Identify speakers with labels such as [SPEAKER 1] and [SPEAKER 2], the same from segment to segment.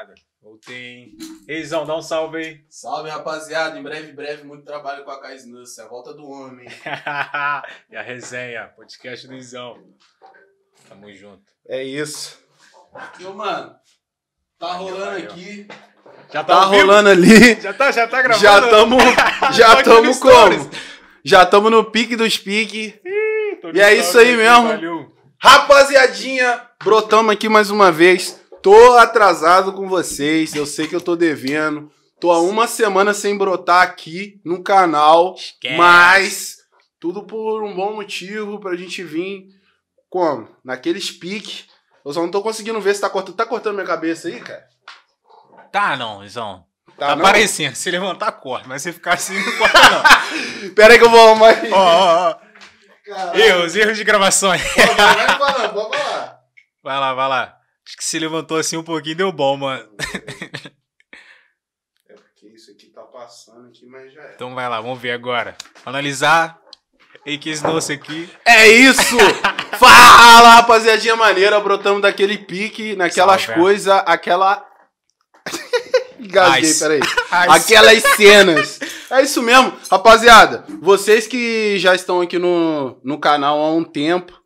[SPEAKER 1] rapaziada. Voltei, hein? Eizão, dá um salve aí.
[SPEAKER 2] Salve, rapaziada. Em breve, breve, muito trabalho com a Kais Nuss. É a volta do homem.
[SPEAKER 1] e a resenha, podcast do Izão. Tamo junto.
[SPEAKER 3] É isso.
[SPEAKER 2] Meu mano, tá
[SPEAKER 1] Valeu,
[SPEAKER 2] rolando
[SPEAKER 1] valeu.
[SPEAKER 2] aqui.
[SPEAKER 1] Já
[SPEAKER 3] Tá
[SPEAKER 1] vivo?
[SPEAKER 3] rolando ali.
[SPEAKER 1] Já tá, já tá gravando?
[SPEAKER 3] Já tamo, já
[SPEAKER 1] Tô
[SPEAKER 3] tamo
[SPEAKER 1] no stories.
[SPEAKER 3] como? Já tamo no pique dos piques.
[SPEAKER 1] Tô no
[SPEAKER 3] E é
[SPEAKER 1] stories
[SPEAKER 3] isso aí
[SPEAKER 1] aqui,
[SPEAKER 3] mesmo.
[SPEAKER 1] Valeu.
[SPEAKER 3] Rapaziadinha, brotamos aqui mais uma vez. Tô atrasado com vocês, eu sei que eu tô devendo. Tô há uma semana sem brotar aqui no canal,
[SPEAKER 1] Esquece.
[SPEAKER 3] mas tudo por um bom motivo pra gente vir como? Naqueles piques. Eu só não tô conseguindo ver se tá cortando. Tá cortando minha cabeça aí, cara?
[SPEAKER 1] Tá não, Izão. Tá,
[SPEAKER 3] não?
[SPEAKER 1] parecendo. Se levantar, corta. Mas se ficar assim, não corta não.
[SPEAKER 3] Pera aí que eu vou arrumar aqui.
[SPEAKER 1] Ó, ó, ó. Erros, erros de gravações.
[SPEAKER 3] Vai, vai falando, pode falar.
[SPEAKER 1] Vai lá, vai lá. Acho que se levantou assim um pouquinho, deu bom, mano.
[SPEAKER 3] É porque isso aqui tá passando aqui, mas já é.
[SPEAKER 1] Então vai lá, vamos ver agora. Analisar. Ei, que esse doce aqui.
[SPEAKER 3] É isso! Fala, rapaziadinha maneira, brotamos daquele pique, naquelas coisas, aquela. Engasguei,
[SPEAKER 1] Ice.
[SPEAKER 3] peraí. Aquelas cenas. É isso mesmo, rapaziada. Vocês que já estão aqui no, no canal há um tempo,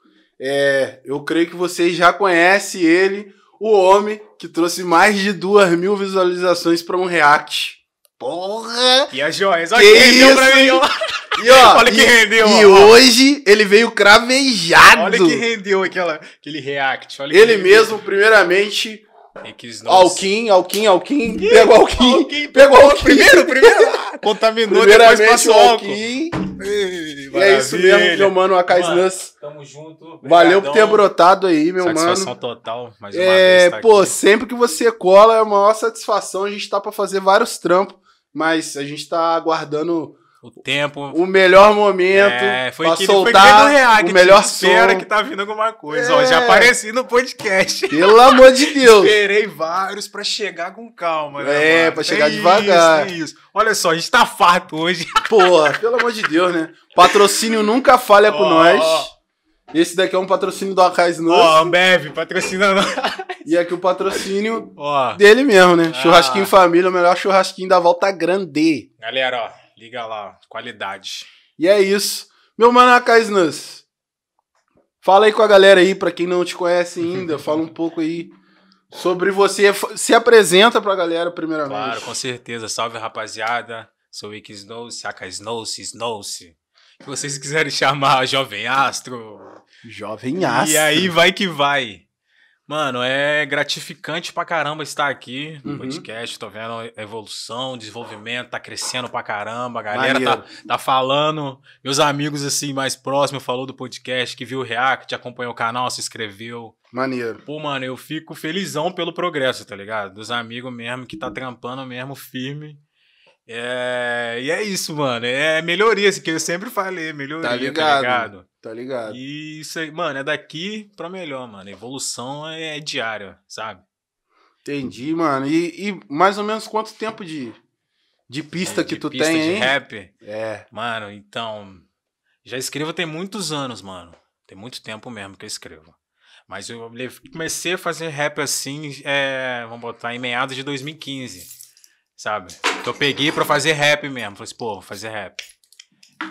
[SPEAKER 3] é, eu creio que vocês já conhecem ele, o homem que trouxe mais de duas mil visualizações para um react. Porra!
[SPEAKER 1] E as joias. Olha
[SPEAKER 3] Que
[SPEAKER 1] que, rendeu
[SPEAKER 3] isso,
[SPEAKER 1] pra mim, ó.
[SPEAKER 3] E, ó,
[SPEAKER 1] Olha que
[SPEAKER 3] e-
[SPEAKER 1] rendeu,
[SPEAKER 3] E
[SPEAKER 1] ó.
[SPEAKER 3] hoje ele veio cravejado.
[SPEAKER 1] Olha que rendeu aquela, aquele react. Olha que
[SPEAKER 3] Ele mesmo, primeiramente,
[SPEAKER 1] Doce.
[SPEAKER 3] Alquim, Alquim, Alquim, pegou Alquim,
[SPEAKER 1] Alquim,
[SPEAKER 3] pegou Alquim.
[SPEAKER 1] Primeiro, primeiro. ah, Contaminou, depois passou.
[SPEAKER 3] Alquim. E é isso mesmo, meu mano, Acais Nuss.
[SPEAKER 1] Tamo junto.
[SPEAKER 3] Valeu por ter brotado aí, meu
[SPEAKER 1] Satisfação
[SPEAKER 3] mano.
[SPEAKER 1] total, mais uma
[SPEAKER 3] É,
[SPEAKER 1] vez. tá
[SPEAKER 3] pô,
[SPEAKER 1] aqui.
[SPEAKER 3] sempre que você cola é uma maior satisfação. A gente tá pra fazer vários trampos, mas a gente tá aguardando
[SPEAKER 1] O tempo.
[SPEAKER 3] o melhor momento
[SPEAKER 1] É, foi
[SPEAKER 3] pra
[SPEAKER 1] que foi que
[SPEAKER 3] soltar
[SPEAKER 1] no react.
[SPEAKER 3] o melhor som.
[SPEAKER 1] Espera que tá vindo alguma coisa. Ó,
[SPEAKER 3] É.
[SPEAKER 1] já apareci no podcast.
[SPEAKER 3] Pelo amor de Deus.
[SPEAKER 1] Esperei vários pra chegar com calma, né?
[SPEAKER 3] É,
[SPEAKER 1] mano?
[SPEAKER 3] pra
[SPEAKER 1] Tem
[SPEAKER 3] chegar
[SPEAKER 1] isso,
[SPEAKER 3] devagar.
[SPEAKER 1] tem isso. Olha só, a gente tá farto hoje.
[SPEAKER 3] Porra, pelo amor de Deus, né? Patrocínio nunca falha com
[SPEAKER 1] Ó,
[SPEAKER 3] nós.
[SPEAKER 1] ó.
[SPEAKER 3] Esse daqui é um patrocínio do Acais Nuss.
[SPEAKER 1] Ó, Ambev, patrocinando.
[SPEAKER 3] E aqui o patrocínio
[SPEAKER 1] Ó,
[SPEAKER 3] dele mesmo, né?
[SPEAKER 1] Ah.
[SPEAKER 3] Churrasquinho família, o melhor churrasquinho da volta grande.
[SPEAKER 1] galera, ó, liga lá, qualidade.
[SPEAKER 3] E é isso. Meu mano Acais Nuss. Fala aí com a galera aí, pra quem não te conhece ainda, fala um pouco aí sobre você. Se apresenta pra galera primeiramente.
[SPEAKER 1] Claro, com certeza. Salve, rapaziada. Sou o Ike Snowce, Aka Snowce, Snowce. Se vocês quiserem chamar Jovem Astro.
[SPEAKER 3] Jovem aço.
[SPEAKER 1] E aí vai que vai. Mano, é gratificante pra caramba estar aqui no
[SPEAKER 3] Uhum.
[SPEAKER 1] podcast. Tô vendo evolução, desenvolvimento, tá crescendo pra caramba. A galera tá, tá falando. Meus amigos, assim, mais próximos, falou do podcast, que viu o React, acompanhou o canal, se inscreveu.
[SPEAKER 3] Maneiro.
[SPEAKER 1] Pô, mano, eu fico felizão pelo progresso, tá ligado? Dos amigos mesmo que tá trampando mesmo firme. É... E é isso, mano. É melhoria, assim, que eu sempre falei, melhoria,
[SPEAKER 3] Tá
[SPEAKER 1] tá
[SPEAKER 3] ligado.
[SPEAKER 1] ligado?
[SPEAKER 3] Tá ligado?
[SPEAKER 1] E isso aí, mano, é daqui pra melhor, mano. Evolução é diária, sabe?
[SPEAKER 3] Entendi, mano. E, e mais ou menos quanto tempo de, de pista
[SPEAKER 1] É,
[SPEAKER 3] que
[SPEAKER 1] de
[SPEAKER 3] tu
[SPEAKER 1] pista
[SPEAKER 3] tem,
[SPEAKER 1] de
[SPEAKER 3] hein?
[SPEAKER 1] rap.
[SPEAKER 3] É.
[SPEAKER 1] Mano, então. Já escrevo tem muitos anos, mano. Tem muito tempo mesmo que eu escrevo. Mas eu comecei a fazer rap assim, é, vamos botar, em meados de 2015. Sabe? Então eu peguei pra fazer rap mesmo. Falei assim, pô, vou fazer rap.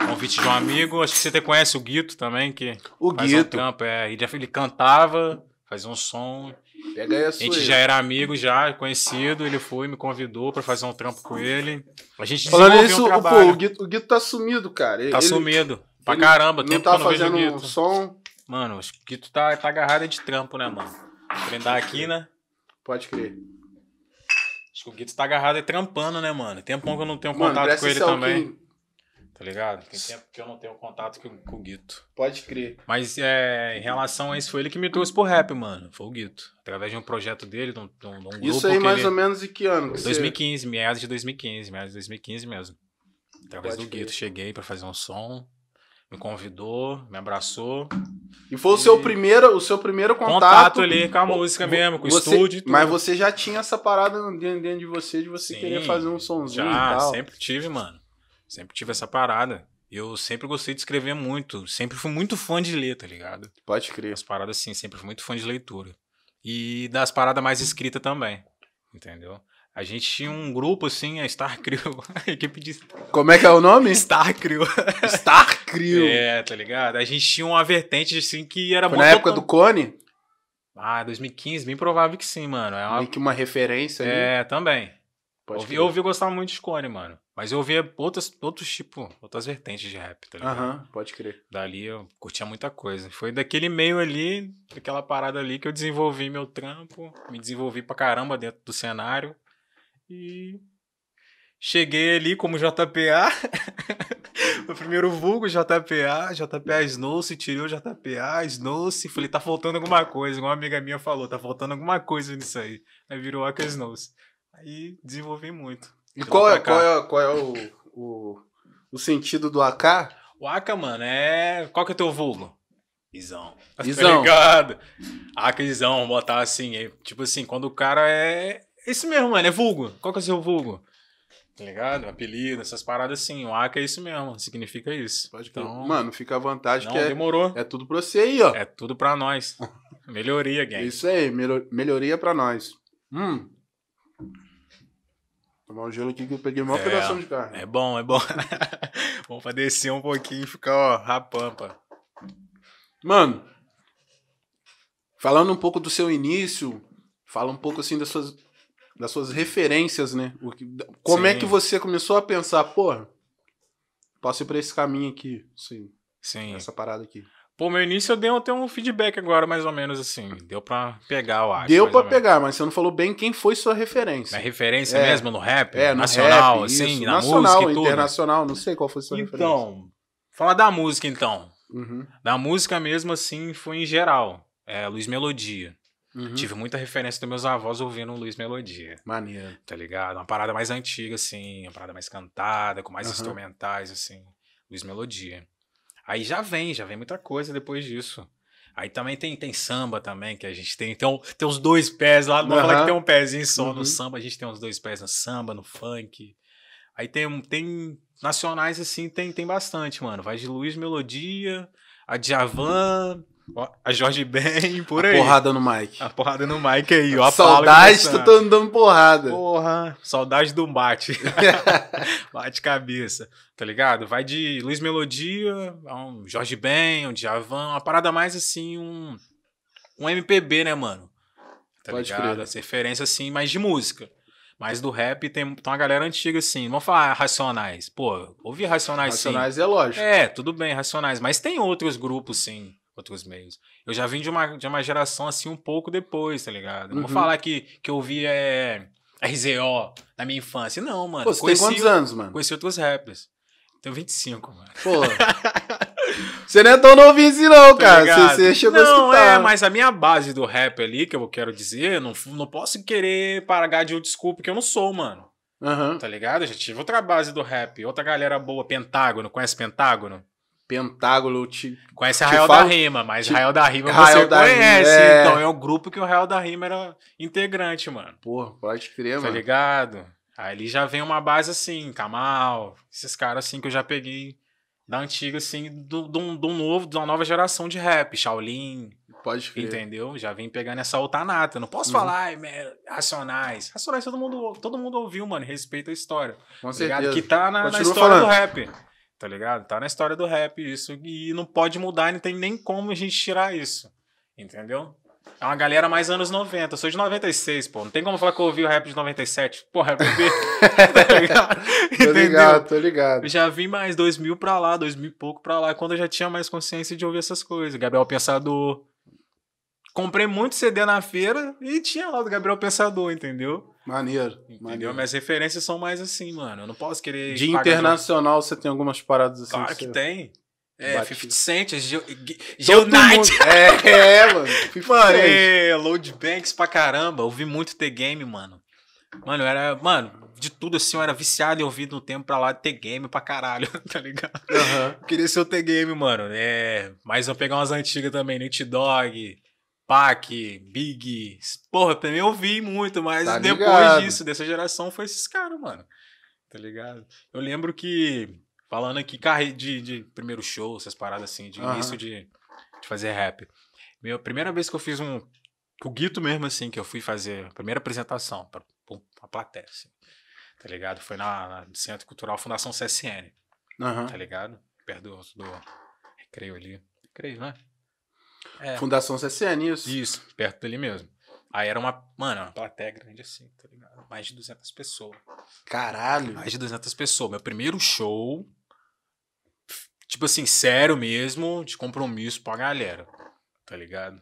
[SPEAKER 1] Convite de um amigo, acho que você até conhece o Guito também, que
[SPEAKER 3] O
[SPEAKER 1] faz um
[SPEAKER 3] Guito.
[SPEAKER 1] trampo. É, ele, ele cantava, fazia um som.
[SPEAKER 3] Pega aí a
[SPEAKER 1] A gente já era amigo, já conhecido. Ele foi, me convidou pra fazer um trampo com ele. A gente
[SPEAKER 3] Falando isso,
[SPEAKER 1] um
[SPEAKER 3] o-
[SPEAKER 1] trabalho.
[SPEAKER 3] pô, o Guito, o Guito tá sumido, cara.
[SPEAKER 1] Tá
[SPEAKER 3] Ele-
[SPEAKER 1] sumido. Pra
[SPEAKER 3] ele
[SPEAKER 1] caramba,
[SPEAKER 3] Não
[SPEAKER 1] tempo
[SPEAKER 3] tá
[SPEAKER 1] que eu não vejo
[SPEAKER 3] fazendo
[SPEAKER 1] o
[SPEAKER 3] um
[SPEAKER 1] Guito.
[SPEAKER 3] som.
[SPEAKER 1] Mano, acho que o Guito tá, tá agarrado de trampo, né, mano? Prendar aqui, né?
[SPEAKER 3] Pode crer.
[SPEAKER 1] Acho que o Guito tá agarrado e trampando, né, mano? Tempão que eu não tenho
[SPEAKER 3] Mano,
[SPEAKER 1] contato com ele também.
[SPEAKER 3] Alquim.
[SPEAKER 1] Tá ligado? Tem tempo que eu não tenho contato com, com o Guito.
[SPEAKER 3] Pode crer.
[SPEAKER 1] Mas é, em relação a isso, foi ele que me trouxe pro rap, mano. Foi o Guito. Através de um projeto dele, de um, de um de grupo
[SPEAKER 3] Isso aí
[SPEAKER 1] que
[SPEAKER 3] mais
[SPEAKER 1] ele...
[SPEAKER 3] ou menos em que ano? que você-
[SPEAKER 1] 2015, meados de 2015, meados de 2015 mesmo. Através
[SPEAKER 3] Pode
[SPEAKER 1] do
[SPEAKER 3] crer.
[SPEAKER 1] Guito, cheguei pra fazer um som, me convidou, me abraçou.
[SPEAKER 3] E foi o seu primeiro, o seu primeiro contato.
[SPEAKER 1] Contato, ali com a música mesmo, com o estúdio e tudo.
[SPEAKER 3] Mas você já tinha essa parada dentro, de você, de você
[SPEAKER 1] Sim,
[SPEAKER 3] querer fazer um sonzinho e
[SPEAKER 1] Já, sempre tive, mano. Sempre tive essa parada. Eu sempre gostei de escrever muito. Sempre fui muito fã de ler, tá ligado?
[SPEAKER 3] Pode crer.
[SPEAKER 1] As paradas assim, sempre fui muito fã de leitura. E das paradas mais escritas também. Entendeu? A gente tinha um grupo assim, a Star Crew. A equipe de
[SPEAKER 3] Como é que é o nome?
[SPEAKER 1] Star Crew.
[SPEAKER 3] Star Crew.
[SPEAKER 1] É, tá ligado? A gente tinha uma vertente assim que era
[SPEAKER 3] Foi na época do Cone?
[SPEAKER 1] Ah, 2015, bem provável que sim, mano. É, uma...
[SPEAKER 3] Meio que uma referência ali.
[SPEAKER 1] é também.
[SPEAKER 3] Pode
[SPEAKER 1] ouvi, eu ouvi eu gostava muito de Cone, mano. Mas eu ouvia outras, outros tipo, outras vertentes de rap, tá ligado?
[SPEAKER 3] Aham, pode crer.
[SPEAKER 1] Dali eu curtia muita coisa. Foi daquele meio ali, daquela parada ali que eu desenvolvi meu trampo, me desenvolvi pra caramba dentro do cenário. E cheguei ali como JPA. o primeiro vulgo JPA, JPA Snowce, tirei o JPA, Snowce. Falei, tá faltando alguma coisa. Igual uma amiga minha falou, tá faltando alguma coisa nisso aí. Aí virou Aka Snowce. Aí desenvolvi muito.
[SPEAKER 3] E qual é, qual é, qual é o, o, o sentido do AK?
[SPEAKER 1] O Aka, mano, é. Qual que é teu vulgo? Izão.
[SPEAKER 3] Izão.
[SPEAKER 1] Tá ligado? Aka Izão, botar assim. é, tipo assim, quando o cara é. Isso mesmo, mano, é vulgo. Qual que é o seu vulgo? Tá ligado? Apelido, essas paradas assim. O Aka é isso mesmo, significa isso.
[SPEAKER 3] Pode crer.
[SPEAKER 1] então,
[SPEAKER 3] Mano, fica à vontade
[SPEAKER 1] não,
[SPEAKER 3] que é,
[SPEAKER 1] demorou.
[SPEAKER 3] é tudo pra você aí, ó.
[SPEAKER 1] É tudo pra nós. Melhoria, gang.
[SPEAKER 3] Isso aí, melhor- melhoria pra nós. Hum. Tomar um gelo aqui que eu peguei o maior
[SPEAKER 1] É.
[SPEAKER 3] pedaço de carne.
[SPEAKER 1] É bom, é bom. Vamos pra descer um pouquinho e ficar, ó, rapampa.
[SPEAKER 3] Mano, falando um pouco do seu início, fala um pouco assim das suas, das suas referências, né? O que- como é
[SPEAKER 1] Sim.
[SPEAKER 3] que você começou a pensar, porra, posso ir pra esse caminho aqui, assim,
[SPEAKER 1] Sim.
[SPEAKER 3] essa parada aqui.
[SPEAKER 1] Pô, meu início eu dei até um feedback agora, mais ou menos assim. Deu pra pegar, eu acho.
[SPEAKER 3] Deu pra pegar, mas você não falou bem quem foi sua referência.
[SPEAKER 1] Na referência
[SPEAKER 3] É.
[SPEAKER 1] mesmo no rap?
[SPEAKER 3] É, no
[SPEAKER 1] nacional,
[SPEAKER 3] rap,
[SPEAKER 1] assim,
[SPEAKER 3] isso.
[SPEAKER 1] na
[SPEAKER 3] nacional,
[SPEAKER 1] música e tudo.
[SPEAKER 3] internacional, não sei qual foi sua referência.
[SPEAKER 1] Então, fala da música então.
[SPEAKER 3] Uhum,
[SPEAKER 1] Da música mesmo, assim, foi em geral. É, Luiz Melodia.
[SPEAKER 3] Uhum.
[SPEAKER 1] Tive muita referência dos meus avós ouvindo Luiz Melodia,
[SPEAKER 3] Maneiro.
[SPEAKER 1] tá ligado? Uma parada mais antiga, assim, uma parada mais cantada, com mais
[SPEAKER 3] Aham.
[SPEAKER 1] instrumentais, assim. Luiz Melodia. Aí já vem, já vem muita coisa depois disso. Aí também tem, tem samba também, que a gente tem. Um- tem uns dois pés lá. Não vou falar que tem um pezinho só
[SPEAKER 3] Uhum.
[SPEAKER 1] no samba, a gente tem uns dois pés no samba, no funk. Aí tem, tem nacionais assim, tem, tem bastante, mano. Vai de Luiz Melodia, a Djavan, a Jorge Ben, por aí.
[SPEAKER 3] Porrada no mic.
[SPEAKER 1] A porrada no mic aí, ó. a
[SPEAKER 3] Saudade, tu tá dando porrada.
[SPEAKER 1] Porra, saudade do bate. bate cabeça, tá ligado? Vai de Luiz Melodia, a um Jorge Ben, um Djavan, uma parada mais assim, um, um MPB, né, mano? Tá
[SPEAKER 3] Pode
[SPEAKER 1] ligado?
[SPEAKER 3] crer.
[SPEAKER 1] As referências assim, mais de música. Mas do rap tem, tem uma galera antiga assim. Vamos falar Racionais. Pô, ouvi Racionais,
[SPEAKER 3] Racionais é lógico.
[SPEAKER 1] sim. É, tudo bem, Racionais. Mas tem outros grupos, sim. Outros meios. Eu já vim de uma, de uma geração assim um pouco depois, tá ligado? Não vou
[SPEAKER 3] Uhum.
[SPEAKER 1] falar que, que eu ouvi é, RZO na minha infância. Não, mano.
[SPEAKER 3] Pô, você
[SPEAKER 1] conheci,
[SPEAKER 3] tem quantos anos, mano?
[SPEAKER 1] Conheci outros rappers. Tenho 25, mano.
[SPEAKER 3] Pô. você não é tão novinho assim, não,
[SPEAKER 1] Tá
[SPEAKER 3] cara. Você, você chegou a
[SPEAKER 1] não,
[SPEAKER 3] escutar.
[SPEAKER 1] é, mas a minha base do rap ali, que eu quero dizer, não, não posso querer pagar de um desculpa que eu não sou, mano.
[SPEAKER 3] Aham.
[SPEAKER 1] Tá ligado? Eu já tive outra base do rap, outra galera boa, Pentágono. Conhece Pentágono?
[SPEAKER 3] Pentágono, te...
[SPEAKER 1] Conhece Arraial
[SPEAKER 3] falo-
[SPEAKER 1] da Rima, mas
[SPEAKER 3] te-
[SPEAKER 1] Arraial da Rima
[SPEAKER 3] Arraial
[SPEAKER 1] você
[SPEAKER 3] da Rima,
[SPEAKER 1] conhece.
[SPEAKER 3] é.
[SPEAKER 1] Então é o grupo que o Arraial da Rima era integrante, mano.
[SPEAKER 3] Porra, pode crer,
[SPEAKER 1] Tá
[SPEAKER 3] mano.
[SPEAKER 1] ligado? Aí já vem uma base assim, Kamal, esses caras assim que eu já peguei da antiga, assim, do, do, do novo, de uma nova geração de rap, Shaolin,
[SPEAKER 3] Pode crer.
[SPEAKER 1] entendeu? Já vem pegando essa outra nata. Não posso
[SPEAKER 3] Uhum.
[SPEAKER 1] falar, Racionais. Racionais todo mundo, todo mundo ouviu, mano, respeita a história.
[SPEAKER 3] Com
[SPEAKER 1] Tá ligado?
[SPEAKER 3] certeza.
[SPEAKER 1] Que tá na, na história
[SPEAKER 3] falando.
[SPEAKER 1] do rap. Tá ligado? Tá na história do rap isso. E não pode mudar, não tem nem como a gente tirar isso. Entendeu? É uma galera mais anos 90. Eu sou de 96, pô. Não tem como falar que eu ouvi o rap de 97. Porra, é bebê. tá ligado?
[SPEAKER 3] Tô ligado, tô ligado.
[SPEAKER 1] Eu já vim mais 2000 pra lá, 2000 e pouco pra lá, quando eu já tinha mais consciência de ouvir essas coisas. Gabriel Pensador. Comprei muito CD na feira e tinha lá do Gabriel Pensador, entendeu?
[SPEAKER 3] Maneiro.
[SPEAKER 1] Entendeu?
[SPEAKER 3] maneiro.
[SPEAKER 1] Minhas referências são mais assim, mano. Eu não posso querer.
[SPEAKER 3] De internacional, você tem algumas paradas assim.
[SPEAKER 1] Claro que
[SPEAKER 3] você-
[SPEAKER 1] tem. É,
[SPEAKER 3] Bate.
[SPEAKER 1] 50 Cent,
[SPEAKER 3] Todo
[SPEAKER 1] Geonite.
[SPEAKER 3] mundo- É, é, mano. 50
[SPEAKER 1] Mano, é, Load Banks pra caramba. Ouvi muito T-Game, mano. Mano, eu era. Mano, de tudo assim, eu era viciado em ouvir no tempo pra lá de T-Game pra caralho, tá ligado?
[SPEAKER 3] Aham.
[SPEAKER 1] Eu queria ser o T-Game, mano. É. Mas eu pegar umas antigas também, Nate Dogg, Pac, Big. Porra, também eu ouvi muito, mas
[SPEAKER 3] Tá
[SPEAKER 1] depois
[SPEAKER 3] ligado.
[SPEAKER 1] disso, dessa geração, foi esses caras, mano. Tá ligado? Eu lembro que, falando aqui carre- de, de primeiro show, essas paradas assim, de início de, de fazer rap. Meu, a primeira vez que eu fiz um. Com o Guito mesmo, assim, que eu fui fazer a primeira apresentação. pra- pum, a plateia, assim. Tá ligado? Foi na, na Centro Cultural Fundação CSN,
[SPEAKER 3] Aham.
[SPEAKER 1] tá ligado? Perto do, do Recreio ali. Recreio, né? É.
[SPEAKER 3] Fundação CCN, isso.
[SPEAKER 1] Isso, perto dali mesmo. Aí era uma, mano, uma plateia grande assim, tá ligado? Mais de 200 pessoas.
[SPEAKER 3] Caralho.
[SPEAKER 1] Mais de 200 pessoas. Meu primeiro show, tipo assim, sério mesmo, de compromisso pra galera, tá ligado?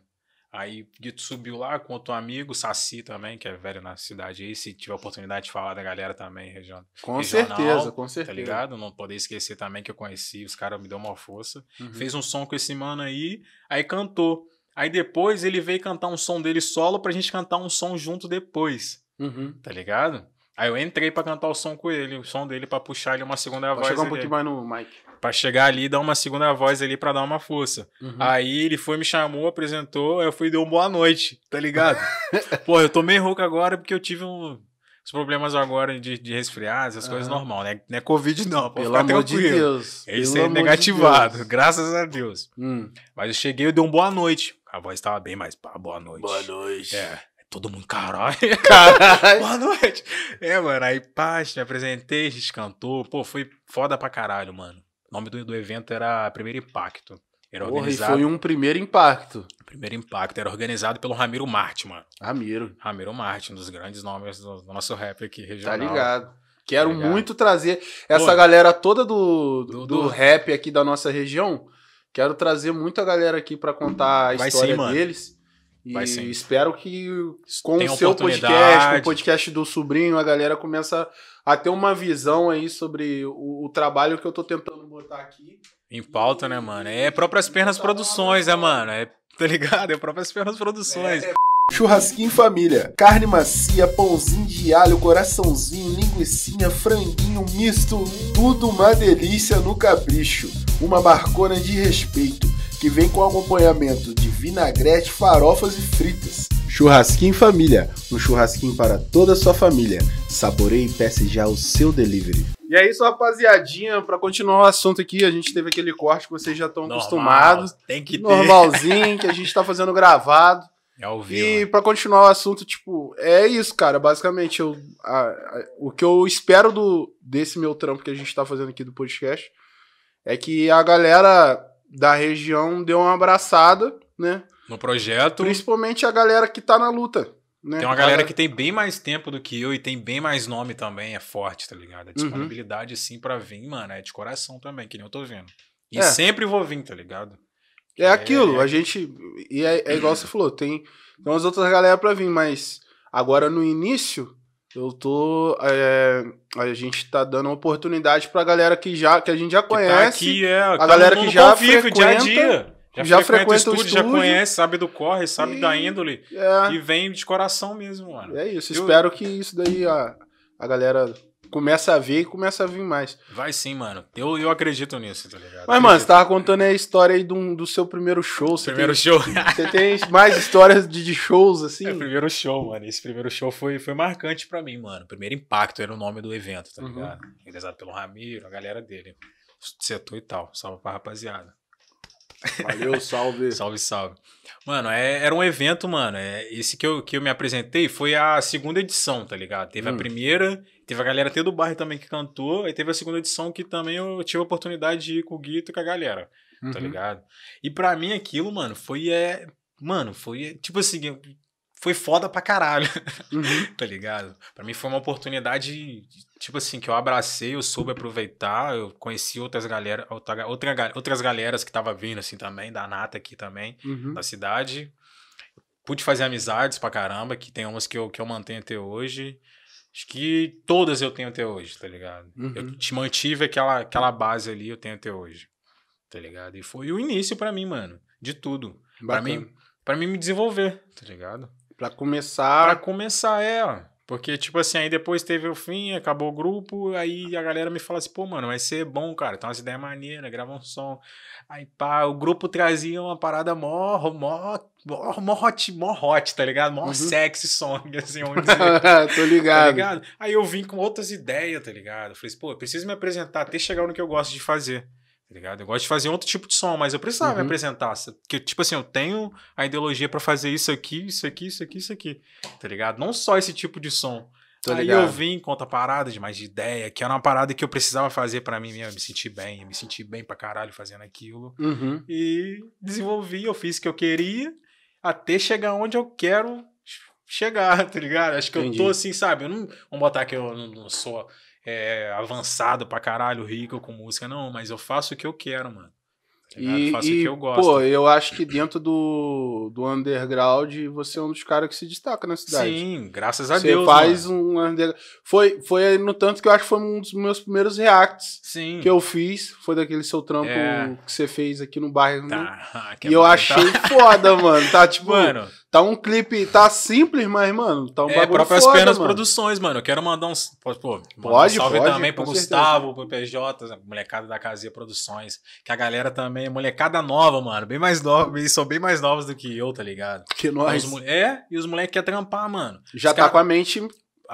[SPEAKER 1] Aí Guito subiu lá com outro amigo, Saci também, que é velho na cidade aí, se tiver oportunidade de falar da galera também, região,
[SPEAKER 3] Com
[SPEAKER 1] regional,
[SPEAKER 3] certeza, com
[SPEAKER 1] tá
[SPEAKER 3] certeza.
[SPEAKER 1] ligado? Não poder esquecer também que eu conheci, os caras me deu uma força.
[SPEAKER 3] Uhum.
[SPEAKER 1] Fez um som com esse mano aí, aí cantou. Aí depois ele veio cantar um som dele solo pra gente cantar um som junto depois,
[SPEAKER 3] Uhum.
[SPEAKER 1] tá ligado? Aí eu entrei pra cantar o som com ele, o som dele pra puxar ele uma segunda
[SPEAKER 3] Pode
[SPEAKER 1] voz
[SPEAKER 3] chegar um pouquinho mais no mic.
[SPEAKER 1] Pra chegar ali e dar uma segunda voz ali pra dar uma força.
[SPEAKER 3] Uhum.
[SPEAKER 1] Aí ele foi, me chamou, apresentou, aí eu fui e dei um boa noite, tá ligado? Pô, eu tô meio rouco agora porque eu tive um, uns problemas agora de, de resfriado, essas coisas
[SPEAKER 3] Aham.
[SPEAKER 1] normal, né? Não é Covid não, pode
[SPEAKER 3] Pelo amor de. Deus.
[SPEAKER 1] É
[SPEAKER 3] amor de
[SPEAKER 1] negativado,
[SPEAKER 3] Deus.
[SPEAKER 1] graças a Deus.
[SPEAKER 3] Hum.
[SPEAKER 1] Mas eu cheguei e dei um boa noite. A voz tava bem mais pá, boa noite.
[SPEAKER 3] noite.
[SPEAKER 1] É, todo mundo, caralho.
[SPEAKER 3] Caralho.
[SPEAKER 1] boa noite. É, mano, aí pá, me apresentei, a gente cantou. Pô, foi foda pra caralho, mano. O nome do, do evento era Primeiro Impacto. Era
[SPEAKER 3] Porra, e
[SPEAKER 1] organizado.
[SPEAKER 3] foi um primeiro impacto.
[SPEAKER 1] Primeiro Impacto. Era organizado pelo Ramiro Marte, mano.
[SPEAKER 3] Ramiro,
[SPEAKER 1] Ramiro Marte, um dos grandes nomes do, do nosso rap aqui
[SPEAKER 3] tá
[SPEAKER 1] regional.
[SPEAKER 3] ligado. Quero
[SPEAKER 1] Tá ligado?
[SPEAKER 3] muito trazer essa
[SPEAKER 1] Pô.
[SPEAKER 3] galera toda do, do,
[SPEAKER 1] Do-
[SPEAKER 3] rap aqui da nossa região. Quero trazer muita galera aqui pra contar a história
[SPEAKER 1] sim, mano.
[SPEAKER 3] deles. E
[SPEAKER 1] Vai sim.
[SPEAKER 3] espero que com
[SPEAKER 1] Tem
[SPEAKER 3] o seu podcast, com o podcast do sobrinho, a galera começa a ter uma visão aí sobre o, o trabalho que eu tô tentando botar aqui.
[SPEAKER 1] Em pauta, né, mano? É próprias pernas produções, né, mano? É, tá ligado? É próprias pernas produções.
[SPEAKER 4] Churrasquinho em família. Carne macia, pãozinho de alho, coraçãozinho, linguiçinha, franguinho misto, tudo uma delícia no capricho. Uma barcona de respeito que vem com acompanhamento de vinagrete, farofas e fritas. Churrasquinho em família, um churrasquinho para toda a sua família. Saboreie e peça já o seu delivery.
[SPEAKER 3] E é isso, rapaziadinha. Pra continuar o assunto aqui, a gente teve aquele corte que vocês já estão
[SPEAKER 1] Normal,
[SPEAKER 3] acostumados.
[SPEAKER 1] Tem que ter.
[SPEAKER 3] Normalzinho, que a gente tá fazendo gravado.
[SPEAKER 1] É ao vivo.
[SPEAKER 3] E pra continuar o assunto, tipo, é isso, cara. Basicamente, eu, a- a- o que eu espero do, desse meu trampo que a gente tá fazendo aqui do podcast é que a galera da região dê uma abraçada, né?
[SPEAKER 1] No projeto,
[SPEAKER 3] Principalmente a galera que tá na luta. Né?
[SPEAKER 1] tem uma galera que tem bem mais tempo do que eu e tem bem mais nome também, é forte, tá ligado?
[SPEAKER 3] Uhum.
[SPEAKER 1] A disponibilidade, assim, pra vir, mano, é de coração também, que nem eu tô vendo. E
[SPEAKER 3] É.
[SPEAKER 1] sempre vou vir, tá ligado?
[SPEAKER 3] É aquilo,
[SPEAKER 1] É.
[SPEAKER 3] a gente. E é, é igual você falou, tem, tem umas outras galera pra vir, mas agora no início, eu tô. é, a gente tá dando oportunidade pra galera que, já, que a gente já
[SPEAKER 1] Que
[SPEAKER 3] conhece.
[SPEAKER 1] tá aqui, é, a
[SPEAKER 3] galera que já
[SPEAKER 1] dia a
[SPEAKER 3] frequenta-
[SPEAKER 1] dia. Já,
[SPEAKER 3] já
[SPEAKER 1] frequenta,
[SPEAKER 3] frequenta
[SPEAKER 1] o
[SPEAKER 3] o
[SPEAKER 1] estúdio, já
[SPEAKER 3] estúdio.
[SPEAKER 1] conhece, sabe do corre, sabe
[SPEAKER 3] E-
[SPEAKER 1] da índole.
[SPEAKER 3] É,
[SPEAKER 1] E vem de coração mesmo, mano.
[SPEAKER 3] é isso.
[SPEAKER 1] Eu-
[SPEAKER 3] Espero que isso daí a, a galera comece a ver e comece a vir mais.
[SPEAKER 1] Vai sim, mano. Eu, eu acredito nisso, tá ligado?
[SPEAKER 3] Mas, mano, você tava contando a história aí do, do seu primeiro show. Você
[SPEAKER 1] Primeiro
[SPEAKER 3] tem,
[SPEAKER 1] show.
[SPEAKER 3] Você tem mais histórias de, de shows, assim?
[SPEAKER 1] É, primeiro show, mano. Esse primeiro show foi, foi marcante pra mim, mano. Primeiro impacto era o nome do evento, tá
[SPEAKER 3] Uhum.
[SPEAKER 1] ligado? Realizado pelo Ramiro, a galera dele. Setor e tal. Salve pra rapaziada.
[SPEAKER 3] Valeu, salve.
[SPEAKER 1] Salve, salve. Mano, é- era um evento, mano. É, esse que eu, que eu me apresentei foi a segunda edição, tá ligado? Teve
[SPEAKER 3] Hum.
[SPEAKER 1] a primeira, teve a galera até do bairro também que cantou, aí teve a segunda edição que também eu tive a oportunidade de ir com o Guito e com a galera, tá
[SPEAKER 3] Uhum.
[SPEAKER 1] ligado? E pra mim aquilo, mano, foi. É, mano, foi. é, Tipo assim, foi foda pra caralho,
[SPEAKER 3] Uhum.
[SPEAKER 1] tá ligado? Pra mim foi uma oportunidade, tipo assim, que eu abracei, eu soube aproveitar, eu conheci outras galera, outra, outra, outras galeras que tava vindo assim também, da Nata aqui também
[SPEAKER 3] Uhum.
[SPEAKER 1] da cidade. Pude fazer amizades pra caramba, que tem umas que eu, que eu mantenho até hoje. Acho que todas eu tenho até hoje, tá ligado?
[SPEAKER 3] Uhum.
[SPEAKER 1] Eu te mantive aquela, aquela base ali, eu tenho até hoje. Tá ligado? E foi o início pra mim, mano. De tudo. Pra
[SPEAKER 3] Bacana.
[SPEAKER 1] mim, pra mim me desenvolver, tá ligado?
[SPEAKER 3] Pra
[SPEAKER 1] Pra
[SPEAKER 3] começar.
[SPEAKER 1] começar, é. Porque, tipo assim, aí depois teve o fim, acabou o grupo, aí a galera me fala assim, pô, mano, vai ser bom, cara, tem umas ideias maneiras, grava um som. Aí, pá, o grupo trazia uma parada mó, mó, mó, mó hot, mó hot, tá ligado? Mó
[SPEAKER 3] Uhum.
[SPEAKER 1] sexy song, assim, dizer.
[SPEAKER 3] Tô
[SPEAKER 1] Tá
[SPEAKER 3] ligado.
[SPEAKER 1] ligado? Aí eu vim com outras ideias, tá ligado? Eu falei assim, pô, eu preciso me apresentar até chegar no que eu gosto de fazer. Tá ligado? Eu gosto de fazer outro tipo de som, mas eu precisava me
[SPEAKER 3] Uhum.
[SPEAKER 1] apresentar. Porque, tipo assim, eu tenho a ideologia pra fazer isso aqui, isso aqui, isso aqui, isso aqui. Tá ligado? Não só esse tipo de som,
[SPEAKER 3] Tô
[SPEAKER 1] Aí
[SPEAKER 3] ligado.
[SPEAKER 1] eu vim com outra parada de mais de ideia, que era uma parada que eu precisava fazer pra mim mesmo, me sentir bem, me sentir bem pra caralho fazendo aquilo.
[SPEAKER 3] Uhum.
[SPEAKER 1] E desenvolvi, eu fiz o que eu queria, até chegar onde eu quero chegar, tá ligado? Acho que
[SPEAKER 3] Entendi.
[SPEAKER 1] eu tô assim, sabe? Eu não, vamos botar que eu não, não sou é, avançado pra caralho, rico com música, não, mas eu faço o que eu quero, mano. Tá?
[SPEAKER 3] E,
[SPEAKER 1] faço
[SPEAKER 3] e,
[SPEAKER 1] o que eu gosto.
[SPEAKER 3] pô, eu acho que dentro do, do underground você é um dos caras que se destaca na cidade.
[SPEAKER 1] Sim, graças a
[SPEAKER 3] Você
[SPEAKER 1] Deus.
[SPEAKER 3] faz
[SPEAKER 1] mano.
[SPEAKER 3] um underground. Foi, foi no tanto que eu acho que foi um dos meus primeiros reacts
[SPEAKER 1] Sim.
[SPEAKER 3] que eu fiz. Foi daquele seu trampo
[SPEAKER 1] É.
[SPEAKER 3] que você fez aqui no bairro. né?
[SPEAKER 1] Tá, que
[SPEAKER 3] E eu achei
[SPEAKER 1] tá?
[SPEAKER 3] foda, mano. Tá tipo,
[SPEAKER 1] Mano,
[SPEAKER 3] tá um clipe, tá simples, mas, mano, tá um
[SPEAKER 1] é
[SPEAKER 3] bagulho
[SPEAKER 1] próprias
[SPEAKER 3] foda,
[SPEAKER 1] penas
[SPEAKER 3] mano.
[SPEAKER 1] produções, mano. Eu quero mandar uns. Pô,
[SPEAKER 3] Pode,
[SPEAKER 1] um salve
[SPEAKER 3] pode,
[SPEAKER 1] também pro Gustavo, pro PJ, molecada da Casia Produções. Que a galera também é molecada nova, mano. Bem mais nova. Eles são bem mais novos do que eu, tá ligado? Os
[SPEAKER 3] nós
[SPEAKER 1] mo- é, e os moleques querem trampar, mano.
[SPEAKER 3] já
[SPEAKER 1] os
[SPEAKER 3] tá
[SPEAKER 1] cara-
[SPEAKER 3] com a mente.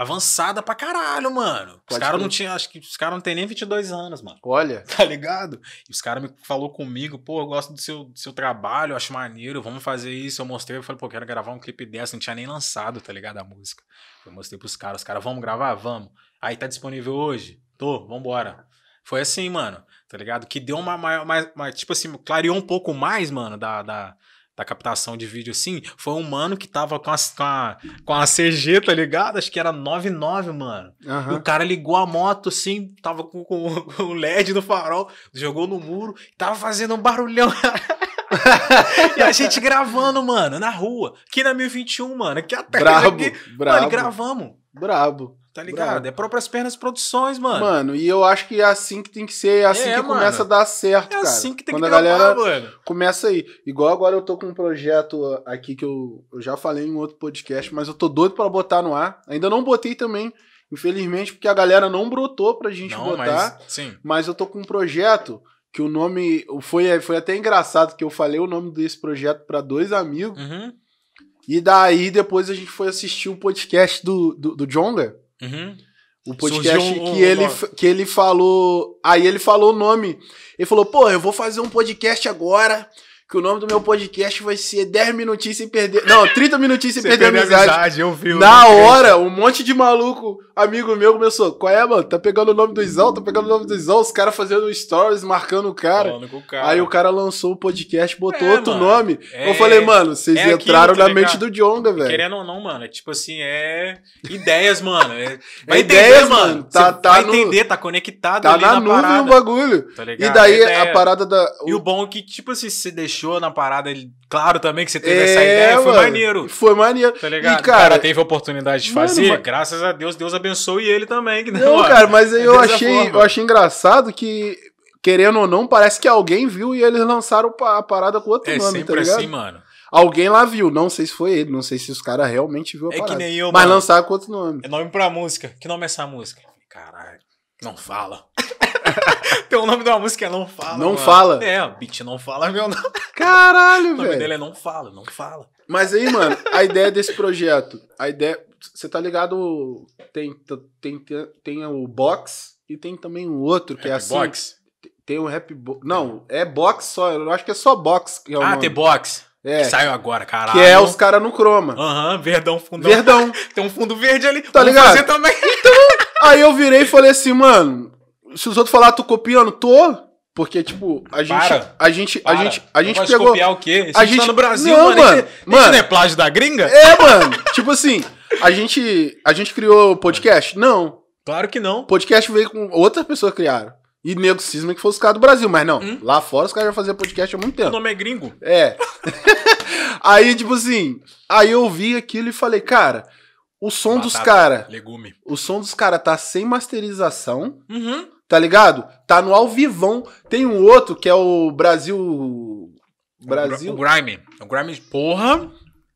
[SPEAKER 1] Avançada pra caralho, mano. Os
[SPEAKER 3] Pode
[SPEAKER 1] caras
[SPEAKER 3] crer.
[SPEAKER 1] não tinham. Acho que os caras não tem nem 22 anos, mano.
[SPEAKER 3] Olha,
[SPEAKER 1] Tá ligado? E os caras me falou comigo, pô, eu gosto do seu, do seu trabalho, acho maneiro, vamos fazer isso. Eu mostrei, eu falei, pô, quero gravar um clipe dessa, não tinha nem lançado, tá ligado? A música. Eu mostrei pros caras, os caras, vamos gravar? Vamos. Aí tá disponível hoje? Tô, vambora. Foi assim, mano, tá ligado? Que deu uma maior, mais, mais- tipo assim, clareou um pouco mais, mano, da, da, da captação de vídeo, assim. Foi um mano que tava com a, com a, com a CG, tá ligado? Acho que era 99, mano. E
[SPEAKER 3] aham.
[SPEAKER 1] o cara ligou a moto assim, tava com, com- com o LED no farol, jogou no muro, tava fazendo um barulhão. e a gente gravando, mano, na rua. Aqui na 1021, mano. Aqui atrás.
[SPEAKER 3] brabo,
[SPEAKER 1] aqui.
[SPEAKER 3] brabo,
[SPEAKER 1] Mano, gravamos.
[SPEAKER 3] Brabo.
[SPEAKER 1] Tá ligado?
[SPEAKER 3] Brabo.
[SPEAKER 1] É próprias pernas produções, mano.
[SPEAKER 3] Mano, e eu acho que é assim que tem que ser, é assim
[SPEAKER 1] É,
[SPEAKER 3] que
[SPEAKER 1] mano.
[SPEAKER 3] começa a dar certo,
[SPEAKER 1] é
[SPEAKER 3] cara.
[SPEAKER 1] assim que tem
[SPEAKER 3] Quando
[SPEAKER 1] que
[SPEAKER 3] a galera
[SPEAKER 1] mano.
[SPEAKER 3] começa aí. Igual agora eu tô com um projeto aqui que eu, eu já falei em outro podcast, mas eu tô doido pra botar no ar. Ainda não botei também, infelizmente, porque a galera não brotou pra gente
[SPEAKER 1] Não,
[SPEAKER 3] botar.
[SPEAKER 1] mas. Sim.
[SPEAKER 3] Mas eu tô com um projeto que o nome. Foi, foi até engraçado que eu falei o nome desse projeto pra dois amigos.
[SPEAKER 1] Uhum.
[SPEAKER 3] E daí depois a gente foi assistir o podcast do, do, do Jonga.
[SPEAKER 1] Uhum.
[SPEAKER 3] O podcast
[SPEAKER 1] Surgiu um-
[SPEAKER 3] que, ele,
[SPEAKER 1] um-
[SPEAKER 3] que ele falou. Aí ele falou o nome. Ele falou: pô, eu vou fazer um podcast agora. Que o nome do meu podcast vai ser 10 minutinhos sem perder. Não, 30 minutinhos sem
[SPEAKER 1] Você
[SPEAKER 3] perder a amizade.
[SPEAKER 1] amizade, eu vi.
[SPEAKER 3] Na hora, um monte de maluco, amigo meu, começou. Qual é, mano? Tá pegando o nome do Izão, tá pegando o nome do Izão, os caras fazendo stories, marcando o cara.
[SPEAKER 1] O cara.
[SPEAKER 3] Aí o cara lançou o podcast, botou
[SPEAKER 1] É,
[SPEAKER 3] outro
[SPEAKER 1] mano.
[SPEAKER 3] nome.
[SPEAKER 1] É-
[SPEAKER 3] eu falei, mano, vocês
[SPEAKER 1] é aquilo,
[SPEAKER 3] entraram
[SPEAKER 1] tá
[SPEAKER 3] na
[SPEAKER 1] ligado?
[SPEAKER 3] mente do Jonga, velho.
[SPEAKER 1] Querendo ou não, mano, é tipo assim, é ideias, mano. É, vai
[SPEAKER 3] É
[SPEAKER 1] entender,
[SPEAKER 3] ideias,
[SPEAKER 1] mano.
[SPEAKER 3] mano. Tá- tá
[SPEAKER 1] vai
[SPEAKER 3] no-
[SPEAKER 1] entender, tá conectado
[SPEAKER 3] Tá
[SPEAKER 1] ali
[SPEAKER 3] na
[SPEAKER 1] na,
[SPEAKER 3] nuvem
[SPEAKER 1] parada.
[SPEAKER 3] o bagulho.
[SPEAKER 1] Tá
[SPEAKER 3] E daí
[SPEAKER 1] É
[SPEAKER 3] a parada da.
[SPEAKER 1] E
[SPEAKER 3] o-
[SPEAKER 1] bom é que, tipo assim, você deixou na parada, ele- claro também que você teve
[SPEAKER 3] É,
[SPEAKER 1] essa ideia, foi
[SPEAKER 3] mano.
[SPEAKER 1] maneiro.
[SPEAKER 3] Foi maneiro.
[SPEAKER 1] Tá ligado?
[SPEAKER 3] E,
[SPEAKER 1] o cara
[SPEAKER 3] cara,
[SPEAKER 1] teve a oportunidade de
[SPEAKER 3] Mano,
[SPEAKER 1] fazer,
[SPEAKER 3] mas-
[SPEAKER 1] graças a Deus, Deus abençoe ele também. Que
[SPEAKER 3] Não,
[SPEAKER 1] mano,
[SPEAKER 3] cara, mas aí
[SPEAKER 1] é
[SPEAKER 3] eu
[SPEAKER 1] dessa
[SPEAKER 3] achei,
[SPEAKER 1] forma.
[SPEAKER 3] eu achei engraçado que, querendo ou não, parece que alguém viu e eles lançaram a parada com outro
[SPEAKER 1] É
[SPEAKER 3] nome, tá
[SPEAKER 1] sempre
[SPEAKER 3] ligado?
[SPEAKER 1] assim, mano.
[SPEAKER 3] Alguém lá viu, não sei se foi ele, não sei se os caras realmente viu a
[SPEAKER 1] É que
[SPEAKER 3] parada.
[SPEAKER 1] nem eu,
[SPEAKER 3] mas
[SPEAKER 1] mano.
[SPEAKER 3] lançaram com outro nome.
[SPEAKER 1] É nome pra música. Que nome é essa música? Caralho, não fala. Tem o nome da música é Não Fala.
[SPEAKER 3] Não
[SPEAKER 1] mano.
[SPEAKER 3] Fala.
[SPEAKER 1] É, o beat não fala meu nome.
[SPEAKER 3] Caralho,
[SPEAKER 1] O nome
[SPEAKER 3] velho.
[SPEAKER 1] dele é Não Fala, não fala.
[SPEAKER 3] Mas aí, mano, a ideia desse projeto, a ideia, você tá ligado, tem, tem, tem, o box e tem também um outro que é assim,
[SPEAKER 1] Box.
[SPEAKER 3] tem o rap, bo- não, é box só, eu acho que é só box é
[SPEAKER 1] Ah, tem box.
[SPEAKER 3] É,
[SPEAKER 1] Que saiu agora, caralho.
[SPEAKER 3] que é os caras no croma.
[SPEAKER 1] Aham, verdão, fundão.
[SPEAKER 3] Verdão.
[SPEAKER 1] Tem um fundo verde ali.
[SPEAKER 3] Tá ligado?
[SPEAKER 1] fazer também.
[SPEAKER 3] Aí eu virei e falei assim, mano, se os outros falar tô copiando, tô, porque tipo, a gente
[SPEAKER 1] Para.
[SPEAKER 3] a gente a
[SPEAKER 1] Para.
[SPEAKER 3] gente a gente
[SPEAKER 1] Não vai
[SPEAKER 3] pegou
[SPEAKER 1] copiar o quê?
[SPEAKER 3] a
[SPEAKER 1] A gente
[SPEAKER 3] gente-
[SPEAKER 1] tá no Brasil,
[SPEAKER 3] Não,
[SPEAKER 1] mano.
[SPEAKER 3] mano,
[SPEAKER 1] Isso, isso
[SPEAKER 3] mano.
[SPEAKER 1] não é plágio da gringa?
[SPEAKER 3] É, mano, tipo assim, a gente a gente criou o podcast? Não.
[SPEAKER 1] Claro que não.
[SPEAKER 3] O podcast veio com outras pessoas criaram. E nego cisma que fosse os caras do Brasil, mas não.
[SPEAKER 1] Hum.
[SPEAKER 3] Lá fora os caras já faziam podcast há muito
[SPEAKER 1] O
[SPEAKER 3] tempo.
[SPEAKER 1] nome é gringo.
[SPEAKER 3] É. aí, tipo assim, aí eu vi aquilo e falei, cara, o som dos
[SPEAKER 1] Batata.
[SPEAKER 3] caras,
[SPEAKER 1] Legume.
[SPEAKER 3] o som dos caras tá sem masterização,
[SPEAKER 1] Uhum.
[SPEAKER 3] Tá ligado? Tá no ao vivão. Tem um outro que é o Brasil. Brasil.
[SPEAKER 1] O Grime. O Grime, porra.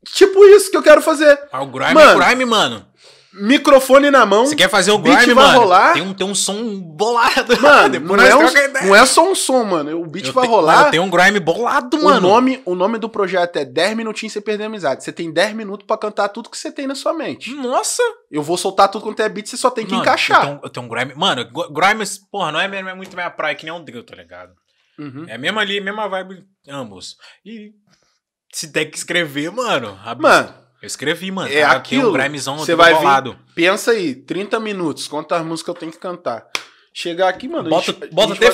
[SPEAKER 3] Tipo isso que eu quero fazer.
[SPEAKER 1] Ah, o Grime
[SPEAKER 3] Mano.
[SPEAKER 1] é Grime, mano.
[SPEAKER 3] Microfone na mão.
[SPEAKER 1] Você quer fazer o
[SPEAKER 3] beat
[SPEAKER 1] Grime, mano?
[SPEAKER 3] rolar?
[SPEAKER 1] Tem um, tem um som bolado.
[SPEAKER 3] Mano, não é, um- não é só um som, mano. O beat
[SPEAKER 1] Eu
[SPEAKER 3] vai
[SPEAKER 1] te-
[SPEAKER 3] rolar.
[SPEAKER 1] Mano, tem um Grime bolado,
[SPEAKER 3] O
[SPEAKER 1] mano.
[SPEAKER 3] nome, o nome do projeto é 10 minutinhos sem perder a amizade. Você tem 10 minutos pra cantar tudo que você tem na sua mente.
[SPEAKER 1] Nossa.
[SPEAKER 3] Eu vou soltar tudo quanto é beat, você só tem que
[SPEAKER 1] Mano,
[SPEAKER 3] encaixar.
[SPEAKER 1] Eu tenho, eu tenho um Grime. Mano, Gr- Grime, porra, não é, não é muito minha praia que nem um drill, tá ligado?
[SPEAKER 3] Uhum.
[SPEAKER 1] É mesmo ali, mesma vibe, ambos. E se tem que escrever, mano. a-
[SPEAKER 3] Mano,
[SPEAKER 1] Eu escrevi, mano.
[SPEAKER 3] É
[SPEAKER 1] Cara, Tem um
[SPEAKER 3] aquilo.
[SPEAKER 1] grimezão
[SPEAKER 3] Você vai vir-. Pensa aí, 30 minutos, quantas músicas eu tenho que cantar? Chegar aqui, mano.
[SPEAKER 1] Bota,
[SPEAKER 3] gente-
[SPEAKER 1] bota até
[SPEAKER 3] o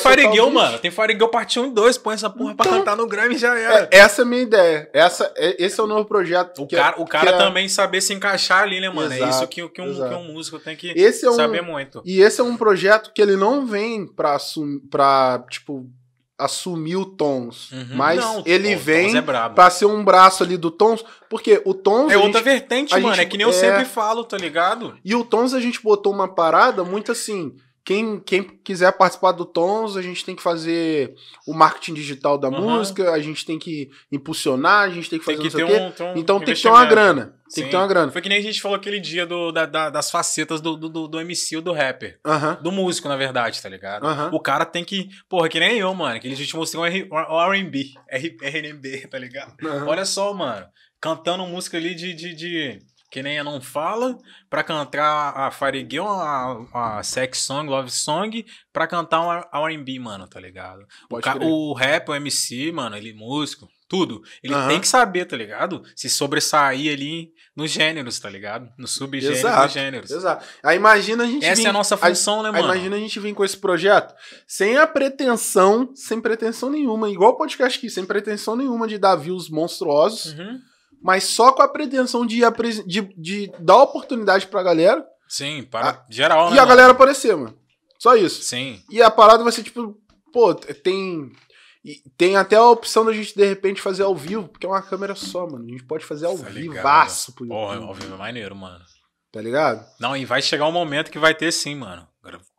[SPEAKER 3] beat.
[SPEAKER 1] mano. Tem Girl parte 1 e 2. Põe essa porra pra
[SPEAKER 3] Então-
[SPEAKER 1] cantar no Grime e já era.
[SPEAKER 3] É, essa é a minha ideia. Essa, é- esse é o novo projeto.
[SPEAKER 1] O
[SPEAKER 3] é-
[SPEAKER 1] cara, o
[SPEAKER 3] que
[SPEAKER 1] cara
[SPEAKER 3] é-
[SPEAKER 1] também saber se encaixar ali, né, mano? é
[SPEAKER 3] Exato,
[SPEAKER 1] isso que, que, um, que um músico tem que
[SPEAKER 3] é um,
[SPEAKER 1] saber muito.
[SPEAKER 3] E esse é um projeto que ele não vem pra, assumir, pra tipo, assumir o Tons.
[SPEAKER 1] Uhum.
[SPEAKER 3] Mas
[SPEAKER 1] Não,
[SPEAKER 3] ele vem
[SPEAKER 1] é
[SPEAKER 3] pra ser um braço ali do Tons. Porque o Tons.
[SPEAKER 1] É outra
[SPEAKER 3] gente-
[SPEAKER 1] vertente, mano.
[SPEAKER 3] gente-
[SPEAKER 1] é que nem eu
[SPEAKER 3] é-
[SPEAKER 1] sempre falo, tá ligado?
[SPEAKER 3] E o Tons a gente botou uma parada muito assim. Quem, quem quiser participar do Tons, a gente tem que fazer o marketing digital da
[SPEAKER 1] Aham.
[SPEAKER 3] música, a gente tem que impulsionar, a gente tem que
[SPEAKER 1] Tem
[SPEAKER 3] fazer
[SPEAKER 1] que
[SPEAKER 3] não
[SPEAKER 1] ter
[SPEAKER 3] sei o quê.
[SPEAKER 1] um,
[SPEAKER 3] Então tem que ter uma grana. Tem
[SPEAKER 1] Sim.
[SPEAKER 3] que ter uma grana.
[SPEAKER 1] Foi que nem a gente falou aquele dia do, da- da- das facetas do, do, do- MC ou do rapper. Do músico, na verdade, tá ligado? O cara tem que. Porra, que nem eu, mano. Que eles te mostram o R- o RB. RNB, tá ligado? Olha só, mano. Cantando música ali de. de, de- que nem a não fala, pra cantar a Fire Girl, a, a sex song, love song, pra cantar um R&B, mano, tá ligado? O, ca- o rap, o MC, mano, ele músico, tudo. Ele
[SPEAKER 3] Aham.
[SPEAKER 1] tem que saber, tá ligado? Se sobressair ali nos gêneros, tá ligado? Nos subgêneros
[SPEAKER 3] Exato,
[SPEAKER 1] dos gêneros.
[SPEAKER 3] Exato. Aí imagina a gente.
[SPEAKER 1] Essa é a nossa função, né,
[SPEAKER 3] Aí
[SPEAKER 1] mano?
[SPEAKER 3] imagina a gente vir com esse projeto sem a pretensão, sem pretensão nenhuma, igual o podcast aqui, sem pretensão nenhuma de dar views monstruosos,
[SPEAKER 1] Uhum.
[SPEAKER 3] mas só com a pretensão de, de, de dar oportunidade pra galera
[SPEAKER 1] Sim, para geral, né?
[SPEAKER 3] e a
[SPEAKER 1] mano?
[SPEAKER 3] galera aparecer, mano. Só isso.
[SPEAKER 1] Sim.
[SPEAKER 3] E a parada vai ser tipo, pô, tem. E Tem até a opção da gente, de repente, fazer ao vivo, porque é uma câmera só, mano. A gente pode fazer ao
[SPEAKER 1] Tá
[SPEAKER 3] vivaço pro
[SPEAKER 1] Porra, ao vivo é maneiro, mano.
[SPEAKER 3] tá ligado?
[SPEAKER 1] Não, e vai chegar um momento que vai ter sim, mano.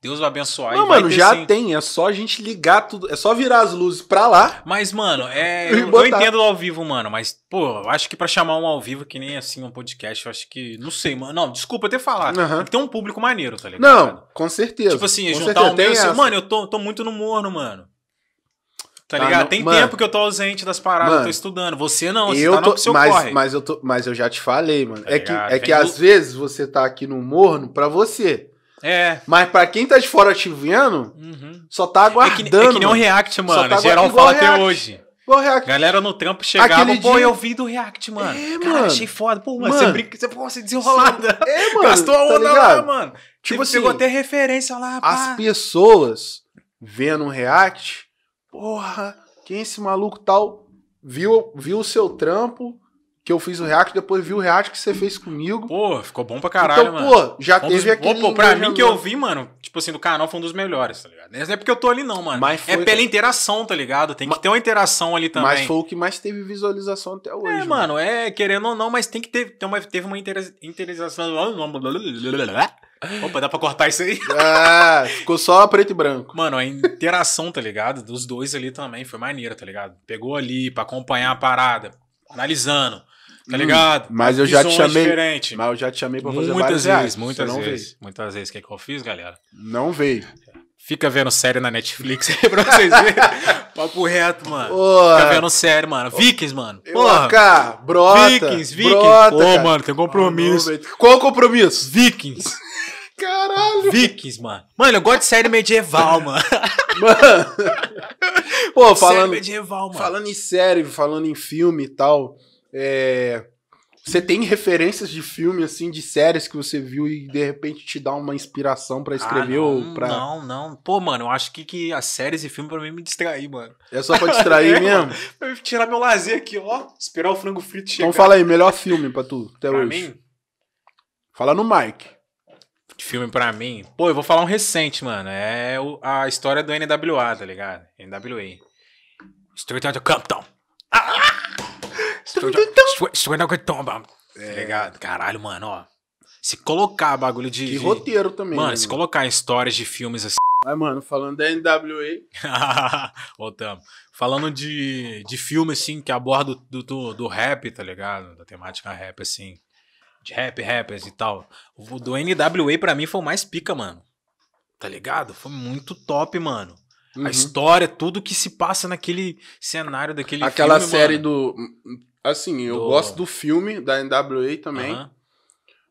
[SPEAKER 1] Deus vai abençoar
[SPEAKER 3] Não, mano, já
[SPEAKER 1] sim.
[SPEAKER 3] tem. É só a gente ligar tudo. É só virar as luzes pra lá.
[SPEAKER 1] Mas, mano, é, eu, eu entendo ao vivo, mano, mas, pô, eu acho que pra chamar um ao vivo, que nem assim, um podcast, eu acho que. Não sei, mano. Não, desculpa ter falado. Tem que ter um público maneiro, tá ligado?
[SPEAKER 3] Não, com certeza.
[SPEAKER 1] Tipo assim,
[SPEAKER 3] com
[SPEAKER 1] juntar
[SPEAKER 3] certeza,
[SPEAKER 1] um meu assim, mano, eu tô, tô muito no morno, mano. Tá
[SPEAKER 3] Tá,
[SPEAKER 1] ligado?
[SPEAKER 3] não-
[SPEAKER 1] Tem
[SPEAKER 3] mano.
[SPEAKER 1] tempo que eu tô ausente das paradas,
[SPEAKER 3] Mano,
[SPEAKER 1] eu tô estudando. Você não, você
[SPEAKER 3] eu
[SPEAKER 1] tá
[SPEAKER 3] tô,
[SPEAKER 1] no seu
[SPEAKER 3] mas,
[SPEAKER 1] corre.
[SPEAKER 3] mas eu tô, mas eu já te falei, mano.
[SPEAKER 1] Tá
[SPEAKER 3] é que, é que às vezes você tá aqui no morno pra você.
[SPEAKER 1] É.
[SPEAKER 3] Mas pra quem tá de fora te vendo,
[SPEAKER 1] Uhum.
[SPEAKER 3] só tá
[SPEAKER 1] É
[SPEAKER 3] aguardando.
[SPEAKER 1] que, é que nem um
[SPEAKER 3] mano.
[SPEAKER 1] react, mano.
[SPEAKER 3] tá
[SPEAKER 1] Geral fala até
[SPEAKER 3] react.
[SPEAKER 1] hoje.
[SPEAKER 3] Igual react.
[SPEAKER 1] Galera no trampo chegava,
[SPEAKER 3] Aquele
[SPEAKER 1] pô,
[SPEAKER 3] dia-
[SPEAKER 1] eu vi do react, mano.
[SPEAKER 3] É,
[SPEAKER 1] Cara,
[SPEAKER 3] mano.
[SPEAKER 1] achei foda. Pô, mano,
[SPEAKER 3] Mano.
[SPEAKER 1] você brinca, você, pô, você desenrolada.
[SPEAKER 3] É, mano.
[SPEAKER 1] Gastou a
[SPEAKER 3] tá
[SPEAKER 1] onda lá,
[SPEAKER 3] ligado?
[SPEAKER 1] mano.
[SPEAKER 3] Tipo
[SPEAKER 1] Tipo,
[SPEAKER 3] assim,
[SPEAKER 1] pegou até referência lá,
[SPEAKER 3] As
[SPEAKER 1] pá.
[SPEAKER 3] pessoas vendo um react, porra, quem é esse maluco tal? Viu, viu o seu trampo, que eu fiz o react, depois viu o react que você fez comigo.
[SPEAKER 1] Pô, ficou bom pra caralho,
[SPEAKER 3] então,
[SPEAKER 1] mano.
[SPEAKER 3] pô, já
[SPEAKER 1] Um dos-
[SPEAKER 3] teve aquele.
[SPEAKER 1] Pô, pra mim que eu vi, mano, tipo assim, do canal foi um dos melhores, tá ligado? Não é porque eu tô ali, não, mano.
[SPEAKER 3] Mas
[SPEAKER 1] é
[SPEAKER 3] foi-
[SPEAKER 1] pela interação, tá ligado? Tem que
[SPEAKER 3] Mas-
[SPEAKER 1] ter uma interação ali também.
[SPEAKER 3] Mas foi o que mais teve visualização até hoje.
[SPEAKER 1] É, mano, é querendo ou não, mas tem que ter, ter uma, teve uma interação. Opa, dá pra cortar isso aí?
[SPEAKER 3] Ah, ficou só preto e branco.
[SPEAKER 1] Mano, a interação, tá ligado? Dos dois ali também foi maneira, tá ligado? Pegou ali pra acompanhar a parada, analisando, tá
[SPEAKER 3] Hum,
[SPEAKER 1] ligado?
[SPEAKER 3] mas eu já te
[SPEAKER 1] Visões
[SPEAKER 3] chamei-
[SPEAKER 1] diferentes.
[SPEAKER 3] Mas eu já te chamei pra fazer
[SPEAKER 1] Muitas vezes, muitas
[SPEAKER 3] não
[SPEAKER 1] vezes. Muitas vezes. O que, que eu fiz, galera?
[SPEAKER 3] Veio. Não veio.
[SPEAKER 1] Fica vendo série na Netflix aí pra vocês verem. Papo reto, mano. Fica vendo série, mano. Vikings, mano. Porra.
[SPEAKER 3] cá, brota.
[SPEAKER 1] Vikings, Vikings.
[SPEAKER 3] brota,
[SPEAKER 1] Pô,
[SPEAKER 3] cara.
[SPEAKER 1] mano, tem compromisso.
[SPEAKER 3] Qual o compromisso?
[SPEAKER 1] Vikings.
[SPEAKER 3] Caralho.
[SPEAKER 1] Vikings, mano. Mano, eu gosto de série medieval, mano.
[SPEAKER 3] Mano. Pô,
[SPEAKER 1] série
[SPEAKER 3] falando,
[SPEAKER 1] medieval, mano.
[SPEAKER 3] falando em série, falando em filme e tal, é, você tem referências de filme, assim, de séries que você viu e de repente te dá uma inspiração pra escrever
[SPEAKER 1] ah,
[SPEAKER 3] ou
[SPEAKER 1] não,
[SPEAKER 3] pra...
[SPEAKER 1] Não, não. Pô, mano, eu acho que, que as séries e filmes pra mim me distrair, mano.
[SPEAKER 3] É só pra distrair
[SPEAKER 1] É,
[SPEAKER 3] mesmo?
[SPEAKER 1] Pra eu tirar meu lazer aqui, ó. Esperar o frango frito chegar.
[SPEAKER 3] Então fala aí, melhor filme pra tu, até
[SPEAKER 1] pra
[SPEAKER 3] hoje.
[SPEAKER 1] mim,
[SPEAKER 3] Fala no Mike.
[SPEAKER 1] filme pra mim. Pô, eu vou falar um recente, mano. É a história do NWA, tá ligado? NWA. Straight Outta Compton. Straight Outta- Straight Outta Compton. Tá ligado? Caralho, mano, ó. Se colocar bagulho de.
[SPEAKER 3] E
[SPEAKER 1] de-
[SPEAKER 3] roteiro também.
[SPEAKER 1] Mano,
[SPEAKER 3] né,
[SPEAKER 1] se colocar histórias de filmes assim.
[SPEAKER 3] Mas, mano, falando da NWA,
[SPEAKER 1] Voltamos. Falando de, de filme, assim, que aborda do, do, do rap, tá ligado? Da temática rap, assim. De rap, rappers e tal. O do NWA, pra mim, foi o mais pica, mano. Tá ligado? Foi muito top, mano.
[SPEAKER 3] uhum.
[SPEAKER 1] A história, tudo que se passa naquele cenário daquele
[SPEAKER 3] aquela
[SPEAKER 1] filme,
[SPEAKER 3] série
[SPEAKER 1] mano.
[SPEAKER 3] do... Assim, eu
[SPEAKER 1] Do-
[SPEAKER 3] gosto do filme da NWA também,
[SPEAKER 1] Aham.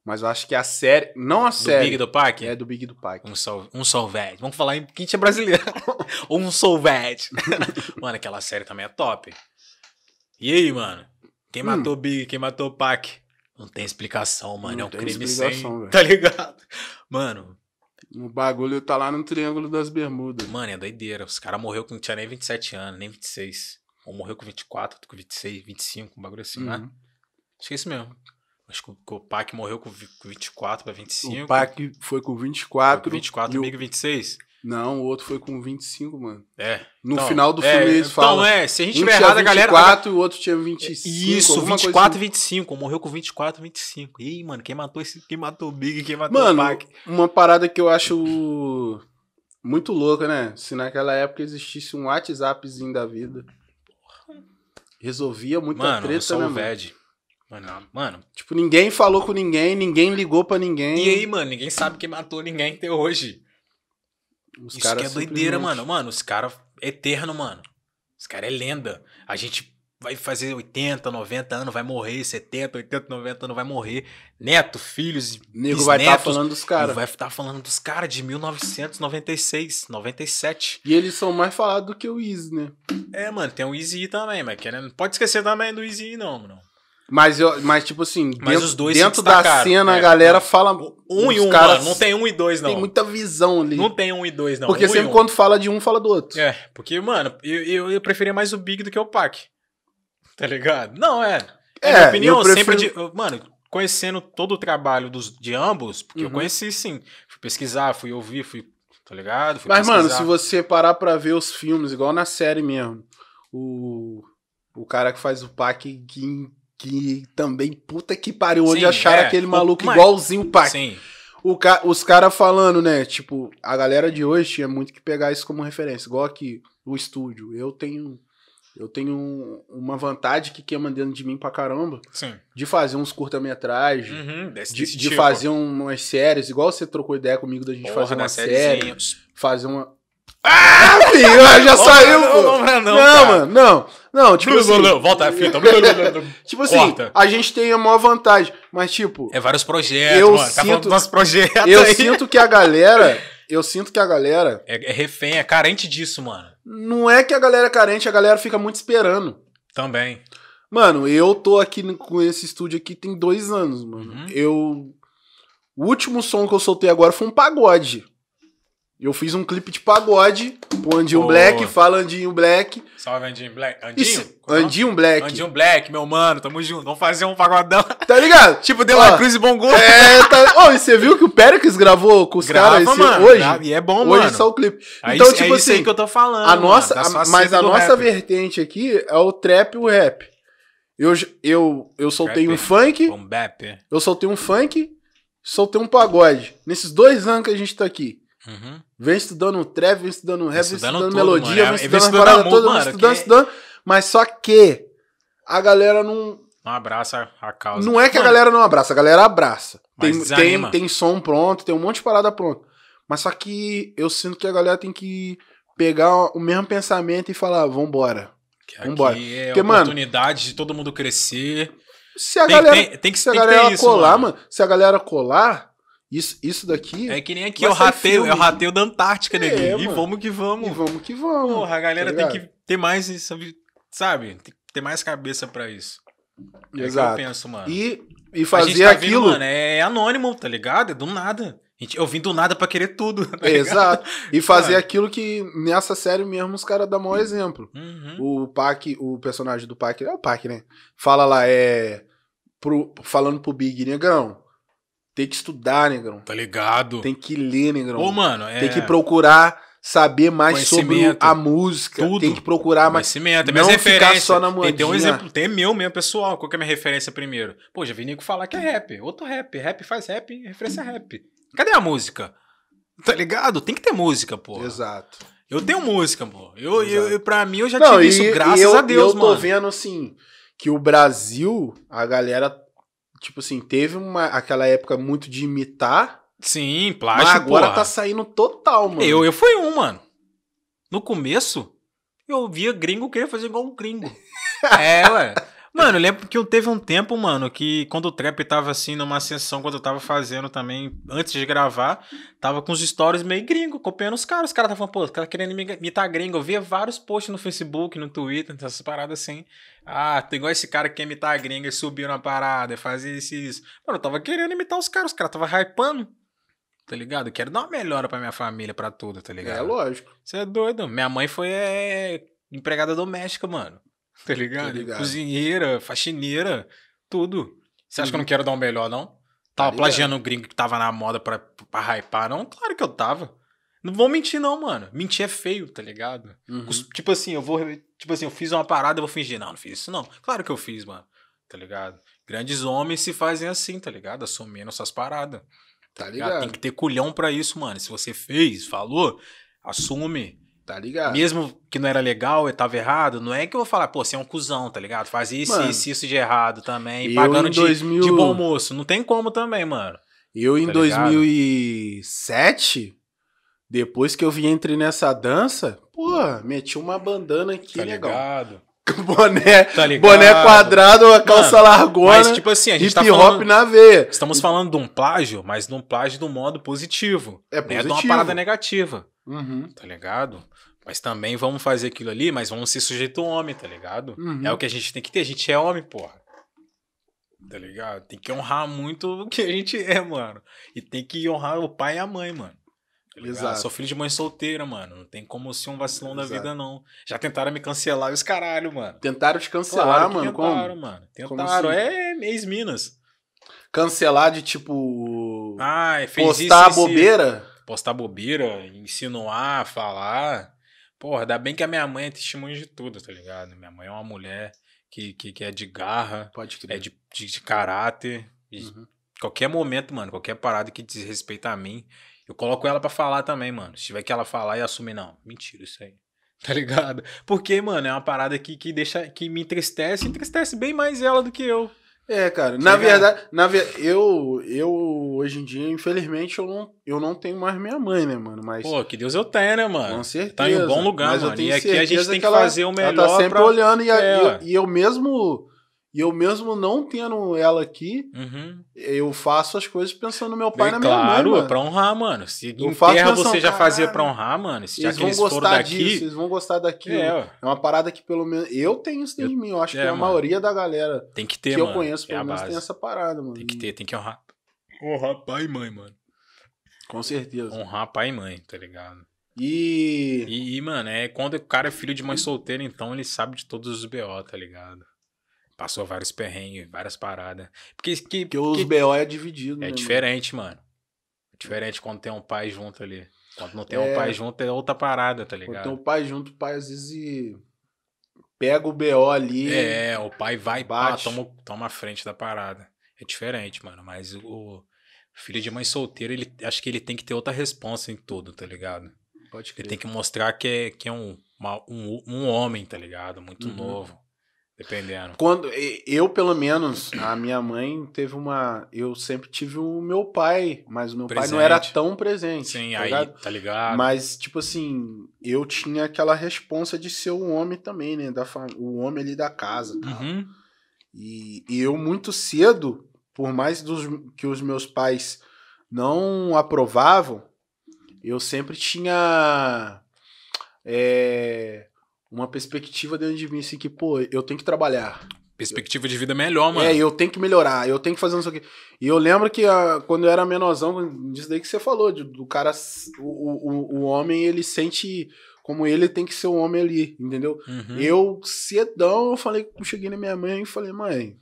[SPEAKER 3] mas eu acho que a série... Não a
[SPEAKER 1] Do
[SPEAKER 3] série.
[SPEAKER 1] Big do Pac?
[SPEAKER 3] É do Big do Pac.
[SPEAKER 1] Um sol, um solvete. Vamos falar em gente é brasileiro. um solvete. mano, aquela série também é top. E aí, mano? Quem
[SPEAKER 3] Hum.
[SPEAKER 1] matou o Big, quem matou o Pac? Não tem explicação, mano.
[SPEAKER 3] Não
[SPEAKER 1] é um crime sem.
[SPEAKER 3] velho.
[SPEAKER 1] Tá ligado? Mano,
[SPEAKER 3] O bagulho tá lá no Triângulo das Bermudas.
[SPEAKER 1] mano, é doideira. Os caras morreu com não tinha nem 27 anos, nem 26. Um morreu com 24, outro com 26, 25, um bagulho assim, né?
[SPEAKER 3] Uhum.
[SPEAKER 1] Acho que é isso mesmo. Acho que o, que o Pac morreu com vi- com 24 pra 25.
[SPEAKER 3] O Pac foi com
[SPEAKER 1] foi
[SPEAKER 3] 24.
[SPEAKER 1] com 24
[SPEAKER 3] e
[SPEAKER 1] e
[SPEAKER 3] o-
[SPEAKER 1] Big 26.
[SPEAKER 3] Não, o outro foi com 25, mano.
[SPEAKER 1] É.
[SPEAKER 3] No
[SPEAKER 1] Então,
[SPEAKER 3] final do
[SPEAKER 1] é,
[SPEAKER 3] filme eles
[SPEAKER 1] então,
[SPEAKER 3] falam.
[SPEAKER 1] é, se a gente
[SPEAKER 3] um
[SPEAKER 1] tiver
[SPEAKER 3] tinha
[SPEAKER 1] errado, a galera.
[SPEAKER 3] 24 e o outro tinha 25.
[SPEAKER 1] Isso,
[SPEAKER 3] alguma coisa
[SPEAKER 1] 24
[SPEAKER 3] assim.
[SPEAKER 1] e 25. Morreu com 24 e 25. Ih, mano, quem matou esse. Quem matou o Big, quem matou
[SPEAKER 3] Mano,
[SPEAKER 1] o Pac?
[SPEAKER 3] uma parada que eu acho muito louca, né? Se naquela época existisse um WhatsAppzinho da vida. Resolvia muita
[SPEAKER 1] Mano, eu
[SPEAKER 3] treta,
[SPEAKER 1] sou
[SPEAKER 3] né,
[SPEAKER 1] o
[SPEAKER 3] mano?
[SPEAKER 1] VED. Mano, mano.
[SPEAKER 3] Tipo, ninguém falou com ninguém, ninguém ligou pra ninguém.
[SPEAKER 1] E aí, mano, ninguém sabe quem matou ninguém até hoje.
[SPEAKER 3] Os
[SPEAKER 1] Isso que é doideira,
[SPEAKER 3] simplesmente-
[SPEAKER 1] mano. Mano, os caras. Eterno, mano. Os caras é lenda. A gente vai fazer 80, 90 anos, vai morrer. 70, 80, 90 anos, vai morrer. Neto, filhos.
[SPEAKER 3] Nego vai estar
[SPEAKER 1] bisnetos,
[SPEAKER 3] falando dos caras.
[SPEAKER 1] vai estar falando dos caras de 1996, 97.
[SPEAKER 3] E eles são mais falados do que o Easy, né?
[SPEAKER 1] É, mano, tem o Easy também, mas querendo. Não pode esquecer também do Easy, não, mano.
[SPEAKER 3] Mas, eu, mas tipo assim,
[SPEAKER 1] Mas
[SPEAKER 3] dentro,
[SPEAKER 1] os dois
[SPEAKER 3] dentro da cena
[SPEAKER 1] é.
[SPEAKER 3] a galera fala.
[SPEAKER 1] Um e um,
[SPEAKER 3] caras
[SPEAKER 1] mano. Não tem um e dois, não.
[SPEAKER 3] Tem muita visão ali.
[SPEAKER 1] Não tem um e dois, não.
[SPEAKER 3] porque
[SPEAKER 1] um
[SPEAKER 3] sempre
[SPEAKER 1] um.
[SPEAKER 3] quando fala de um, fala do outro.
[SPEAKER 1] É, porque, mano, eu, eu, eu preferia mais o Big do que o Pac. Tá ligado? Não, é. É, minha opinião,
[SPEAKER 3] eu prefiro-
[SPEAKER 1] sempre de. eu- Mano, conhecendo todo o trabalho dos, de ambos, porque eu
[SPEAKER 3] Uhum.
[SPEAKER 1] conheci sim. Fui pesquisar, fui ouvir, fui. Tá ligado? Fui
[SPEAKER 3] Mas, mano,
[SPEAKER 1] pesquisar.
[SPEAKER 3] se você parar pra ver os filmes, igual na série mesmo, o, o cara que faz o Pac, que, que também, puta que pariu, onde
[SPEAKER 1] Sim,
[SPEAKER 3] acharam
[SPEAKER 1] é.
[SPEAKER 3] aquele maluco
[SPEAKER 1] mas-
[SPEAKER 3] igualzinho o Pac.
[SPEAKER 1] Sim.
[SPEAKER 3] O ca, os caras falando, né? Tipo, a galera de hoje tinha muito que pegar isso como referência. Igual aqui, o estúdio. Eu tenho. Eu tenho uma vantagem que queima dentro de mim pra caramba.
[SPEAKER 1] Sim.
[SPEAKER 3] De fazer uns curta-metragens.
[SPEAKER 1] Uhum,
[SPEAKER 3] De, de
[SPEAKER 1] tipo.
[SPEAKER 3] fazer um, umas séries, igual você trocou ideia comigo da gente
[SPEAKER 1] Porra,
[SPEAKER 3] fazer uma
[SPEAKER 1] na
[SPEAKER 3] série, fazer uma. Ah, filho, já saiu,
[SPEAKER 1] não,
[SPEAKER 3] pô.
[SPEAKER 1] não, não,
[SPEAKER 3] Não,
[SPEAKER 1] cara.
[SPEAKER 3] mano, não. Não, tipo assim.
[SPEAKER 1] Volta a fita.
[SPEAKER 3] Tipo assim,
[SPEAKER 1] Corta.
[SPEAKER 3] a gente tem a maior vantagem. Mas, tipo,
[SPEAKER 1] É vários projetos,
[SPEAKER 3] Eu
[SPEAKER 1] mano. Tá falando
[SPEAKER 3] sinto-
[SPEAKER 1] dos nossos projetos
[SPEAKER 3] eu
[SPEAKER 1] aí.
[SPEAKER 3] sinto que a galera. Eu sinto que a galera.
[SPEAKER 1] É, é refém, é carente disso, mano.
[SPEAKER 3] Não é que a galera é carente, a galera fica muito esperando.
[SPEAKER 1] Também.
[SPEAKER 3] Mano, eu tô aqui com esse estúdio aqui tem dois anos, mano.
[SPEAKER 1] Uhum.
[SPEAKER 3] Eu. O último som que eu soltei agora foi um pagode. Eu fiz um clipe de pagode pro Andinho. Black, fala Andinho Black.
[SPEAKER 1] Salve, Andinho Black. Andinho?
[SPEAKER 3] Isso,
[SPEAKER 1] é?
[SPEAKER 3] Andinho Black.
[SPEAKER 1] Andinho Black, meu mano, tamo junto. Vamos fazer um pagodão.
[SPEAKER 3] Tá ligado?
[SPEAKER 1] tipo De La
[SPEAKER 3] Ó,
[SPEAKER 1] Cruz e Bongo.
[SPEAKER 3] É, tá. Ô, e você viu que o Pericles gravou com os
[SPEAKER 1] Grava,
[SPEAKER 3] caras
[SPEAKER 1] mano.
[SPEAKER 3] hoje?
[SPEAKER 1] grava, E é bom,
[SPEAKER 3] hoje
[SPEAKER 1] mano.
[SPEAKER 3] só o clipe.
[SPEAKER 1] Aí,
[SPEAKER 3] então,
[SPEAKER 1] é
[SPEAKER 3] tipo
[SPEAKER 1] aí
[SPEAKER 3] assim,
[SPEAKER 1] que eu tô falando.
[SPEAKER 3] a nossa,
[SPEAKER 1] mano,
[SPEAKER 3] a- mas a nossa
[SPEAKER 1] rap.
[SPEAKER 3] vertente aqui é o trap e o rap. Eu, eu, eu soltei
[SPEAKER 1] Rap.
[SPEAKER 3] um funk,
[SPEAKER 1] Bom
[SPEAKER 3] eu soltei um funk, soltei um pagode. Nesses dois anos que a gente tá aqui.
[SPEAKER 1] Uhum.
[SPEAKER 3] Vem estudando trap, vem estudando rap, vem
[SPEAKER 1] Estudando
[SPEAKER 3] estudando
[SPEAKER 1] tudo,
[SPEAKER 3] melodia,
[SPEAKER 1] mano. É,
[SPEAKER 3] vem
[SPEAKER 1] vem
[SPEAKER 3] estudando
[SPEAKER 1] estudando
[SPEAKER 3] paradas
[SPEAKER 1] amor,
[SPEAKER 3] todas, vem
[SPEAKER 1] mano,
[SPEAKER 3] estudando,
[SPEAKER 1] que-
[SPEAKER 3] estudando. Mas só que a galera não.
[SPEAKER 1] Um abraço a- a causa.
[SPEAKER 3] Não é que a
[SPEAKER 1] Mano,
[SPEAKER 3] galera não abraça, a galera abraça.
[SPEAKER 1] Mas
[SPEAKER 3] Tem, tem,
[SPEAKER 1] desanima.
[SPEAKER 3] tem som pronto, tem um monte de parada pronto. Mas só que eu sinto que a galera tem que pegar o mesmo pensamento e falar, vambora.
[SPEAKER 1] que
[SPEAKER 3] vambora.
[SPEAKER 1] Aqui é
[SPEAKER 3] Porque, mano,
[SPEAKER 1] oportunidade de todo mundo crescer.
[SPEAKER 3] Se a
[SPEAKER 1] Tem,
[SPEAKER 3] galera,
[SPEAKER 1] tem, tem que,
[SPEAKER 3] se a galera
[SPEAKER 1] ter isso,
[SPEAKER 3] colar,
[SPEAKER 1] mano.
[SPEAKER 3] mano. se a galera colar, isso, isso daqui.
[SPEAKER 1] É que nem aqui, eu rateio,
[SPEAKER 3] filme.
[SPEAKER 1] eu rateio da Antártica,
[SPEAKER 3] É.
[SPEAKER 1] E vamos que vamos.
[SPEAKER 3] E vamos que vamos.
[SPEAKER 1] Porra, a galera
[SPEAKER 3] tá
[SPEAKER 1] tem que ter mais isso, sabe? Tem que ter mais cabeça pra isso. É
[SPEAKER 3] Exato.
[SPEAKER 1] eu penso, mano.
[SPEAKER 3] E, e fazer
[SPEAKER 1] tá
[SPEAKER 3] aquilo.
[SPEAKER 1] Vindo, mano, é anônimo, tá ligado? É do nada. Eu vim do nada pra querer tudo. Tá?
[SPEAKER 3] Exato. E fazer
[SPEAKER 1] Mano.
[SPEAKER 3] aquilo que nessa série mesmo os caras dão maior exemplo.
[SPEAKER 1] Uhum.
[SPEAKER 3] O Pac, o personagem do Pac, é o Pac, né? Fala lá, é. Pro, falando pro Big, negrão. Tem que estudar, negrão.
[SPEAKER 1] Tá ligado?
[SPEAKER 3] Tem que ler, negrão.
[SPEAKER 1] Ô, mano, é.
[SPEAKER 3] Tem que procurar saber mais sobre a música.
[SPEAKER 1] Tudo.
[SPEAKER 3] Tem que procurar mais.
[SPEAKER 1] Conhecimento, é
[SPEAKER 3] não ficar só na
[SPEAKER 1] tem, tem um exemplo, tem meu mesmo, pessoal. Qual que é a minha referência primeiro? Pô, já vi nego falar que é rap. Outro rap. Rap faz rap, referência é rap. Cadê a música? Tá ligado? Tem que ter música, pô.
[SPEAKER 3] Exato.
[SPEAKER 1] Eu tenho música, pô. Eu, eu,
[SPEAKER 3] Exato.
[SPEAKER 1] eu, pra mim, eu já
[SPEAKER 3] Não,
[SPEAKER 1] tive
[SPEAKER 3] e,
[SPEAKER 1] isso, graças
[SPEAKER 3] eu,
[SPEAKER 1] a Deus,
[SPEAKER 3] eu tô
[SPEAKER 1] mano.
[SPEAKER 3] vendo assim que o Brasil, a galera, tipo assim, teve uma, aquela época muito de imitar,
[SPEAKER 1] Sim,
[SPEAKER 3] mas
[SPEAKER 1] plástico,
[SPEAKER 3] agora
[SPEAKER 1] porra.
[SPEAKER 3] tá saindo total, mano.
[SPEAKER 1] Eu, eu fui um, mano. No começo, eu via gringo querer fazer igual um gringo. é, ué. Mano, eu lembro que eu teve um tempo, mano, que quando o trap tava assim, numa sessão, quando eu tava fazendo também, antes de gravar, tava com os stories meio gringo, copiando os caras. Os caras estavam, pô, os caras querendo imi- imitar gringo. Eu via vários posts no Facebook, no Twitter, essas paradas assim. Ah, tem igual esse cara que quer imitar gringo e subiu na parada, e fazia isso e isso. Mano, eu tava querendo imitar os caras, os caras tava hypando. Tá ligado? Eu quero dar uma melhora pra minha família, pra tudo, tá ligado?
[SPEAKER 3] É lógico.
[SPEAKER 1] Você é doido. Minha mãe foi é, empregada doméstica, mano. Tá ligado?
[SPEAKER 3] Ligado.
[SPEAKER 1] Cozinheira, faxineira, tudo. Você acha que eu não
[SPEAKER 3] Uhum.
[SPEAKER 1] quero dar um melhor, não? Tava
[SPEAKER 3] ligado.
[SPEAKER 1] plagiando o gringo que tava na moda pra, pra hypar, não? Claro que eu tava. Não vou mentir, não, mano. Mentir é feio, tá ligado?
[SPEAKER 3] Uhum.
[SPEAKER 1] Tipo assim, eu vou. Tipo assim, eu fiz uma parada, eu vou fingir. Não, não fiz isso, não. Claro que eu fiz, mano. Tá ligado? Grandes homens se fazem assim, tá ligado? Assumindo essas paradas.
[SPEAKER 3] Tá
[SPEAKER 1] ligado? Tem que ter culhão pra isso, mano. Se você fez, falou, assume.
[SPEAKER 3] Tá ligado?
[SPEAKER 1] Mesmo que não era legal, eu tava errado, não é que eu vou falar, pô, você é um cuzão, tá ligado? Faz isso,
[SPEAKER 3] Mano,
[SPEAKER 1] isso, isso de errado também, pagando
[SPEAKER 3] em
[SPEAKER 1] de,
[SPEAKER 3] 2000
[SPEAKER 1] de bom moço. Não tem como também, mano.
[SPEAKER 3] Eu em
[SPEAKER 1] Tá ligado?
[SPEAKER 3] 2007, depois que eu vi entre nessa dança, pô, meti uma bandana aqui
[SPEAKER 1] Tá
[SPEAKER 3] legal.
[SPEAKER 1] ligado?
[SPEAKER 3] Boné,
[SPEAKER 1] Tá ligado?
[SPEAKER 3] boné quadrado, a calça largona,
[SPEAKER 1] Mas, tipo assim, a gente
[SPEAKER 3] hip
[SPEAKER 1] tá
[SPEAKER 3] hop
[SPEAKER 1] falando...
[SPEAKER 3] na veia.
[SPEAKER 1] Estamos falando de um plágio, mas de um plágio do modo positivo.
[SPEAKER 3] É
[SPEAKER 1] Não é de uma
[SPEAKER 3] positivo.
[SPEAKER 1] parada negativa,
[SPEAKER 3] Uhum,
[SPEAKER 1] tá ligado? Mas também vamos fazer aquilo ali, mas vamos ser sujeito homem, tá ligado?
[SPEAKER 3] uhum.
[SPEAKER 1] É o que a gente tem que ter. A gente é homem, porra. Tá ligado? Tem que honrar muito o que a gente é, mano. E tem que honrar o pai e a mãe, mano. Tá?
[SPEAKER 3] Exato.
[SPEAKER 1] Sou filho de mãe solteira, mano. Não tem como ser um vacilão da
[SPEAKER 3] Exato.
[SPEAKER 1] vida, não. Já tentaram me cancelar e os caralho, mano.
[SPEAKER 3] Tentaram te cancelar,
[SPEAKER 1] Claro
[SPEAKER 3] mano.
[SPEAKER 1] tentaram,
[SPEAKER 3] Como?
[SPEAKER 1] mano.
[SPEAKER 3] Como
[SPEAKER 1] Tentaram.
[SPEAKER 3] assim?
[SPEAKER 1] É ex-Minas.
[SPEAKER 3] Cancelar de tipo.
[SPEAKER 1] Ah, fez
[SPEAKER 3] postar
[SPEAKER 1] isso,
[SPEAKER 3] bobeira?
[SPEAKER 1] Postar bobeira, insinuar, falar. Porra, ainda bem que a minha mãe é testemunha de tudo, tá ligado? Minha mãe é uma mulher que, que, que é de garra,
[SPEAKER 3] Pode crer.
[SPEAKER 1] é de, de, de caráter.
[SPEAKER 3] Uhum.
[SPEAKER 1] Qualquer momento, mano, qualquer parada que diz respeito a mim, eu coloco ela pra falar também, mano. Se tiver que ela falar e assumir, não. Mentira, isso aí. Tá ligado? Porque, mano, é uma parada que, que deixa. que me entristece, entristece bem mais ela do que eu.
[SPEAKER 3] É, cara.
[SPEAKER 1] Tá
[SPEAKER 3] na verdade, na ver... eu, eu hoje em dia, infelizmente, eu não, eu não tenho mais minha mãe, né, mano? Mas
[SPEAKER 1] Pô, que Deus eu tenha, né,
[SPEAKER 3] com
[SPEAKER 1] mano?
[SPEAKER 3] certeza.
[SPEAKER 1] Tá em um bom lugar,
[SPEAKER 3] Mas eu
[SPEAKER 1] mano.
[SPEAKER 3] tenho
[SPEAKER 1] E aqui a gente tem que
[SPEAKER 3] ela-
[SPEAKER 1] fazer o melhor
[SPEAKER 3] Ela tá sempre
[SPEAKER 1] pra-
[SPEAKER 3] olhando e,
[SPEAKER 1] É,
[SPEAKER 3] e eu- e eu mesmo e eu mesmo não tendo ela aqui,
[SPEAKER 1] Uhum.
[SPEAKER 3] eu faço as coisas pensando no meu pai e na minha
[SPEAKER 1] claro,
[SPEAKER 3] mãe,
[SPEAKER 1] é
[SPEAKER 3] mano.
[SPEAKER 1] pra honrar, mano. Se
[SPEAKER 3] Eu
[SPEAKER 1] você já fazia pra honrar, mano. Se já
[SPEAKER 3] Eles vão
[SPEAKER 1] eles foram
[SPEAKER 3] gostar disso,
[SPEAKER 1] daqui.
[SPEAKER 3] eles vão gostar daquilo.
[SPEAKER 1] É,
[SPEAKER 3] É, uma parada que pelo menos eu tenho isso dentro de mim, eu acho
[SPEAKER 1] é,
[SPEAKER 3] que a
[SPEAKER 1] mano.
[SPEAKER 3] maioria da galera
[SPEAKER 1] tem que ter,
[SPEAKER 3] que
[SPEAKER 1] mano.
[SPEAKER 3] eu conheço
[SPEAKER 1] é
[SPEAKER 3] pelo
[SPEAKER 1] a
[SPEAKER 3] menos tem essa parada, mano.
[SPEAKER 1] Tem que ter, tem que honrar. Honrar pai e mãe, mano.
[SPEAKER 3] Com certeza.
[SPEAKER 1] Honrar pai e mãe, tá ligado?
[SPEAKER 3] E
[SPEAKER 1] E, e, mano, é quando o cara é filho de mãe solteira, então ele sabe de todos os BO, tá ligado? Passou vários perrengues, várias paradas. Porque, que,
[SPEAKER 3] porque os
[SPEAKER 1] que-
[SPEAKER 3] BO é dividido, né,
[SPEAKER 1] é
[SPEAKER 3] mano?
[SPEAKER 1] diferente, mano. É diferente quando tem um pai junto ali. Quando não tem
[SPEAKER 3] É.
[SPEAKER 1] um pai junto é outra parada, tá
[SPEAKER 3] Quando
[SPEAKER 1] ligado?
[SPEAKER 3] tem o pai junto, o pai às vezes pega o BO ali.
[SPEAKER 1] É, o pai vai e pá, toma, toma a frente da parada. É diferente, mano. Mas o filho de mãe solteira, ele, acho que ele tem que ter outra responsa em tudo, tá ligado?
[SPEAKER 3] Pode
[SPEAKER 1] Ele
[SPEAKER 3] crer.
[SPEAKER 1] tem que mostrar que é, que é um, uma- um, um homem, tá ligado? Muito
[SPEAKER 3] Uhum.
[SPEAKER 1] novo. Dependendo.
[SPEAKER 3] Quando eu, pelo menos, a minha mãe teve uma. Eu sempre tive o meu pai, mas o meu pai não era
[SPEAKER 1] Presente.
[SPEAKER 3] tão presente.
[SPEAKER 1] Sim,
[SPEAKER 3] tá
[SPEAKER 1] aí,
[SPEAKER 3] ligado?
[SPEAKER 1] tá ligado?
[SPEAKER 3] Mas, tipo assim, eu tinha aquela responsa de ser o homem também, né? Da fam... O homem ali da casa.
[SPEAKER 1] Uhum.
[SPEAKER 3] E, e eu, muito cedo, por mais dos, que os meus pais não aprovavam, eu sempre tinha é, uma perspectiva dentro de mim, assim, que, pô, eu tenho que trabalhar.
[SPEAKER 1] Perspectiva de vida melhor, mano.
[SPEAKER 3] É, eu tenho que melhorar, eu tenho que fazer não sei o quê. E eu lembro que ah, quando eu era menorzão, disso daí que você falou, de- do cara, o, o, o homem, ele sente como ele tem que ser o homem ali, entendeu?
[SPEAKER 1] Uhum.
[SPEAKER 3] Eu, cedão, eu falei, eu cheguei na minha mãe e falei, mãe,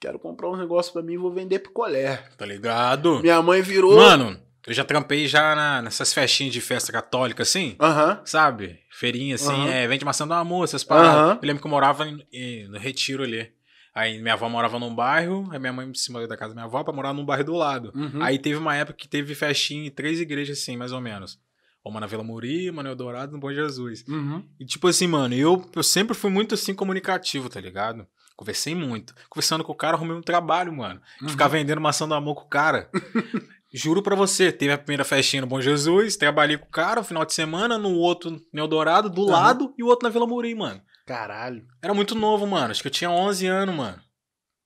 [SPEAKER 3] quero comprar um negócio pra mim, vou vender picolé.
[SPEAKER 1] Tá ligado?
[SPEAKER 3] Minha mãe virou.
[SPEAKER 1] Mano, eu já trampei já na- nessas festinhas de festa católica, assim.
[SPEAKER 3] Aham.
[SPEAKER 1] Sabe? Feirinha assim,
[SPEAKER 3] Aham.
[SPEAKER 1] é, vende maçã do amor, essas paradas.
[SPEAKER 3] Aham.
[SPEAKER 1] Eu lembro que eu morava em- em- no Retiro ali. Aí minha avó morava num bairro, aí minha mãe em cima da casa da minha avó pra morar num bairro do lado.
[SPEAKER 3] Uhum.
[SPEAKER 1] Aí teve uma época que teve festinha em três igrejas assim, mais ou menos. Uma na Vila Muri, uma no Eldorado no Bom Jesus.
[SPEAKER 3] Uhum.
[SPEAKER 1] E tipo assim, mano, eu, eu sempre fui muito assim comunicativo, tá ligado? Conversei muito. Conversando com o cara, arrumei um trabalho, mano. De
[SPEAKER 3] Uhum.
[SPEAKER 1] ficar vendendo maçã do amor com o cara. Juro pra você, teve a primeira festinha no Bom Jesus, trabalhei com o cara, no final de semana, no outro no Eldorado, do
[SPEAKER 3] Aham.
[SPEAKER 1] lado, e o outro na Vila Murim, mano.
[SPEAKER 3] Caralho.
[SPEAKER 1] Era muito novo, mano. Acho que eu tinha 11 anos, mano.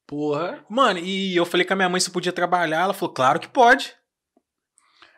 [SPEAKER 3] Porra.
[SPEAKER 1] Mano, e eu falei com a minha mãe se eu podia trabalhar. Ela falou, claro que pode.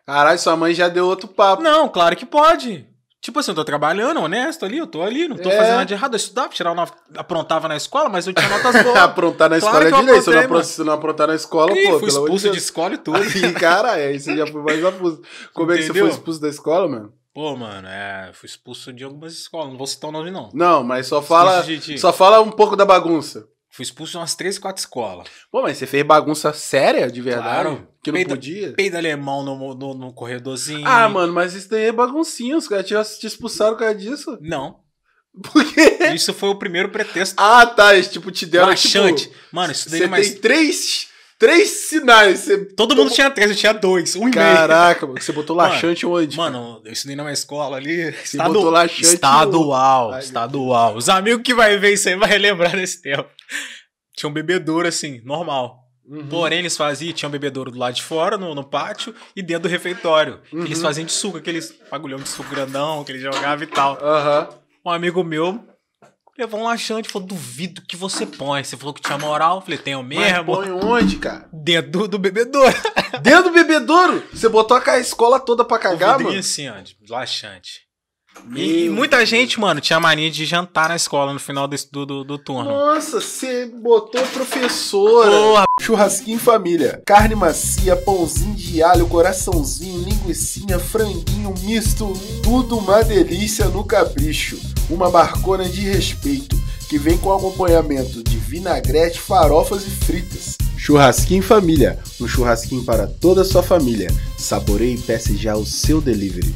[SPEAKER 3] Caralho, sua mãe já deu outro papo.
[SPEAKER 1] Não, claro que pode. Tipo assim, eu tô trabalhando, honesto ali, eu tô ali, não tô
[SPEAKER 3] É.
[SPEAKER 1] fazendo nada de errado. Eu estudava, tirava uma, aprontava na escola, mas eu tinha notas boas.
[SPEAKER 3] Aprontar na
[SPEAKER 1] Claro
[SPEAKER 3] escola é direito. Se não, apro- se não aprontar na escola,
[SPEAKER 1] Ih,
[SPEAKER 3] pô,
[SPEAKER 1] fui
[SPEAKER 3] de
[SPEAKER 1] expulso de escola e tudo.
[SPEAKER 3] Aí, cara, é, você já foi mais expulso. Como é que você
[SPEAKER 1] Entendeu?
[SPEAKER 3] foi expulso da escola, mano?
[SPEAKER 1] Pô, mano, é, fui expulso de algumas escolas, não vou citar o nome não.
[SPEAKER 3] Não, mas só fala, só fala um pouco da bagunça.
[SPEAKER 1] Fui expulso de umas 3, 4 escolas.
[SPEAKER 3] Pô, mas você fez bagunça séria, de verdade?
[SPEAKER 1] Claro.
[SPEAKER 3] Que não
[SPEAKER 1] Peida-
[SPEAKER 3] podia?
[SPEAKER 1] Peido alemão no, no, no corredorzinho.
[SPEAKER 3] Ah, mano, mas isso daí é baguncinha. Os caras te, te expulsaram por causa disso.
[SPEAKER 1] Não.
[SPEAKER 3] Por quê?
[SPEAKER 1] Isso foi o primeiro pretexto.
[SPEAKER 3] Ah, tá. Eles, tipo, te deram,
[SPEAKER 1] Laxante.
[SPEAKER 3] tipo...
[SPEAKER 1] Mano, isso daí
[SPEAKER 3] Você
[SPEAKER 1] é mais.
[SPEAKER 3] tem três, três sinais. Você...
[SPEAKER 1] Todo mundo tinha três, eu tinha dois. Um e meio.
[SPEAKER 3] Caraca, mano. Você botou
[SPEAKER 1] Mano,
[SPEAKER 3] laxante onde?
[SPEAKER 1] Mano, eu estudei numa escola ali.
[SPEAKER 3] Você botou laxante
[SPEAKER 1] Estadual,
[SPEAKER 3] Ai,
[SPEAKER 1] estadual. Os amigos que vai ver isso aí vai lembrar desse tempo. Tinha um bebedouro assim, normal.
[SPEAKER 3] Uhum.
[SPEAKER 1] Porém, eles faziam, tinha um bebedouro do lado de fora, no, no pátio, e dentro do refeitório.
[SPEAKER 3] Uhum.
[SPEAKER 1] Eles faziam de suco, aqueles bagulhão de suco grandão que ele jogava e tal.
[SPEAKER 3] Aham.
[SPEAKER 1] Um amigo meu levou um laxante falou: duvido que você põe. Você falou que tinha moral. Falei, tenho
[SPEAKER 3] Mas
[SPEAKER 1] mesmo.
[SPEAKER 3] põe onde, cara?
[SPEAKER 1] Dentro do, do bebedouro.
[SPEAKER 3] Dentro do bebedouro? Você botou a escola toda pra cagar, mano?
[SPEAKER 1] assim, ó, laxante.
[SPEAKER 3] Meu
[SPEAKER 1] E, muita gente, mano, tinha mania de jantar na escola no final desse- do, do, do turno.
[SPEAKER 3] Nossa, você botou professora.
[SPEAKER 1] Porra,
[SPEAKER 4] Churrasquinho em família. Carne macia, pãozinho de alho, coraçãozinho, linguiçinha, franguinho misto, tudo uma delícia no capricho. Uma barcona de respeito que vem com acompanhamento de vinagrete, farofas e fritas. Churrasquinho família, um churrasquinho para toda a sua família. Saboreie e peça já o seu delivery.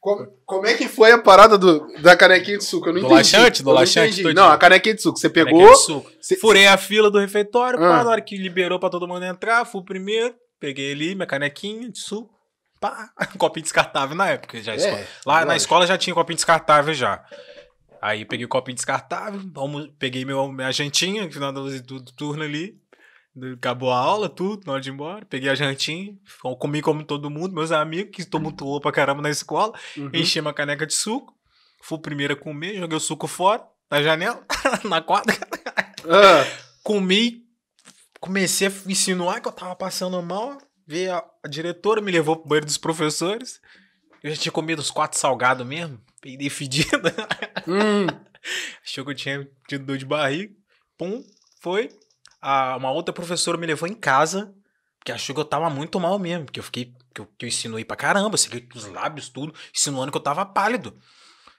[SPEAKER 3] Como, como é que foi a parada do, da canequinha de suco? Eu não
[SPEAKER 1] Do
[SPEAKER 3] entendi.
[SPEAKER 1] laxante? Do
[SPEAKER 3] não
[SPEAKER 1] laxante
[SPEAKER 3] entendi. Não, a canequinha de suco. Você pegou.
[SPEAKER 1] Canequinha de suco.
[SPEAKER 3] Cê-
[SPEAKER 1] Furei a fila do refeitório,
[SPEAKER 3] Ah.
[SPEAKER 1] pá, na hora que liberou pra todo mundo entrar, fui o primeiro, peguei ali minha canequinha de suco, pá, copinho descartável na época já.
[SPEAKER 3] É,
[SPEAKER 1] escola. Lá na escola já tinha copinho descartável já. Aí peguei o copinho descartável, peguei meu, minha jantinha no final do, do- do turno ali. Acabou a aula, tudo, na hora de ir embora. Peguei a jantinha, comi como todo mundo, meus amigos, que tumultuou pra caramba na escola.
[SPEAKER 3] Uhum.
[SPEAKER 1] Enchi uma caneca de suco. Fui o primeiro a comer, joguei o suco fora, na janela, na quadra.
[SPEAKER 3] Ah,
[SPEAKER 1] Comi, comecei a insinuar que eu tava passando mal. Veio a, a diretora, me levou pro banheiro dos professores. Eu já tinha comido os quatro salgados mesmo. Peidei fedido.
[SPEAKER 3] hum.
[SPEAKER 1] Achou que eu tinha tido dor de barriga. Pum, foi. A, uma outra professora me levou em casa. Porque achou que eu tava muito mal mesmo. Porque eu fiquei. Que eu, que eu insinuei pra caramba. Segui os lábios, tudo. Insinuando que eu tava pálido.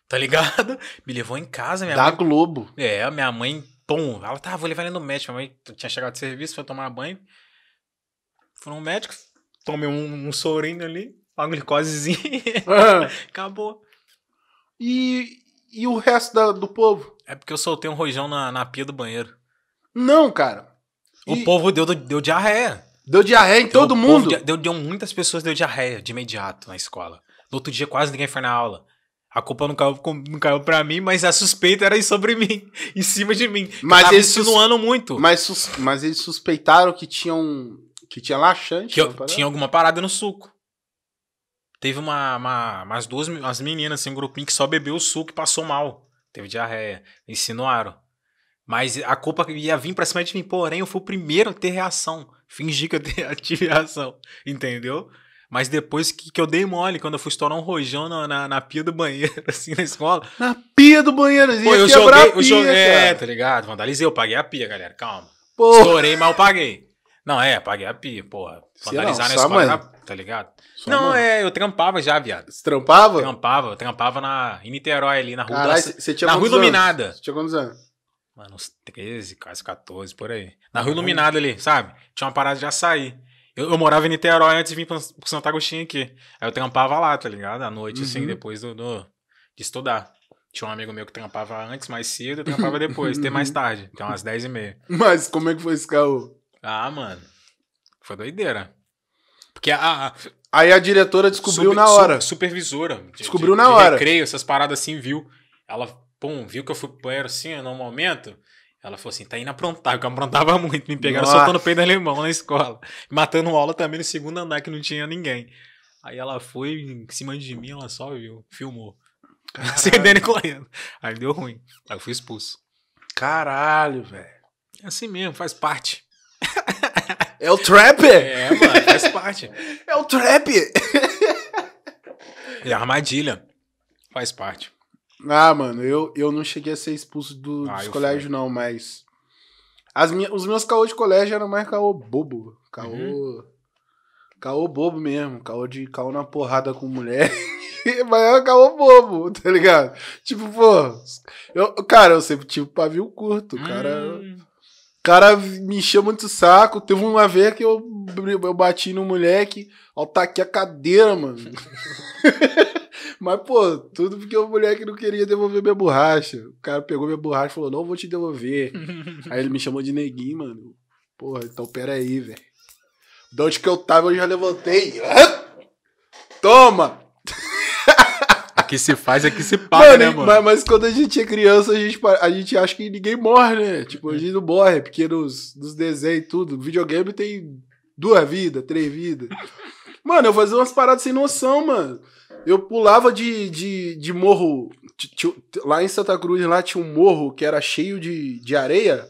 [SPEAKER 1] Tá ligado? Me levou em casa. Minha
[SPEAKER 3] Da
[SPEAKER 1] mãe
[SPEAKER 3] Globo.
[SPEAKER 1] é, a minha mãe, pum, ela tá, vou levar ele no médico. Minha mãe tinha chegado de serviço, foi tomar banho. Fui no médico, tomei um, um sorinho ali, uma glicosezinha,
[SPEAKER 3] Ah.
[SPEAKER 1] acabou.
[SPEAKER 3] E, e o resto da- do povo?
[SPEAKER 1] É porque eu soltei um rojão na, na pia do banheiro.
[SPEAKER 3] Não, cara.
[SPEAKER 1] O
[SPEAKER 3] E
[SPEAKER 1] povo deu, deu diarreia.
[SPEAKER 3] Deu diarreia em todo
[SPEAKER 1] O povo
[SPEAKER 3] mundo?
[SPEAKER 1] Deu, deu, deu- muitas pessoas deu diarreia de imediato na escola. No outro dia quase ninguém foi na aula. A culpa não caiu, não caiu pra mim, mas a suspeita era sobre mim, em cima de mim.
[SPEAKER 3] Mas
[SPEAKER 1] Tava
[SPEAKER 3] eles sus-
[SPEAKER 1] insinuando muito.
[SPEAKER 3] Mas, sus- mas eles suspeitaram que tinham. Que tinha laxante.
[SPEAKER 1] Que eu- tinha alguma parada no suco. Teve uma, uma, umas duas umas meninas, assim, um grupinho que só bebeu o suco e passou mal. Teve diarreia. Insinuaram. Mas a culpa ia vir pra cima de mim. Porém, eu fui o primeiro a ter reação. Fingi que eu tive reação. Entendeu? Mas depois que, que eu dei mole, quando eu fui estourar um rojão na, na, na pia do banheiro, assim, na escola.
[SPEAKER 3] Na pia do banheiro. Ia
[SPEAKER 1] Pô, eu joguei,
[SPEAKER 3] a
[SPEAKER 1] eu
[SPEAKER 3] pia,
[SPEAKER 1] joguei. É, tá ligado? Vandalizei, eu paguei a pia, galera. Calma.
[SPEAKER 3] Pô,
[SPEAKER 1] Estourei, mas eu paguei. Não, é, paguei a pia, porra. Vandalizar na
[SPEAKER 3] só,
[SPEAKER 1] escola, era- tá ligado?
[SPEAKER 3] Sua
[SPEAKER 1] não, é, eu trampava já, viado.
[SPEAKER 3] Você trampava?
[SPEAKER 1] Trampava, eu trampava na, em Niterói, ali na rua,
[SPEAKER 3] Caralho,
[SPEAKER 1] da, na rua iluminada.
[SPEAKER 3] Você tinha quantos anos?
[SPEAKER 1] Mano, uns 13, quase 14, por aí. Na rua iluminada ali, sabe? Tinha uma parada de açaí. Eu, eu morava em Niterói antes de vir pro, pro Santo Agostinho aqui. Aí eu trampava lá, tá ligado? À noite, assim,
[SPEAKER 3] Uhum.
[SPEAKER 1] depois do, do- de estudar. Tinha um amigo meu que trampava antes, mais cedo, eu trampava depois, tem mais tarde. Tem umas 10 e meia.
[SPEAKER 3] Mas como é que foi esse carro?
[SPEAKER 1] Ah, mano. Foi doideira. Porque a, a-
[SPEAKER 3] Aí a diretora descobriu
[SPEAKER 1] super-
[SPEAKER 3] na hora.
[SPEAKER 1] su- supervisora. de-
[SPEAKER 3] Descobriu
[SPEAKER 1] de-
[SPEAKER 3] na
[SPEAKER 1] de
[SPEAKER 3] hora.
[SPEAKER 1] Recreio, essas paradas assim, viu. Ela, pum, viu que eu fui pro banheiro assim, num momento. Ela falou assim, tá indo aprontar, porque eu aprontava muito. Me pegaram
[SPEAKER 3] Nossa.
[SPEAKER 1] soltando peito alemão na escola. Matando aula também no segundo andar que não tinha ninguém. Aí ela foi em cima de mim, ela só viu, filmou. Acendendo e correndo. Aí deu ruim. Aí eu fui expulso.
[SPEAKER 3] Caralho, velho.
[SPEAKER 1] É assim mesmo, faz parte.
[SPEAKER 3] É o trap?
[SPEAKER 1] É, mano, faz parte.
[SPEAKER 3] É o trap!
[SPEAKER 1] É armadilha. Faz parte.
[SPEAKER 3] Ah, mano, eu, eu não cheguei a ser expulso do,
[SPEAKER 1] Ah,
[SPEAKER 3] dos colégios, não, mas. As minha, os meus caô de colégio eram mais caô bobo. Caô.
[SPEAKER 1] Uhum.
[SPEAKER 3] Caô bobo mesmo. Caô de caô na porrada com mulher. mas é caô bobo, tá ligado? Tipo, pô. Eu, cara, eu sempre tive pavio curto. O cara.
[SPEAKER 1] Hum,
[SPEAKER 3] cara me encheu muito o saco. Teve uma vez que eu, eu bati no moleque, eu taquei a cadeira, mano. Mas, pô, tudo porque o moleque não queria devolver minha borracha. O cara pegou minha borracha e falou: não vou te devolver. Aí ele me chamou de neguinho, mano. Porra, então pera aí, velho. De onde que eu tava, eu já levantei. Toma!
[SPEAKER 1] Aqui se faz, aqui se paga,
[SPEAKER 3] Mano,
[SPEAKER 1] né, mano?
[SPEAKER 3] Mas, mas quando a gente é criança, a gente, a gente acha que ninguém morre, né? Tipo, a gente não morre, porque nos, nos desenhos e tudo. Videogame tem duas vidas, três vidas. Mano, eu fazia umas paradas sem noção, mano. Eu pulava de, de, de morro. Lá em Santa Cruz, lá tinha um morro que era cheio de, de areia.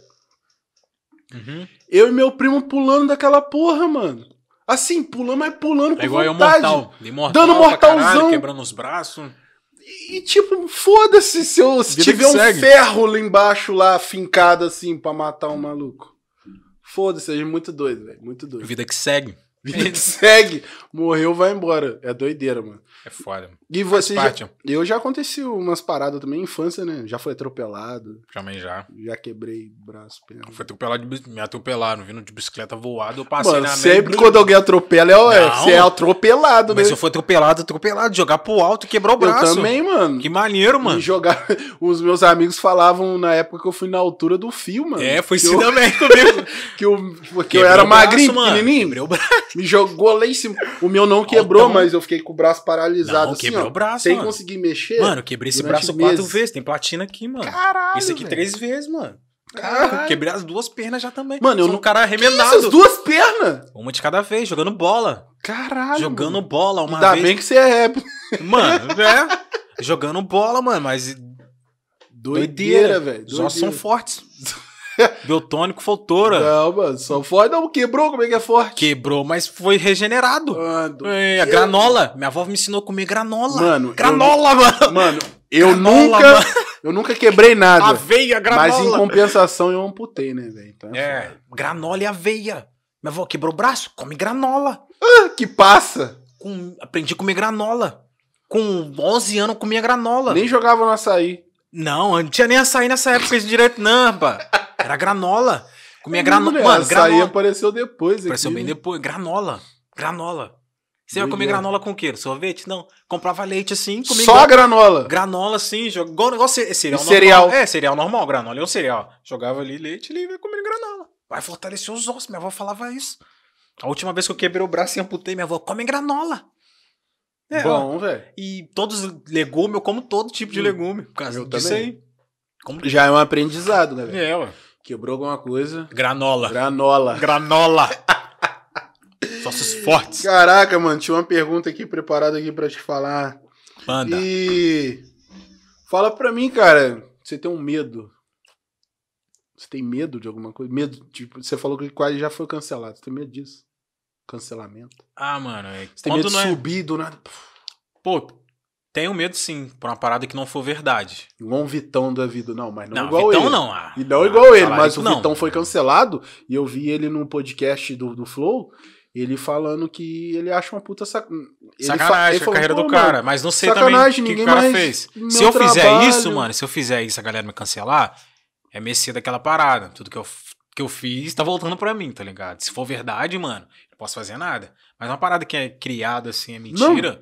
[SPEAKER 1] Uhum.
[SPEAKER 3] Eu e meu primo pulando daquela porra, mano. Assim, pulando, mas pulando com
[SPEAKER 1] É igual
[SPEAKER 3] vontade.
[SPEAKER 1] mortal. De mortal
[SPEAKER 3] Dando mortalzão.
[SPEAKER 1] caralho, quebrando os braços.
[SPEAKER 3] E, tipo, foda-se se, eu, se tiver um
[SPEAKER 1] segue.
[SPEAKER 3] ferro lá embaixo, lá, fincado assim, pra matar um maluco. Foda-se, é muito doido, velho. Muito doido.
[SPEAKER 1] Vida que segue.
[SPEAKER 3] Vida que segue. Morreu, vai embora. É doideira, mano.
[SPEAKER 1] É foda.
[SPEAKER 3] E você já. Eu já aconteceu umas paradas também, infância, né? Já foi atropelado,
[SPEAKER 1] Também já.
[SPEAKER 3] já quebrei braço, perna.
[SPEAKER 1] Foi atropelado de, me atropelaram, vindo de bicicleta voada, eu passei
[SPEAKER 3] Mano,
[SPEAKER 1] na
[SPEAKER 3] sempre quando alguém atropela, é, é, você é atropelado,
[SPEAKER 1] Mas
[SPEAKER 3] né?
[SPEAKER 1] eu fui atropelado, atropelado, jogar pro alto e quebrou o
[SPEAKER 3] Eu
[SPEAKER 1] braço.
[SPEAKER 3] também, mano.
[SPEAKER 1] Que maneiro, mano.
[SPEAKER 3] Me jogar. Os meus amigos falavam na época que eu fui na altura do fio, mano.
[SPEAKER 1] É, foi
[SPEAKER 3] que
[SPEAKER 1] assim
[SPEAKER 3] eu,
[SPEAKER 1] também comigo.
[SPEAKER 3] que eu, porque eu era magrinho, pequenininho. Me jogou lá em cima. O meu não quebrou,
[SPEAKER 1] Altão.
[SPEAKER 3] mas eu fiquei com o braço paralisado
[SPEAKER 1] Não,
[SPEAKER 3] assim,
[SPEAKER 1] quebrou
[SPEAKER 3] ó,
[SPEAKER 1] o braço,
[SPEAKER 3] sem
[SPEAKER 1] mano.
[SPEAKER 3] conseguir mexer.
[SPEAKER 1] Mano, quebrei esse braço quatro
[SPEAKER 3] meses.
[SPEAKER 1] vezes. Tem platina aqui, mano.
[SPEAKER 3] caralho.
[SPEAKER 1] Esse aqui
[SPEAKER 3] velho.
[SPEAKER 1] três vezes, mano.
[SPEAKER 3] Caralho.
[SPEAKER 1] Quebrei as duas pernas já também.
[SPEAKER 3] Mano, eu
[SPEAKER 1] Sou
[SPEAKER 3] não-
[SPEAKER 1] um cara
[SPEAKER 3] Que
[SPEAKER 1] remendado.
[SPEAKER 3] Essas duas pernas.
[SPEAKER 1] Uma de cada vez, jogando bola.
[SPEAKER 3] Caralho.
[SPEAKER 1] jogando
[SPEAKER 3] mano.
[SPEAKER 1] bola uma
[SPEAKER 3] Ainda
[SPEAKER 1] vez.
[SPEAKER 3] bem que você é rap.
[SPEAKER 1] Mano, é. jogando bola, mano, mas
[SPEAKER 3] Doideira, velho.
[SPEAKER 1] os ossos são fortes. Biotônico, Foltora.
[SPEAKER 3] Não, mano, só forte. Não, quebrou, como é que é forte?
[SPEAKER 1] Quebrou, mas foi regenerado.
[SPEAKER 3] Ah, do-
[SPEAKER 1] É, a granola. Minha avó me ensinou a comer granola.
[SPEAKER 3] Mano, eu-
[SPEAKER 1] granola, mano.
[SPEAKER 3] Mano, eu
[SPEAKER 1] Granola,
[SPEAKER 3] nunca.
[SPEAKER 1] mano.
[SPEAKER 3] Eu nunca quebrei nada.
[SPEAKER 1] Aveia, granola.
[SPEAKER 3] Mas em compensação eu amputei, né, velho? Então é
[SPEAKER 1] É, granola e aveia. Minha avó quebrou o braço, come granola.
[SPEAKER 3] foda. Que passa.
[SPEAKER 1] Com- aprendi a comer granola. Com 11 anos eu comia granola.
[SPEAKER 3] Nem jogava no açaí.
[SPEAKER 1] Não, não tinha nem açaí nessa época de direito, não, pá. Era granola. Comia
[SPEAKER 3] É
[SPEAKER 1] granola. Mano,
[SPEAKER 3] açaí
[SPEAKER 1] granola.
[SPEAKER 3] apareceu depois.
[SPEAKER 1] Apareceu
[SPEAKER 3] aqui,
[SPEAKER 1] bem
[SPEAKER 3] né?
[SPEAKER 1] depois. Granola. Granola. Você ia comer granola com o quê? Sorvete? Não. Comprava leite assim, comia
[SPEAKER 3] Só granola.
[SPEAKER 1] granola assim, jogou negócio é cereal normal.
[SPEAKER 3] cereal.
[SPEAKER 1] É, cereal normal, granola é um cereal. Jogava ali leite e ia comendo granola. Vai fortalecer os ossos, minha avó falava isso. A última vez que eu quebrei o braço e amputei, minha avó, come granola. É.
[SPEAKER 3] Bom, velho.
[SPEAKER 1] E todos os legumes, eu como todo tipo de
[SPEAKER 3] Hum.
[SPEAKER 1] legume. Por causa
[SPEAKER 3] Eu
[SPEAKER 1] disso
[SPEAKER 3] também.
[SPEAKER 1] aí. Como...
[SPEAKER 3] Já é um aprendizado, né, velho?
[SPEAKER 1] É, ué.
[SPEAKER 3] Quebrou alguma coisa.
[SPEAKER 1] Granola.
[SPEAKER 3] Granola.
[SPEAKER 1] Granola. Ossos fortes.
[SPEAKER 3] Caraca, mano, tinha uma pergunta aqui preparada aqui pra te falar.
[SPEAKER 1] Manda.
[SPEAKER 3] E fala pra mim, cara, você tem um medo? Você tem medo de alguma coisa? Medo, tipo, você falou que quase já foi cancelado. Você tem medo disso? Cancelamento.
[SPEAKER 1] Ah, mano. É...
[SPEAKER 3] Você tem medo de
[SPEAKER 1] é...
[SPEAKER 3] subir do nada?
[SPEAKER 1] Pô, tenho medo sim, por uma parada que não for verdade.
[SPEAKER 3] Igual um Vitão da vida. Não, mas não,
[SPEAKER 1] Não,
[SPEAKER 3] igual
[SPEAKER 1] Vitão
[SPEAKER 3] ele.
[SPEAKER 1] não. Ah,
[SPEAKER 3] E não
[SPEAKER 1] ah,
[SPEAKER 3] igual ele, mas o
[SPEAKER 1] não.
[SPEAKER 3] Vitão foi cancelado e eu vi ele num podcast do, do Flow, ele falando que ele acha uma puta sac...
[SPEAKER 1] Sacanagem com a
[SPEAKER 3] falou,
[SPEAKER 1] carreira
[SPEAKER 3] "Pô,
[SPEAKER 1] do
[SPEAKER 3] mano,
[SPEAKER 1] cara, mas não sei também o que, o cara fez. Se eu fizer
[SPEAKER 3] trabalho-
[SPEAKER 1] isso, mano, se eu fizer isso, a galera me cancelar, é mercê daquela parada. Tudo que eu, que eu fiz tá voltando pra mim, tá ligado? Se for verdade, mano, não posso fazer nada. Mas uma parada que é criada assim, é mentira,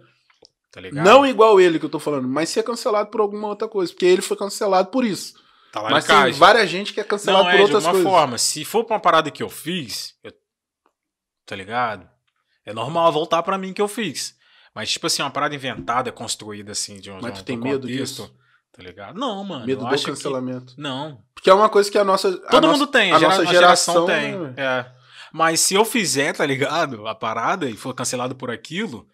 [SPEAKER 1] tá ligado?
[SPEAKER 3] Não igual ele que eu tô falando, mas ser cancelado por alguma outra coisa, porque ele foi cancelado por isso.
[SPEAKER 1] tá lá
[SPEAKER 3] mas
[SPEAKER 1] em
[SPEAKER 3] tem
[SPEAKER 1] caixa.
[SPEAKER 3] várias gente que é cancelado
[SPEAKER 1] Não,
[SPEAKER 3] por
[SPEAKER 1] é, de
[SPEAKER 3] outras
[SPEAKER 1] alguma
[SPEAKER 3] coisas.
[SPEAKER 1] forma. Se for pra uma parada que eu fiz, eu- tá ligado? É normal voltar pra mim que eu fiz. Mas, tipo assim, uma parada inventada, construída assim, de um,
[SPEAKER 3] Mas
[SPEAKER 1] de
[SPEAKER 3] tu tem
[SPEAKER 1] do
[SPEAKER 3] medo
[SPEAKER 1] contexto,
[SPEAKER 3] disso?
[SPEAKER 1] Tá ligado? Não, mano.
[SPEAKER 3] Medo do
[SPEAKER 1] acho que-
[SPEAKER 3] cancelamento.
[SPEAKER 1] Não.
[SPEAKER 3] Porque é uma coisa que a nossa. a
[SPEAKER 1] Todo
[SPEAKER 3] nossa-
[SPEAKER 1] mundo tem,
[SPEAKER 3] a
[SPEAKER 1] a, gera-
[SPEAKER 3] nossa
[SPEAKER 1] geração,
[SPEAKER 3] geração,
[SPEAKER 1] tem. É. Mas se eu fizer, tá ligado? A parada e for cancelado por aquilo,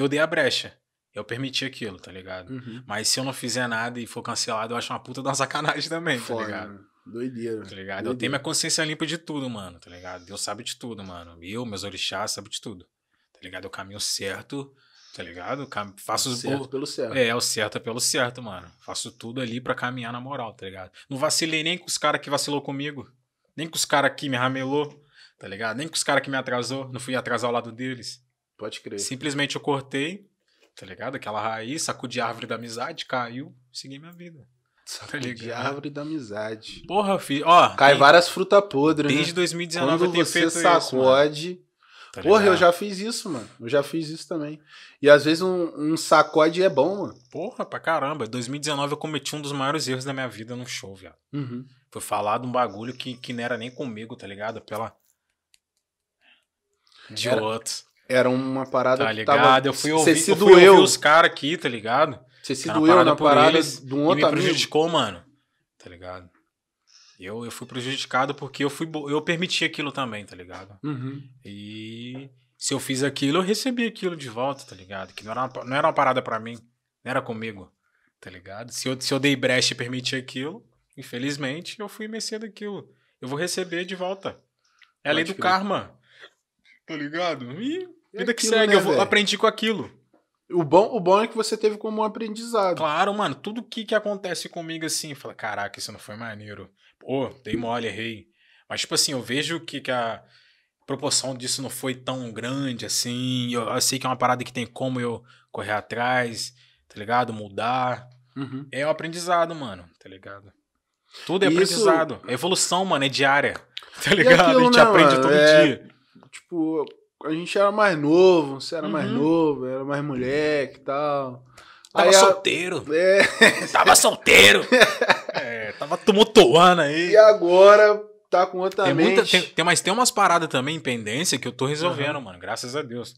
[SPEAKER 1] eu dei a brecha. Eu permiti aquilo, tá ligado?
[SPEAKER 3] Uhum.
[SPEAKER 1] Mas se eu não fizer nada e for cancelado, eu acho uma puta da sacanagem também, tá
[SPEAKER 3] Foda,
[SPEAKER 1] ligado?
[SPEAKER 3] né? Doideira.
[SPEAKER 1] Tá ligado? Eu
[SPEAKER 3] Doideira.
[SPEAKER 1] tenho minha consciência limpa de tudo, mano, tá ligado? Deus sabe de tudo, mano. Eu, meus orixás, sabe de tudo. Tá ligado? Eu caminho certo, tá ligado? Eu cam- faço os-
[SPEAKER 3] certo pelo certo.
[SPEAKER 1] é, o certo é pelo certo, mano. Faço tudo ali pra caminhar na moral, tá ligado? Não vacilei nem com os caras que vacilou comigo. Nem com os caras que me ramelou, tá ligado? Nem com os caras que me atrasou. Não fui atrasar ao lado deles.
[SPEAKER 3] Pode crer.
[SPEAKER 1] Simplesmente eu cortei, tá ligado? Aquela raiz, sacudi a árvore da amizade, caiu, segui minha vida. Tá
[SPEAKER 3] De
[SPEAKER 1] ligado?
[SPEAKER 3] árvore da amizade.
[SPEAKER 1] Porra, filho. Ó,
[SPEAKER 3] Cai
[SPEAKER 1] tem-
[SPEAKER 3] várias frutas podres,
[SPEAKER 1] desde
[SPEAKER 3] né?
[SPEAKER 1] 2019
[SPEAKER 3] Quando
[SPEAKER 1] eu tenho
[SPEAKER 3] você
[SPEAKER 1] feito isso.
[SPEAKER 3] sacode.
[SPEAKER 1] Tá
[SPEAKER 3] Porra, eu já fiz isso, mano. Eu já fiz isso também. E às vezes um, um sacode é bom, mano.
[SPEAKER 1] Porra, pra caramba. Em 2019 eu cometi um dos maiores erros da minha vida num show, viado.
[SPEAKER 3] Uhum.
[SPEAKER 1] Foi falar de um bagulho que, que não era nem comigo, tá ligado? Pela. De
[SPEAKER 3] Era-
[SPEAKER 1] outros.
[SPEAKER 3] Era uma parada
[SPEAKER 1] Tá
[SPEAKER 3] que
[SPEAKER 1] ligado?
[SPEAKER 3] tava...
[SPEAKER 1] eu fui
[SPEAKER 3] Você
[SPEAKER 1] ouvir,
[SPEAKER 3] se
[SPEAKER 1] eu fui ouvir
[SPEAKER 3] doeu.
[SPEAKER 1] os caras aqui, tá ligado?
[SPEAKER 3] Você se doeu na parada de um
[SPEAKER 1] e me
[SPEAKER 3] outro amigo.
[SPEAKER 1] prejudicou, mano. Tá ligado? Eu, eu fui prejudicado porque eu fui eu permiti aquilo também, tá ligado?
[SPEAKER 3] Uhum.
[SPEAKER 1] E se eu fiz aquilo, eu recebi aquilo de volta, tá ligado? Que não era uma, não era uma parada pra mim, não era comigo, tá ligado? Se eu, se eu dei brecha e permiti aquilo, infelizmente, eu fui mercê daquilo. Eu vou receber de volta. É a lei do karma. Tá ligado? E
[SPEAKER 3] É
[SPEAKER 1] vida que
[SPEAKER 3] aquilo,
[SPEAKER 1] segue,
[SPEAKER 3] né,
[SPEAKER 1] eu vou- aprendi com aquilo.
[SPEAKER 3] O bom, o bom é que você teve como um aprendizado.
[SPEAKER 1] Claro, mano, tudo que, que acontece comigo assim, fala, caraca, isso não foi maneiro. Pô, dei mole, errei. Mas, tipo assim, eu vejo que, que a proporção disso não foi tão grande assim. Eu, eu sei que é uma parada que tem como eu correr atrás, tá ligado? Mudar.
[SPEAKER 3] Uhum.
[SPEAKER 1] É um aprendizado, mano, tá ligado? Tudo é
[SPEAKER 3] Isso-
[SPEAKER 1] aprendizado. É evolução, mano, é diária. Tá ligado?
[SPEAKER 3] aquilo,
[SPEAKER 1] a gente
[SPEAKER 3] né,
[SPEAKER 1] aprende
[SPEAKER 3] mano?
[SPEAKER 1] todo
[SPEAKER 3] É-
[SPEAKER 1] dia.
[SPEAKER 3] Tipo, a gente era mais novo, você era mais
[SPEAKER 1] Uhum.
[SPEAKER 3] novo, era mais moleque e tal.
[SPEAKER 1] Tava
[SPEAKER 3] Aí a-
[SPEAKER 1] solteiro.
[SPEAKER 3] É,
[SPEAKER 1] Tava solteiro. é, tava tumultuando aí.
[SPEAKER 3] e agora tá com outra
[SPEAKER 1] Tem
[SPEAKER 3] mente.
[SPEAKER 1] muita, tem, tem- mas tem umas paradas também em pendência que eu tô resolvendo, mano. Graças a Deus.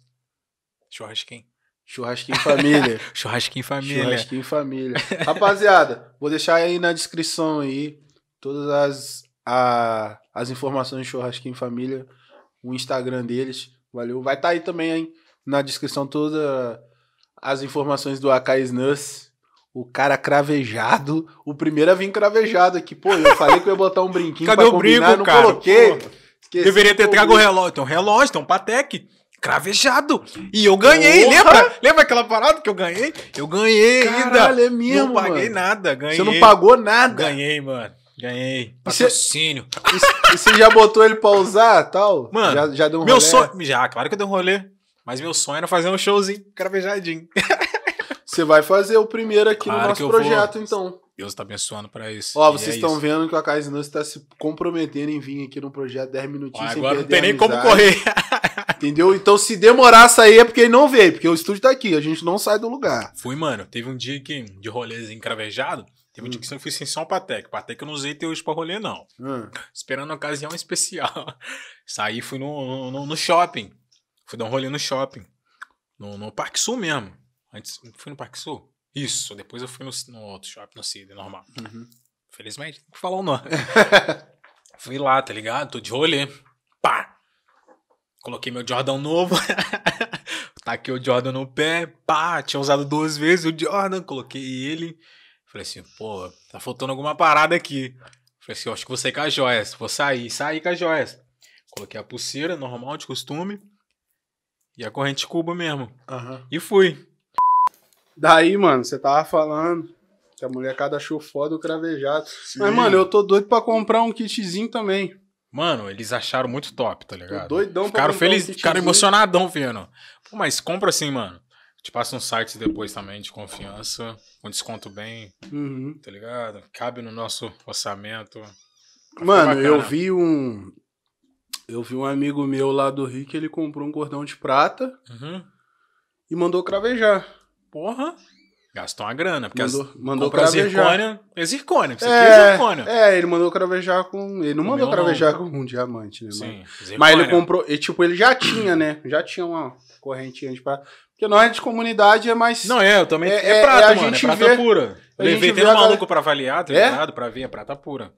[SPEAKER 1] Churrasquinho.
[SPEAKER 3] Churrasquinho família.
[SPEAKER 1] Churrasquinho família.
[SPEAKER 3] Churrasquinho família. Rapaziada, vou deixar aí na descrição aí todas as, a- as informações de Churrasquinho Família, o Instagram deles. Valeu. Vai estar aí também hein, na descrição todas as informações do AK Snuss. O cara cravejado. O primeiro a vir cravejado aqui. Pô, eu falei que eu ia botar um brinquinho
[SPEAKER 1] Cadê
[SPEAKER 3] pra
[SPEAKER 1] o
[SPEAKER 3] combinar,
[SPEAKER 1] brinco,
[SPEAKER 3] não
[SPEAKER 1] cara?
[SPEAKER 3] coloquei. Esqueci
[SPEAKER 1] Deveria ter trago o relógio. Tem um relógio, tem um Patek. Cravejado. E eu ganhei,
[SPEAKER 3] Porra!
[SPEAKER 1] lembra? Lembra aquela parada que eu ganhei? Eu ganhei
[SPEAKER 3] Caralho,
[SPEAKER 1] ainda.
[SPEAKER 3] é mesmo,
[SPEAKER 1] não paguei
[SPEAKER 3] mano.
[SPEAKER 1] nada, ganhei.
[SPEAKER 3] Você não pagou nada.
[SPEAKER 1] Ganhei, mano. Ganhei. Patrocínio.
[SPEAKER 3] E, você já botou ele pra usar tal?
[SPEAKER 1] Mano,
[SPEAKER 3] já, já deu um
[SPEAKER 1] Meu
[SPEAKER 3] rolê?
[SPEAKER 1] sonho. Já, claro que eu dei um rolê. Mas meu sonho era fazer um showzinho cravejadinho.
[SPEAKER 3] Você vai fazer o primeiro aqui
[SPEAKER 1] Claro
[SPEAKER 3] no nosso projeto,
[SPEAKER 1] vou.
[SPEAKER 3] então.
[SPEAKER 1] Deus tá abençoando pra isso.
[SPEAKER 3] Ó, vocês
[SPEAKER 1] é
[SPEAKER 3] estão
[SPEAKER 1] isso.
[SPEAKER 3] vendo que a Nunes está se comprometendo em vir aqui no projeto 10
[SPEAKER 1] Ó,
[SPEAKER 3] minutinhos sem
[SPEAKER 1] Agora não tem nem como correr.
[SPEAKER 3] Entendeu? Então se demorar a sair é porque ele não veio, porque o estúdio tá aqui, a gente não sai do lugar.
[SPEAKER 1] Fui, mano. Teve um dia que, de rolêzinho cravejado, teve um
[SPEAKER 3] Hum.
[SPEAKER 1] dia que eu fui sem só um Patek. Patek eu não usei até hoje pra rolê, não.
[SPEAKER 3] Hum.
[SPEAKER 1] Esperando uma ocasião especial. Saí, fui no, no, no shopping. Fui dar um rolê no shopping. No, no Parque Sul mesmo. Antes, fui no Parque Sul? Isso. Depois eu fui no, no outro shopping, no Cid, normal.
[SPEAKER 3] Uhum.
[SPEAKER 1] Felizmente, tem que falar o nome. Fui lá, tá ligado? Tô de rolê. Pá! Coloquei meu Jordan novo. Taquei o Jordan no pé. Pá! Tinha usado duas vezes o Jordan. Coloquei ele. Falei assim, pô, tá faltando alguma parada aqui. Falei assim, eu acho que vou sair com as joias. Vou sair. Saí com as joias. Coloquei a pulseira normal, de costume. E a corrente cuba mesmo.
[SPEAKER 3] Aham.
[SPEAKER 1] E fui.
[SPEAKER 3] Daí, mano, você tava falando que a molecada achou foda o cravejado. Mas, mano, eu tô doido pra comprar um kitzinho também.
[SPEAKER 1] Mano, eles acharam muito top, tá ligado?
[SPEAKER 3] Tô doidão pra
[SPEAKER 1] Ficaram
[SPEAKER 3] comprar um
[SPEAKER 1] felizes, ficaram emocionadão vendo. Pô, mas compra assim, mano. Te passa um site depois também de confiança, com desconto bem,
[SPEAKER 3] Uhum.
[SPEAKER 1] tá ligado? Cabe no nosso orçamento.
[SPEAKER 3] Mano, eu vi um. Eu vi um amigo meu lá do Rio que ele comprou um cordão de prata
[SPEAKER 1] Uhum.
[SPEAKER 3] e mandou cravejar.
[SPEAKER 1] Porra. Gastou uma grana, porque
[SPEAKER 3] Mandou,
[SPEAKER 1] as,
[SPEAKER 3] mandou
[SPEAKER 1] compra
[SPEAKER 3] cravejar.
[SPEAKER 1] zircônia. É zircônia, isso aqui é zircônia.
[SPEAKER 3] É, ele mandou cravejar com. Ele não
[SPEAKER 1] O
[SPEAKER 3] mandou cravejar com um diamante, né?
[SPEAKER 1] Sim,
[SPEAKER 3] mas ele comprou. E, tipo, ele já tinha, né? Já tinha uma correntinha de prata. Porque nós de comunidade é mais.
[SPEAKER 1] Não, é, eu também.
[SPEAKER 3] É-
[SPEAKER 1] É,
[SPEAKER 3] é-
[SPEAKER 1] prata,
[SPEAKER 3] é a
[SPEAKER 1] mano.
[SPEAKER 3] gente
[SPEAKER 1] é prata
[SPEAKER 3] vê-
[SPEAKER 1] pura.
[SPEAKER 3] a
[SPEAKER 1] Levei até um
[SPEAKER 3] a
[SPEAKER 1] maluco pra avaliar, tá
[SPEAKER 3] É?
[SPEAKER 1] ligado? Pra ver, é prata pura.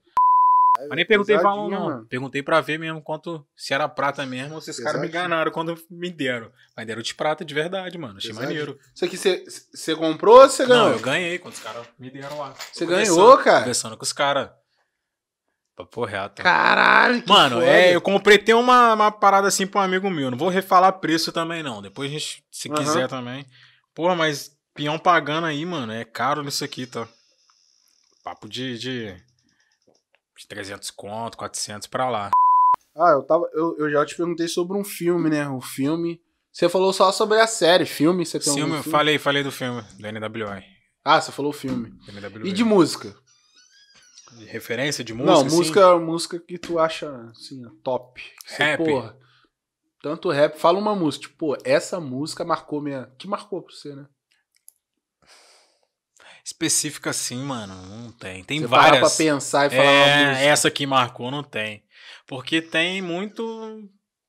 [SPEAKER 1] Mas nem perguntei valor, não.
[SPEAKER 3] mano.
[SPEAKER 1] Perguntei pra ver mesmo quanto. Se era prata mesmo ou se os caras me enganaram quando me deram. Mas deram de prata de verdade, mano. Achei
[SPEAKER 3] Pesadinho.
[SPEAKER 1] maneiro.
[SPEAKER 3] Isso aqui você comprou ou você ganhou?
[SPEAKER 1] Não, eu ganhei quando os caras me deram lá.
[SPEAKER 3] Você ganhou, cara?
[SPEAKER 1] Conversando com os caras. Papo reto.
[SPEAKER 3] Caralho, que
[SPEAKER 1] Mano,
[SPEAKER 3] foda.
[SPEAKER 1] é, eu comprei tem uma, uma parada assim pra um amigo meu. Não vou refalar preço também, não. Depois a gente, se
[SPEAKER 3] Aham.
[SPEAKER 1] quiser também. Porra, mas peão pagando aí, mano, é caro nisso aqui, tá? Papo de, de, de 300 conto, 400 pra lá.
[SPEAKER 3] Ah, eu, tava, eu, eu já te perguntei sobre um filme, né? O filme. Você falou só sobre a série, filme. Você tem
[SPEAKER 1] Filme,
[SPEAKER 3] algum
[SPEAKER 1] eu
[SPEAKER 3] filme?
[SPEAKER 1] falei, falei do filme, do NWI.
[SPEAKER 3] Ah, você falou filme.
[SPEAKER 1] NWI.
[SPEAKER 3] E de música?
[SPEAKER 1] De referência de música?
[SPEAKER 3] não,
[SPEAKER 1] assim?
[SPEAKER 3] música, música que tu acha, assim, top. Você,
[SPEAKER 1] Rap.
[SPEAKER 3] Porra, tanto rap, fala uma música. Tipo, pô, essa música marcou minha... Que marcou pra você, né?
[SPEAKER 1] Específica assim, mano, não tem. Tem
[SPEAKER 3] você parar
[SPEAKER 1] várias.
[SPEAKER 3] pra pensar e falar uma
[SPEAKER 1] É,
[SPEAKER 3] música.
[SPEAKER 1] essa que marcou não tem. Porque tem muito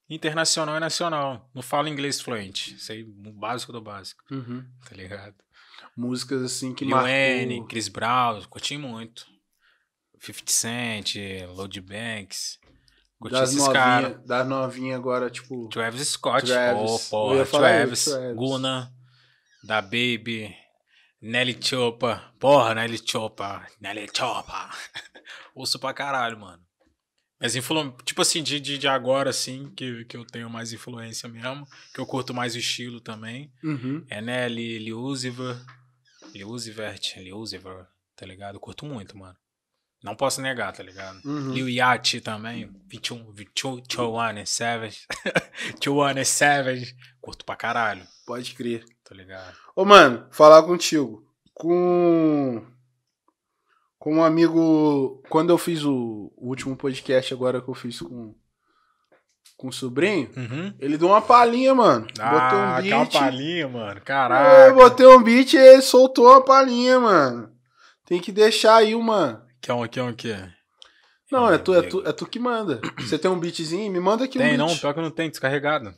[SPEAKER 1] internacional e nacional. Não falo inglês fluente. Sei o básico do básico,
[SPEAKER 3] Uhum.
[SPEAKER 1] tá ligado?
[SPEAKER 3] Músicas, assim, que
[SPEAKER 1] Lil
[SPEAKER 3] marcou...
[SPEAKER 1] Wayne, Chris Brown, curti muito. 50 Cent, Load Banks. Curti
[SPEAKER 3] das
[SPEAKER 1] esses
[SPEAKER 3] das novinhas agora, tipo...
[SPEAKER 1] Travis Scott.
[SPEAKER 3] Travis.
[SPEAKER 1] Oh, porra. Travis,
[SPEAKER 3] isso, Travis.
[SPEAKER 1] Guna, Da Baby, Nelly Chopa. Porra, Nelly Chopa. Nelly Chopa. Ouço pra caralho, mano. Mas influ... tipo assim, de, de, de agora, assim, que, que eu tenho mais influência mesmo, que eu curto mais o estilo também.
[SPEAKER 3] Uhum.
[SPEAKER 1] É Nelly, Lil Uzi Ver, Lil Uzi Vert, Lil Uzi Ver, tá ligado? Eu curto muito, mano. Não posso negar, tá ligado?
[SPEAKER 3] Uhum.
[SPEAKER 1] Lil Yachty também, 21, 21, 21 Savage, 21 Savage, curto pra caralho,
[SPEAKER 3] Pode crer.
[SPEAKER 1] tá ligado?
[SPEAKER 3] Ô, mano, falar contigo. Com. Com um amigo. Quando eu fiz o, o último podcast agora que eu fiz com. Com o sobrinho,
[SPEAKER 1] Uhum.
[SPEAKER 3] ele deu uma palhinha, mano.
[SPEAKER 1] Ah,
[SPEAKER 3] um
[SPEAKER 1] que é uma
[SPEAKER 3] beat.
[SPEAKER 1] palhinha, mano,
[SPEAKER 3] É,
[SPEAKER 1] caraca.
[SPEAKER 3] botei um beat e ele soltou uma palhinha, mano. Tem que deixar aí uma.
[SPEAKER 1] Que é um, que é um que?
[SPEAKER 3] Não, é tu, é, tu, é tu que manda. Você tem um beatzinho? Me manda aqui um
[SPEAKER 1] Tem,
[SPEAKER 3] beat.
[SPEAKER 1] não, pior que não tem, descarregado.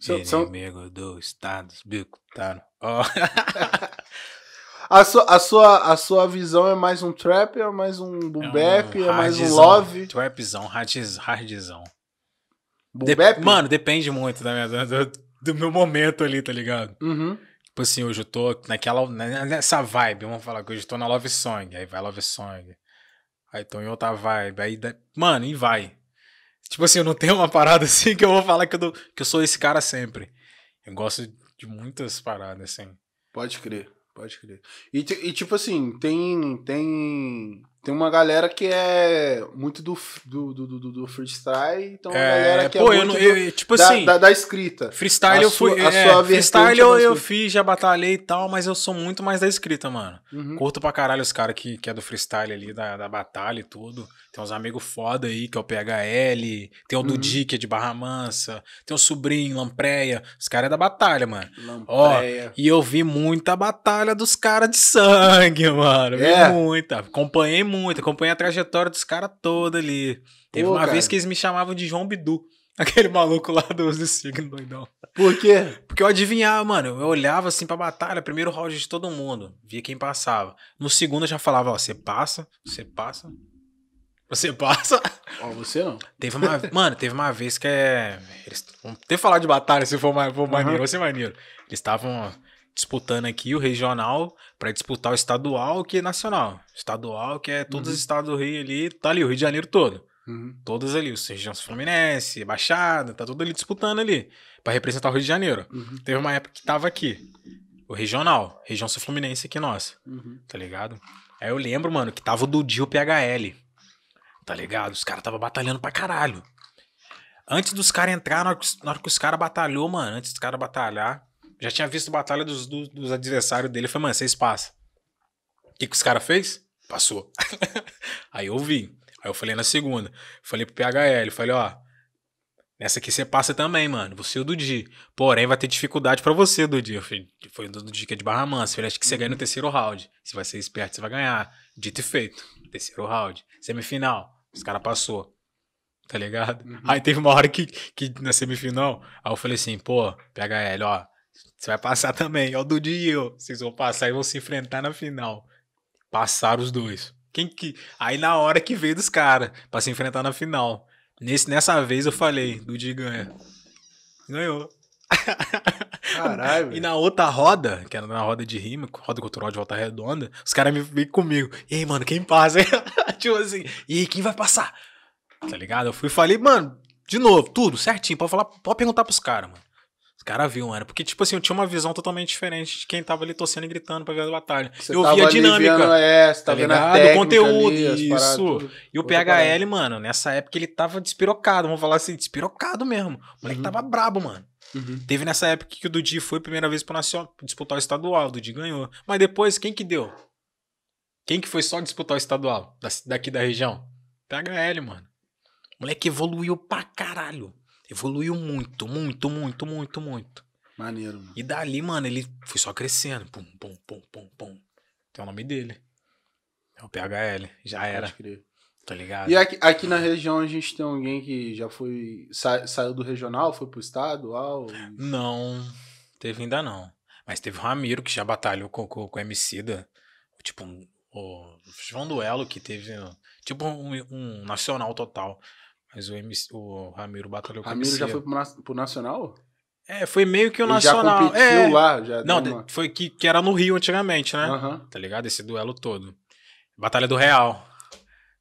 [SPEAKER 3] São- são-
[SPEAKER 1] Inimigo do Estados, bico, tá. Ó.
[SPEAKER 3] A sua, a, sua, a sua visão é mais um trap, é mais um boom bap, é, mais um
[SPEAKER 1] hardzão,
[SPEAKER 3] love?
[SPEAKER 1] Trapzão, hardziz- hardzão.
[SPEAKER 3] Boom bap?
[SPEAKER 1] Mano, depende muito da minha- do, do meu momento ali, tá ligado?
[SPEAKER 3] Uhum.
[SPEAKER 1] Tipo assim, hoje eu tô naquela, nessa vibe, vamos falar que hoje eu tô na Love Song, aí vai Love Song. Aí tô em outra vibe, aí, mano, e vai. Tipo assim, eu não tenho uma parada assim que eu vou falar que eu, que eu sou esse cara sempre. Eu gosto de muitas paradas, assim.
[SPEAKER 3] Pode crer, pode crer. E, e, tipo assim, tem, tem, tem uma galera que é muito do, do, do, do, do freestyle, então uma galera que
[SPEAKER 1] pô,
[SPEAKER 3] é
[SPEAKER 1] eu,
[SPEAKER 3] muito do-
[SPEAKER 1] eu- tipo
[SPEAKER 3] da,
[SPEAKER 1] assim,
[SPEAKER 3] da, da escrita.
[SPEAKER 1] freestyle
[SPEAKER 3] a
[SPEAKER 1] eu fui,
[SPEAKER 3] sua- a
[SPEAKER 1] é, freestyle
[SPEAKER 3] é
[SPEAKER 1] eu, eu fiz, já batalhei e tal, mas eu sou muito mais da escrita, mano.
[SPEAKER 3] Uhum.
[SPEAKER 1] Curto pra caralho os caras que, que é do freestyle ali, da, da batalha e tudo. Tem uns amigos foda aí, que é o PHL. Tem o
[SPEAKER 3] Uhum.
[SPEAKER 1] Dudi, que é de Barra Mansa. Tem o Sobrinho, Lampreia. Os caras é da batalha, mano. Ó,
[SPEAKER 3] Lampreia.
[SPEAKER 1] E eu vi muita batalha dos caras de sangue, mano. Vi
[SPEAKER 3] É.
[SPEAKER 1] muita. Acompanhei muito. Acompanhei a trajetória dos caras toda ali. Teve
[SPEAKER 3] Pô,
[SPEAKER 1] uma
[SPEAKER 3] cara.
[SPEAKER 1] vez que eles me chamavam de João Bidu. Aquele maluco lá do, do signo doidão.
[SPEAKER 3] Por quê?
[SPEAKER 1] Porque eu adivinhava, mano. Eu olhava assim pra batalha, primeiro round de todo mundo. Via quem passava. No segundo eu já falava, ó, você passa, você passa. Você passa.
[SPEAKER 3] Ó, você não.
[SPEAKER 1] Teve uma. mano, teve uma vez que é. Eles, vamos ter falar de batalha se for, ma- for maneiro, vai ser maneiro. Eles estavam disputando aqui o regional pra disputar o estadual que é nacional. Estadual, que é todos
[SPEAKER 3] Uhum.
[SPEAKER 1] os estados do Rio ali, tá ali, o Rio de Janeiro todo.
[SPEAKER 3] Uhum.
[SPEAKER 1] Todos ali, os regiões Fluminense, Baixada, tá tudo ali disputando ali. Pra representar o Rio de Janeiro.
[SPEAKER 3] Uhum.
[SPEAKER 1] Teve uma época que tava aqui. O regional, região sul fluminense aqui nossa,
[SPEAKER 3] Uhum.
[SPEAKER 1] tá ligado? Aí eu lembro, mano, que tava o Dudi o PHL. Tá ligado? Os caras tava batalhando pra caralho. Antes dos caras entrar, na hora que, os- os caras batalhou, mano, antes dos caras batalhar, já tinha visto batalha dos, dos, dos adversários dele. Eu falei, mano, vocês passam. O que, que os caras fez? Passou. Aí eu vi. Aí eu falei na segunda. Falei pro PHL, falei, ó. Nessa aqui você passa também, mano. Você e o Dudi. Porém, vai ter dificuldade pra você, Dudi. Eu falei, foi o Dudi que é de Barra Mansa. Eu falei, acho que você ganha no terceiro round. Se vai ser esperto, você vai ganhar. Dito e feito. Terceiro round. Semifinal. Os caras passou. Tá ligado?
[SPEAKER 3] Uhum.
[SPEAKER 1] Aí teve uma hora que, que na semifinal, aí eu falei assim, pô, PHL, ó. Você vai passar também, o Dudu e eu. Vocês vão passar e vão se enfrentar na final. Passaram os dois. Quem que. Aí na hora que veio dos caras pra se enfrentar na final. Nesse, nessa vez eu falei, Dudu ganha. Ganhou.
[SPEAKER 3] Caralho,
[SPEAKER 1] E na outra roda, que era na roda de rima, roda cultural de volta redonda, os caras me veio comigo. E aí, mano, quem passa? tipo assim, e aí, quem vai passar? Tá ligado? Eu fui e falei, mano, de novo, tudo certinho. Pode falar, pode perguntar pros caras, mano. Caras viram, mano. Porque, tipo assim, eu tinha uma visão totalmente diferente de quem tava ali torcendo e gritando pra ver a batalha.
[SPEAKER 3] Você
[SPEAKER 1] eu
[SPEAKER 3] tava
[SPEAKER 1] vi a dinâmica.
[SPEAKER 3] vendo, é, você tá
[SPEAKER 1] tá
[SPEAKER 3] vendo a?
[SPEAKER 1] O
[SPEAKER 3] técnica
[SPEAKER 1] conteúdo,
[SPEAKER 3] ali, paradas,
[SPEAKER 1] isso.
[SPEAKER 3] tudo.
[SPEAKER 1] E o PHL, mano, nessa época ele tava despirocado. Vamos falar assim, despirocado mesmo. O moleque
[SPEAKER 3] Uhum.
[SPEAKER 1] tava brabo, mano.
[SPEAKER 3] Uhum.
[SPEAKER 1] Teve nessa época que o Dudi foi a primeira vez pro nacional, disputar o estadual, o Dudi ganhou. Mas depois, quem que deu? Quem que foi só disputar o estadual da- daqui da região? PHL, mano. O moleque evoluiu pra caralho. Evoluiu muito, muito, muito, muito, muito.
[SPEAKER 3] Maneiro, mano.
[SPEAKER 1] E dali, mano, ele foi só crescendo. Pum, pum, pum, pum, pum. Tem o nome dele. É o PHL. Já era, tá ligado?
[SPEAKER 3] E aqui, aqui na região a gente tem alguém que já foi. sa- saiu do regional, foi pro estadual.
[SPEAKER 1] Não, teve ainda não. Mas teve o Ramiro, que já batalhou com, com, com o Emicida. Tipo, um- o João Duelo, que teve tipo um, um nacional total. Mas o, MC, o Ramiro batalhou com o
[SPEAKER 3] Ramiro
[SPEAKER 1] Emicida.
[SPEAKER 3] já foi pro, pro nacional?
[SPEAKER 1] É, foi meio que o
[SPEAKER 3] Ele
[SPEAKER 1] nacional.
[SPEAKER 3] já competiu
[SPEAKER 1] é.
[SPEAKER 3] lá? Já
[SPEAKER 1] Não,
[SPEAKER 3] uma-
[SPEAKER 1] foi que, que era no Rio antigamente, né?
[SPEAKER 3] Aham.
[SPEAKER 1] Tá ligado? Esse duelo todo. Batalha do Real.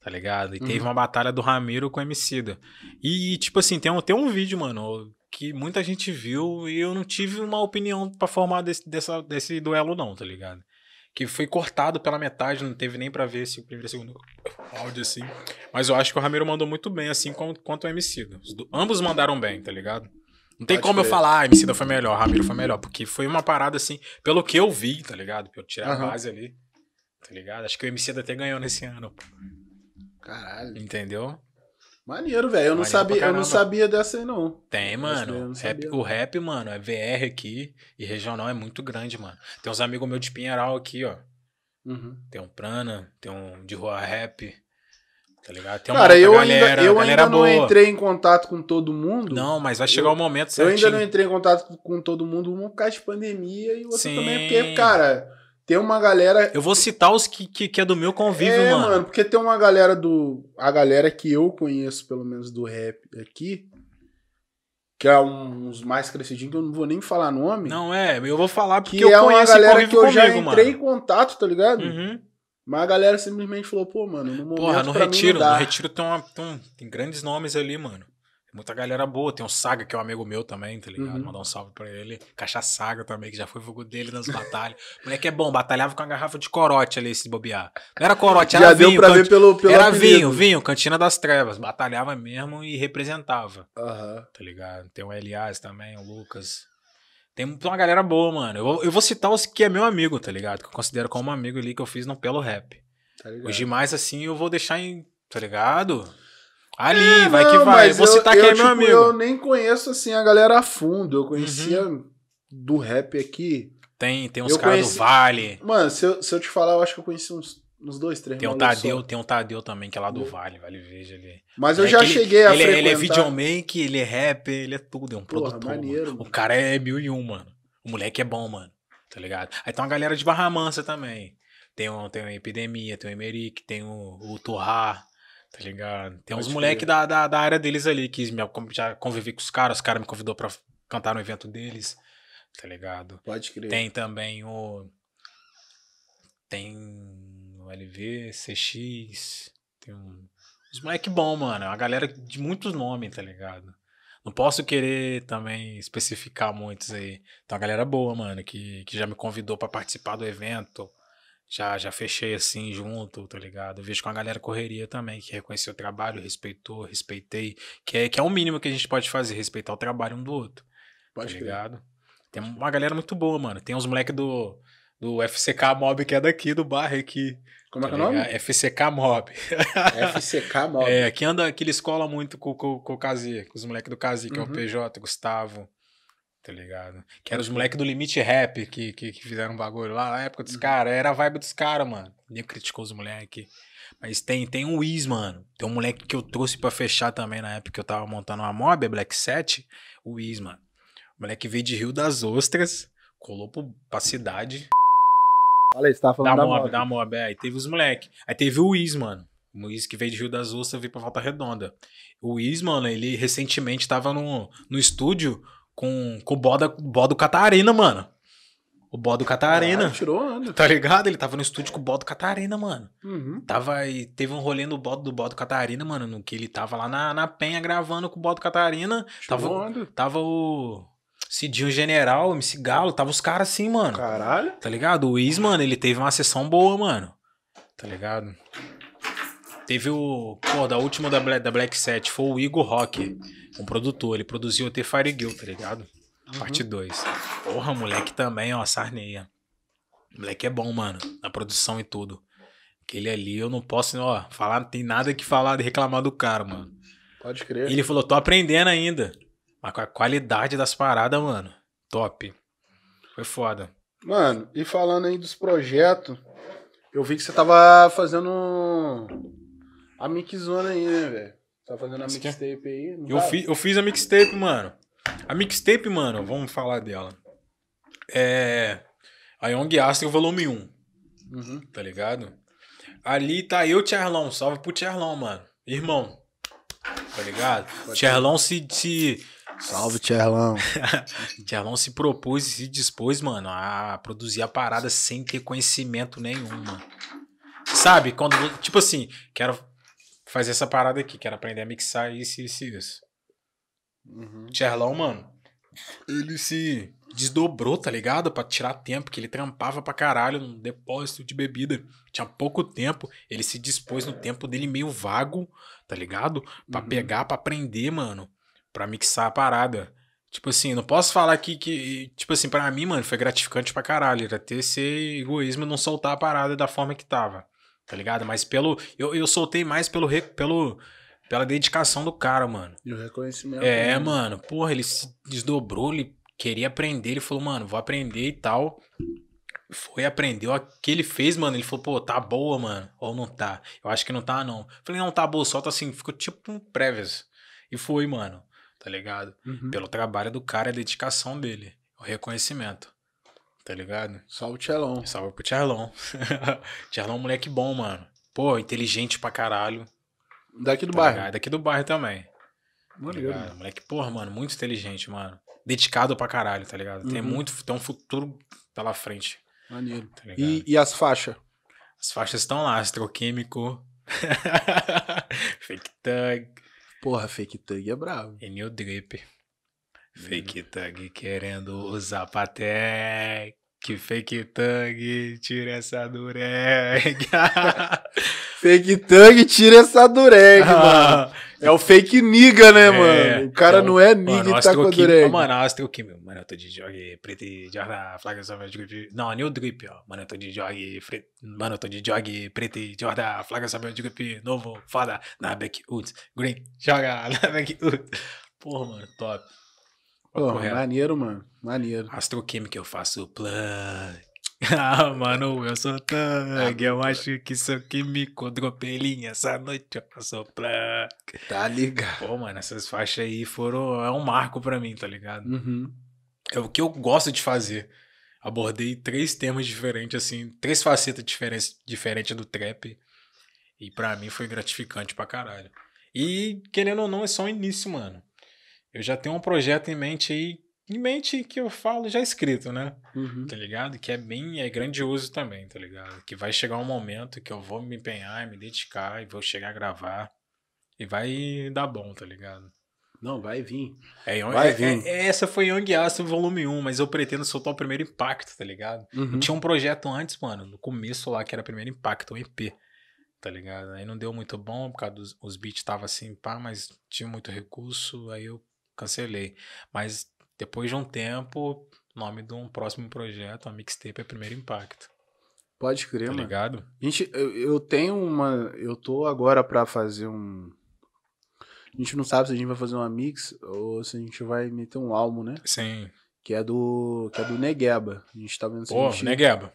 [SPEAKER 1] Tá ligado? E teve
[SPEAKER 3] Uhum.
[SPEAKER 1] uma batalha do Ramiro com o Emicida. E, tipo assim, tem um, tem um vídeo, mano, que muita gente viu e eu não tive uma opinião pra formar desse, dessa, desse duelo, não, tá ligado? Que foi cortado pela metade, não teve nem pra ver esse primeiro e segundo áudio, assim. Mas eu acho que o Ramiro mandou muito bem, assim como, quanto o do- ambos mandaram bem, tá ligado? Não tem
[SPEAKER 3] Pode
[SPEAKER 1] como eu
[SPEAKER 3] crer.
[SPEAKER 1] falar, ah, Emicida foi melhor, Ramiro foi melhor, porque foi uma parada, assim, pelo que eu vi, tá ligado? Eu tirar
[SPEAKER 3] Aham.
[SPEAKER 1] a base ali, tá ligado? Acho que o Emicida até ganhou nesse ano,
[SPEAKER 3] Caralho.
[SPEAKER 1] entendeu?
[SPEAKER 3] Maneiro, velho. Eu, não
[SPEAKER 1] Maneiro
[SPEAKER 3] sabia, eu não sabia dessa aí, não.
[SPEAKER 1] Tem,
[SPEAKER 3] eu
[SPEAKER 1] mano.
[SPEAKER 3] não
[SPEAKER 1] Rap- o
[SPEAKER 3] não.
[SPEAKER 1] rap, mano, é VR aqui e regional é muito grande, mano. Tem uns amigos meus de Pinheiral aqui, ó.
[SPEAKER 3] Uhum.
[SPEAKER 1] Tem um Prana, tem um de Rua Rap, tá ligado? Tem
[SPEAKER 3] Cara, eu
[SPEAKER 1] galera,
[SPEAKER 3] ainda, eu ainda não
[SPEAKER 1] boa.
[SPEAKER 3] entrei em contato com todo mundo.
[SPEAKER 1] Não, mas vai chegar
[SPEAKER 3] Eu-
[SPEAKER 1] o momento
[SPEAKER 3] Eu
[SPEAKER 1] certinho.
[SPEAKER 3] ainda não entrei em contato com- com todo mundo, um por causa de pandemia e outro
[SPEAKER 1] Sim.
[SPEAKER 3] também porque, cara, tem uma galera.
[SPEAKER 1] Eu vou citar os que, que, que é do meu convívio,
[SPEAKER 3] é,
[SPEAKER 1] mano.
[SPEAKER 3] porque tem uma galera do. A galera que eu conheço, pelo menos do rap aqui, que é uns mais crescidinhos, que eu não vou nem falar nome.
[SPEAKER 1] Não, é, eu vou falar porque
[SPEAKER 3] que
[SPEAKER 1] eu
[SPEAKER 3] é uma galera que eu já
[SPEAKER 1] comigo,
[SPEAKER 3] entrei em
[SPEAKER 1] mano.
[SPEAKER 3] contato, tá ligado?
[SPEAKER 1] Uhum.
[SPEAKER 3] Mas a galera simplesmente falou, pô, mano, no momento
[SPEAKER 1] Porra, no
[SPEAKER 3] mim
[SPEAKER 1] Retiro,
[SPEAKER 3] dá.
[SPEAKER 1] no Retiro tem, uma, tem, um- tem grandes nomes ali, mano. Muita galera boa. Tem o Saga, que é um amigo meu também, tá ligado?
[SPEAKER 3] Uhum.
[SPEAKER 1] Mandar um salve pra ele. Caixa Saga também, que já foi fogo dele nas batalhas. Moleque é bom, batalhava com a garrafa de corote ali, se bobear. Não era corote, era
[SPEAKER 3] Já deu
[SPEAKER 1] vinho.
[SPEAKER 3] pra
[SPEAKER 1] canti-
[SPEAKER 3] ver pelo, pelo
[SPEAKER 1] era
[SPEAKER 3] apelido.
[SPEAKER 1] vinho, vinho, Cantina das Trevas. Batalhava mesmo e representava,
[SPEAKER 3] Aham.
[SPEAKER 1] tá ligado? Tem o Elias também, o Lucas. Tem uma galera boa, mano. Eu vou, eu vou citar os que é meu amigo, tá ligado? Que eu considero como amigo ali que eu fiz no Pelo Rap.
[SPEAKER 3] Tá ligado?
[SPEAKER 1] Os demais, assim, eu vou deixar em. Tá ligado? Ali,
[SPEAKER 3] É,
[SPEAKER 1] vai
[SPEAKER 3] não,
[SPEAKER 1] que vai. Eu vou citar
[SPEAKER 3] eu,
[SPEAKER 1] quem é
[SPEAKER 3] tipo,
[SPEAKER 1] meu amigo.
[SPEAKER 3] Eu nem conheço assim a galera a fundo. Eu conhecia do rap aqui.
[SPEAKER 1] Tem, tem uns
[SPEAKER 3] eu
[SPEAKER 1] caras
[SPEAKER 3] conheci-
[SPEAKER 1] do Vale.
[SPEAKER 3] Mano, se eu, se eu te falar, eu acho que eu conheci uns, uns dois, três.
[SPEAKER 1] Tem
[SPEAKER 3] malucos
[SPEAKER 1] Tadeu,
[SPEAKER 3] só.
[SPEAKER 1] tem o Tadeu também, que é lá do Vale, Vale Veja ali.
[SPEAKER 3] Mas eu
[SPEAKER 1] É
[SPEAKER 3] já
[SPEAKER 1] que ele-
[SPEAKER 3] cheguei a
[SPEAKER 1] ele, é-
[SPEAKER 3] frequentar.
[SPEAKER 1] ele é videomaker, ele é rapper, ele é tudo, é um
[SPEAKER 3] Porra,
[SPEAKER 1] produtor.
[SPEAKER 3] maneiro.
[SPEAKER 1] O cara é mil e um, mano. O moleque é bom, mano. Tá ligado? Aí tem uma galera de Barra Mansa também. Tem, um, tem uma Epidemia, tem o Emerick, tem o, o Turra, tá ligado? Tem uns
[SPEAKER 3] Pode
[SPEAKER 1] moleque
[SPEAKER 3] crer.
[SPEAKER 1] da, da, da área deles ali, que me- já convivi com os caras, os caras me convidou pra cantar no evento deles, tá ligado?
[SPEAKER 3] Pode crer.
[SPEAKER 1] Tem também o. Tem o LV, CX. Tem um. Os moleque bom, mano. É uma galera de muitos nomes, tá ligado? Não posso querer também especificar muitos aí. Tem uma galera boa, mano, que, que já me convidou pra participar do evento. Já, já fechei assim junto, tá ligado? Eu vejo com a galera correria também, que reconheceu o trabalho, respeitou, respeitei. Que é, que é o mínimo que a gente pode fazer, respeitar o trabalho um do outro
[SPEAKER 3] Pode
[SPEAKER 1] tá ligado? Tem uma galera muito boa, mano. Tem uns moleque do, do FCK Mob que é daqui, do bairro aqui.
[SPEAKER 3] Como é
[SPEAKER 1] tá
[SPEAKER 3] que é o nome?
[SPEAKER 1] FCK Mob.
[SPEAKER 3] FCK Mob.
[SPEAKER 1] É, que anda, que ele escola muito com, com, com o Kazi, com os moleques do Kazi, que é
[SPEAKER 3] Uhum.
[SPEAKER 1] o PJ, Gustavo. Tá ligado? Que eram os moleques do Limite Rap que, que, que fizeram um bagulho lá na época dos
[SPEAKER 3] Uhum.
[SPEAKER 1] caras. Era a vibe dos caras, mano. Nem criticou os moleques. Mas tem, tem um Wiz, mano. Tem um moleque que eu trouxe pra fechar também na época que eu tava montando uma mob, a Black 7. O Wiz, mano. O moleque veio de Rio das Ostras, colou pro, pra cidade,
[SPEAKER 4] Fala aí, você tava
[SPEAKER 1] da
[SPEAKER 4] falando da,
[SPEAKER 1] Mob,
[SPEAKER 4] mob.
[SPEAKER 1] da Mob. é. Aí teve os moleque. Aí teve o Wiz, mano. O Wiz que veio de Rio das Ostras veio pra Volta Redonda. O Wiz, mano, ele recentemente tava no, no estúdio com, com o Bó, da, Bó do Catarina, mano. O Bó do Catarina.
[SPEAKER 3] Ah, tirou onda.
[SPEAKER 1] Tá ligado? Ele tava no estúdio com o Bó do Catarina, mano.
[SPEAKER 3] Uhum.
[SPEAKER 1] Tava e teve um rolê no bode do Bó do Catarina, mano, no que ele tava lá na, na penha gravando com o Bó do Catarina.
[SPEAKER 3] Tirou
[SPEAKER 1] Tava,
[SPEAKER 3] onda.
[SPEAKER 1] tava o Cidinho General, MC Galo, tava os caras assim, mano.
[SPEAKER 3] Caralho.
[SPEAKER 1] Tá ligado? O Wiz, mano, ele teve uma sessão boa, mano. Tá ligado? Teve o. Pô, da última da Black, da Black Set foi o Igor Rock, um produtor. Ele produziu o The Fire Guild, tá ligado? Parte 2. Porra, moleque também, ó, sarneia. Moleque é bom, mano. Na produção e tudo. Aquele ali eu não posso, ó, falar, não tem nada que falar de reclamar do cara, mano.
[SPEAKER 3] Pode
[SPEAKER 1] E
[SPEAKER 3] crer.
[SPEAKER 1] ele falou, tô aprendendo ainda. Mas com a qualidade das paradas, mano. Top. Foi foda.
[SPEAKER 3] Mano, e falando aí dos projetos, eu vi que você tava fazendo a mixzona aí, né, velho? Tá fazendo a mixtape aí. não
[SPEAKER 1] Eu,
[SPEAKER 3] tá?
[SPEAKER 1] fi, eu fiz a mixtape, mano. A mixtape, mano, vamos falar dela. É. A Young Astro Volume 1,
[SPEAKER 3] Uhum.
[SPEAKER 1] tá ligado? Ali tá eu, Tcherlão. Salve pro Tcherlão, mano. Irmão. Tá ligado? Tcherlão se, se.
[SPEAKER 3] Salve, Tcherlão.
[SPEAKER 1] Tcherlão se propôs e se dispôs, mano, a produzir a parada sem ter conhecimento nenhum, mano. Sabe? Quando. Tipo assim, quero fazer essa parada aqui, quero aprender a mixar isso, isso e isso.
[SPEAKER 3] Uhum.
[SPEAKER 1] Mano, ele se desdobrou, tá ligado? Pra tirar tempo, que ele trampava pra caralho num depósito de bebida. Tinha pouco tempo, ele se dispôs no tempo dele meio vago, tá ligado? Pra
[SPEAKER 3] Uhum.
[SPEAKER 1] pegar, pra aprender, mano. Pra mixar a parada. Tipo assim, não posso falar aqui que. Tipo assim, pra mim, mano, foi gratificante pra caralho. Era ter esse egoísmo e não soltar a parada da forma que tava. Tá ligado? Mas pelo. Eu, eu soltei mais pelo, pelo. Pela dedicação do cara, mano.
[SPEAKER 3] E o reconhecimento.
[SPEAKER 1] É,
[SPEAKER 3] né?
[SPEAKER 1] mano, porra, ele se desdobrou, ele queria aprender, ele falou, mano, vou aprender e tal. Foi, aprendeu. O que ele fez, mano, ele falou, pô, tá boa, mano. Ou não tá? Eu acho que não tá, não. Falei, não, tá boa, solta assim. Ficou tipo um prévias. E foi, mano. Tá ligado?
[SPEAKER 3] Uhum.
[SPEAKER 1] Pelo trabalho do cara, a dedicação dele. O reconhecimento. Tá ligado?
[SPEAKER 3] Salve, o Tchelão.
[SPEAKER 1] Salve pro Tcharlão. Tcharlão é um moleque bom, mano. Pô, inteligente pra caralho.
[SPEAKER 3] Daqui do
[SPEAKER 1] Tá
[SPEAKER 3] bairro.
[SPEAKER 1] ligado? Daqui do bairro também. Tá
[SPEAKER 3] Maneiro,
[SPEAKER 1] ligado? Moleque, porra, mano, muito inteligente, mano. Dedicado pra caralho, tá ligado? Tem
[SPEAKER 3] Uhum.
[SPEAKER 1] muito, tem um futuro pela frente,
[SPEAKER 3] Maneiro.
[SPEAKER 1] tá?
[SPEAKER 3] E, e as faixas?
[SPEAKER 1] As faixas estão lá, astroquímico, fake tag
[SPEAKER 3] Porra, fake tag é bravo.
[SPEAKER 1] e new drip. Fake tag querendo usar patec. Fake tag, tira essa dureg.
[SPEAKER 3] Fake tag, tira essa dureg, mano. É o fake niga, né,
[SPEAKER 1] É,
[SPEAKER 3] mano? O cara
[SPEAKER 1] é o-
[SPEAKER 3] não é niga
[SPEAKER 1] Mano,
[SPEAKER 3] e tá com a dureg.
[SPEAKER 1] mano, astroquímico. Mano, eu tô de jog, preto e jorda, flaga só meu drip. Não, new drip, ó. Mano, eu tô de jog, fre... mano, eu tô de jog, preto e jorda, flaga só meu drip. Novo, foda, na backwoods, green, joga na backwoods. Porra, mano, top.
[SPEAKER 3] Pô,
[SPEAKER 1] Correto.
[SPEAKER 3] maneiro, mano. Maneiro.
[SPEAKER 1] Astroquímica eu faço plug. Ah, mano, eu sou thug. Eu acho que sou químico, dropelinha. Essa noite eu faço plug.
[SPEAKER 3] Tá ligado.
[SPEAKER 1] Pô, mano, essas faixas aí foram. É um marco pra mim, tá ligado?
[SPEAKER 3] Uhum.
[SPEAKER 1] É o que eu gosto de fazer. Abordei três temas diferentes, assim, três facetas diferentes, diferentes do trap. E pra mim foi gratificante pra caralho. E, querendo ou não, é só o início, mano. Eu já tenho um projeto em mente aí, em mente que eu falo já escrito, né?
[SPEAKER 3] Uhum.
[SPEAKER 1] Tá ligado? Que é bem, é grandioso também, tá ligado? Que vai chegar um momento que eu vou me empenhar, me dedicar e vou chegar a gravar. E vai dar bom, tá ligado?
[SPEAKER 3] Não, vai vir.
[SPEAKER 1] É,
[SPEAKER 3] Vai
[SPEAKER 1] é-
[SPEAKER 3] vir.
[SPEAKER 1] é- essa foi Young Astro Volume 1, mas eu pretendo soltar o primeiro impacto, tá ligado?
[SPEAKER 3] Uhum.
[SPEAKER 1] Eu tinha um projeto antes, mano, no começo lá, que era o primeiro impacto, um EP, tá ligado? Aí não deu muito bom, por causa dos os beats tava assim, pá, mas tinha muito recurso, aí eu cancelei. Mas depois de um tempo, nome de um próximo projeto, a mixtape, é Primeiro Impacto,
[SPEAKER 3] Pode crer,
[SPEAKER 1] tá
[SPEAKER 3] mano.
[SPEAKER 1] ligado?
[SPEAKER 3] Gente, eu, eu tenho uma. Eu tô agora pra fazer um. A gente não sabe se a gente vai fazer uma mix ou se a gente vai meter um álbum, né?
[SPEAKER 1] Sim.
[SPEAKER 3] Que é do. Que é do Negueba. A gente tá vendo se
[SPEAKER 1] Pô,
[SPEAKER 3] a gente.
[SPEAKER 1] Negueba.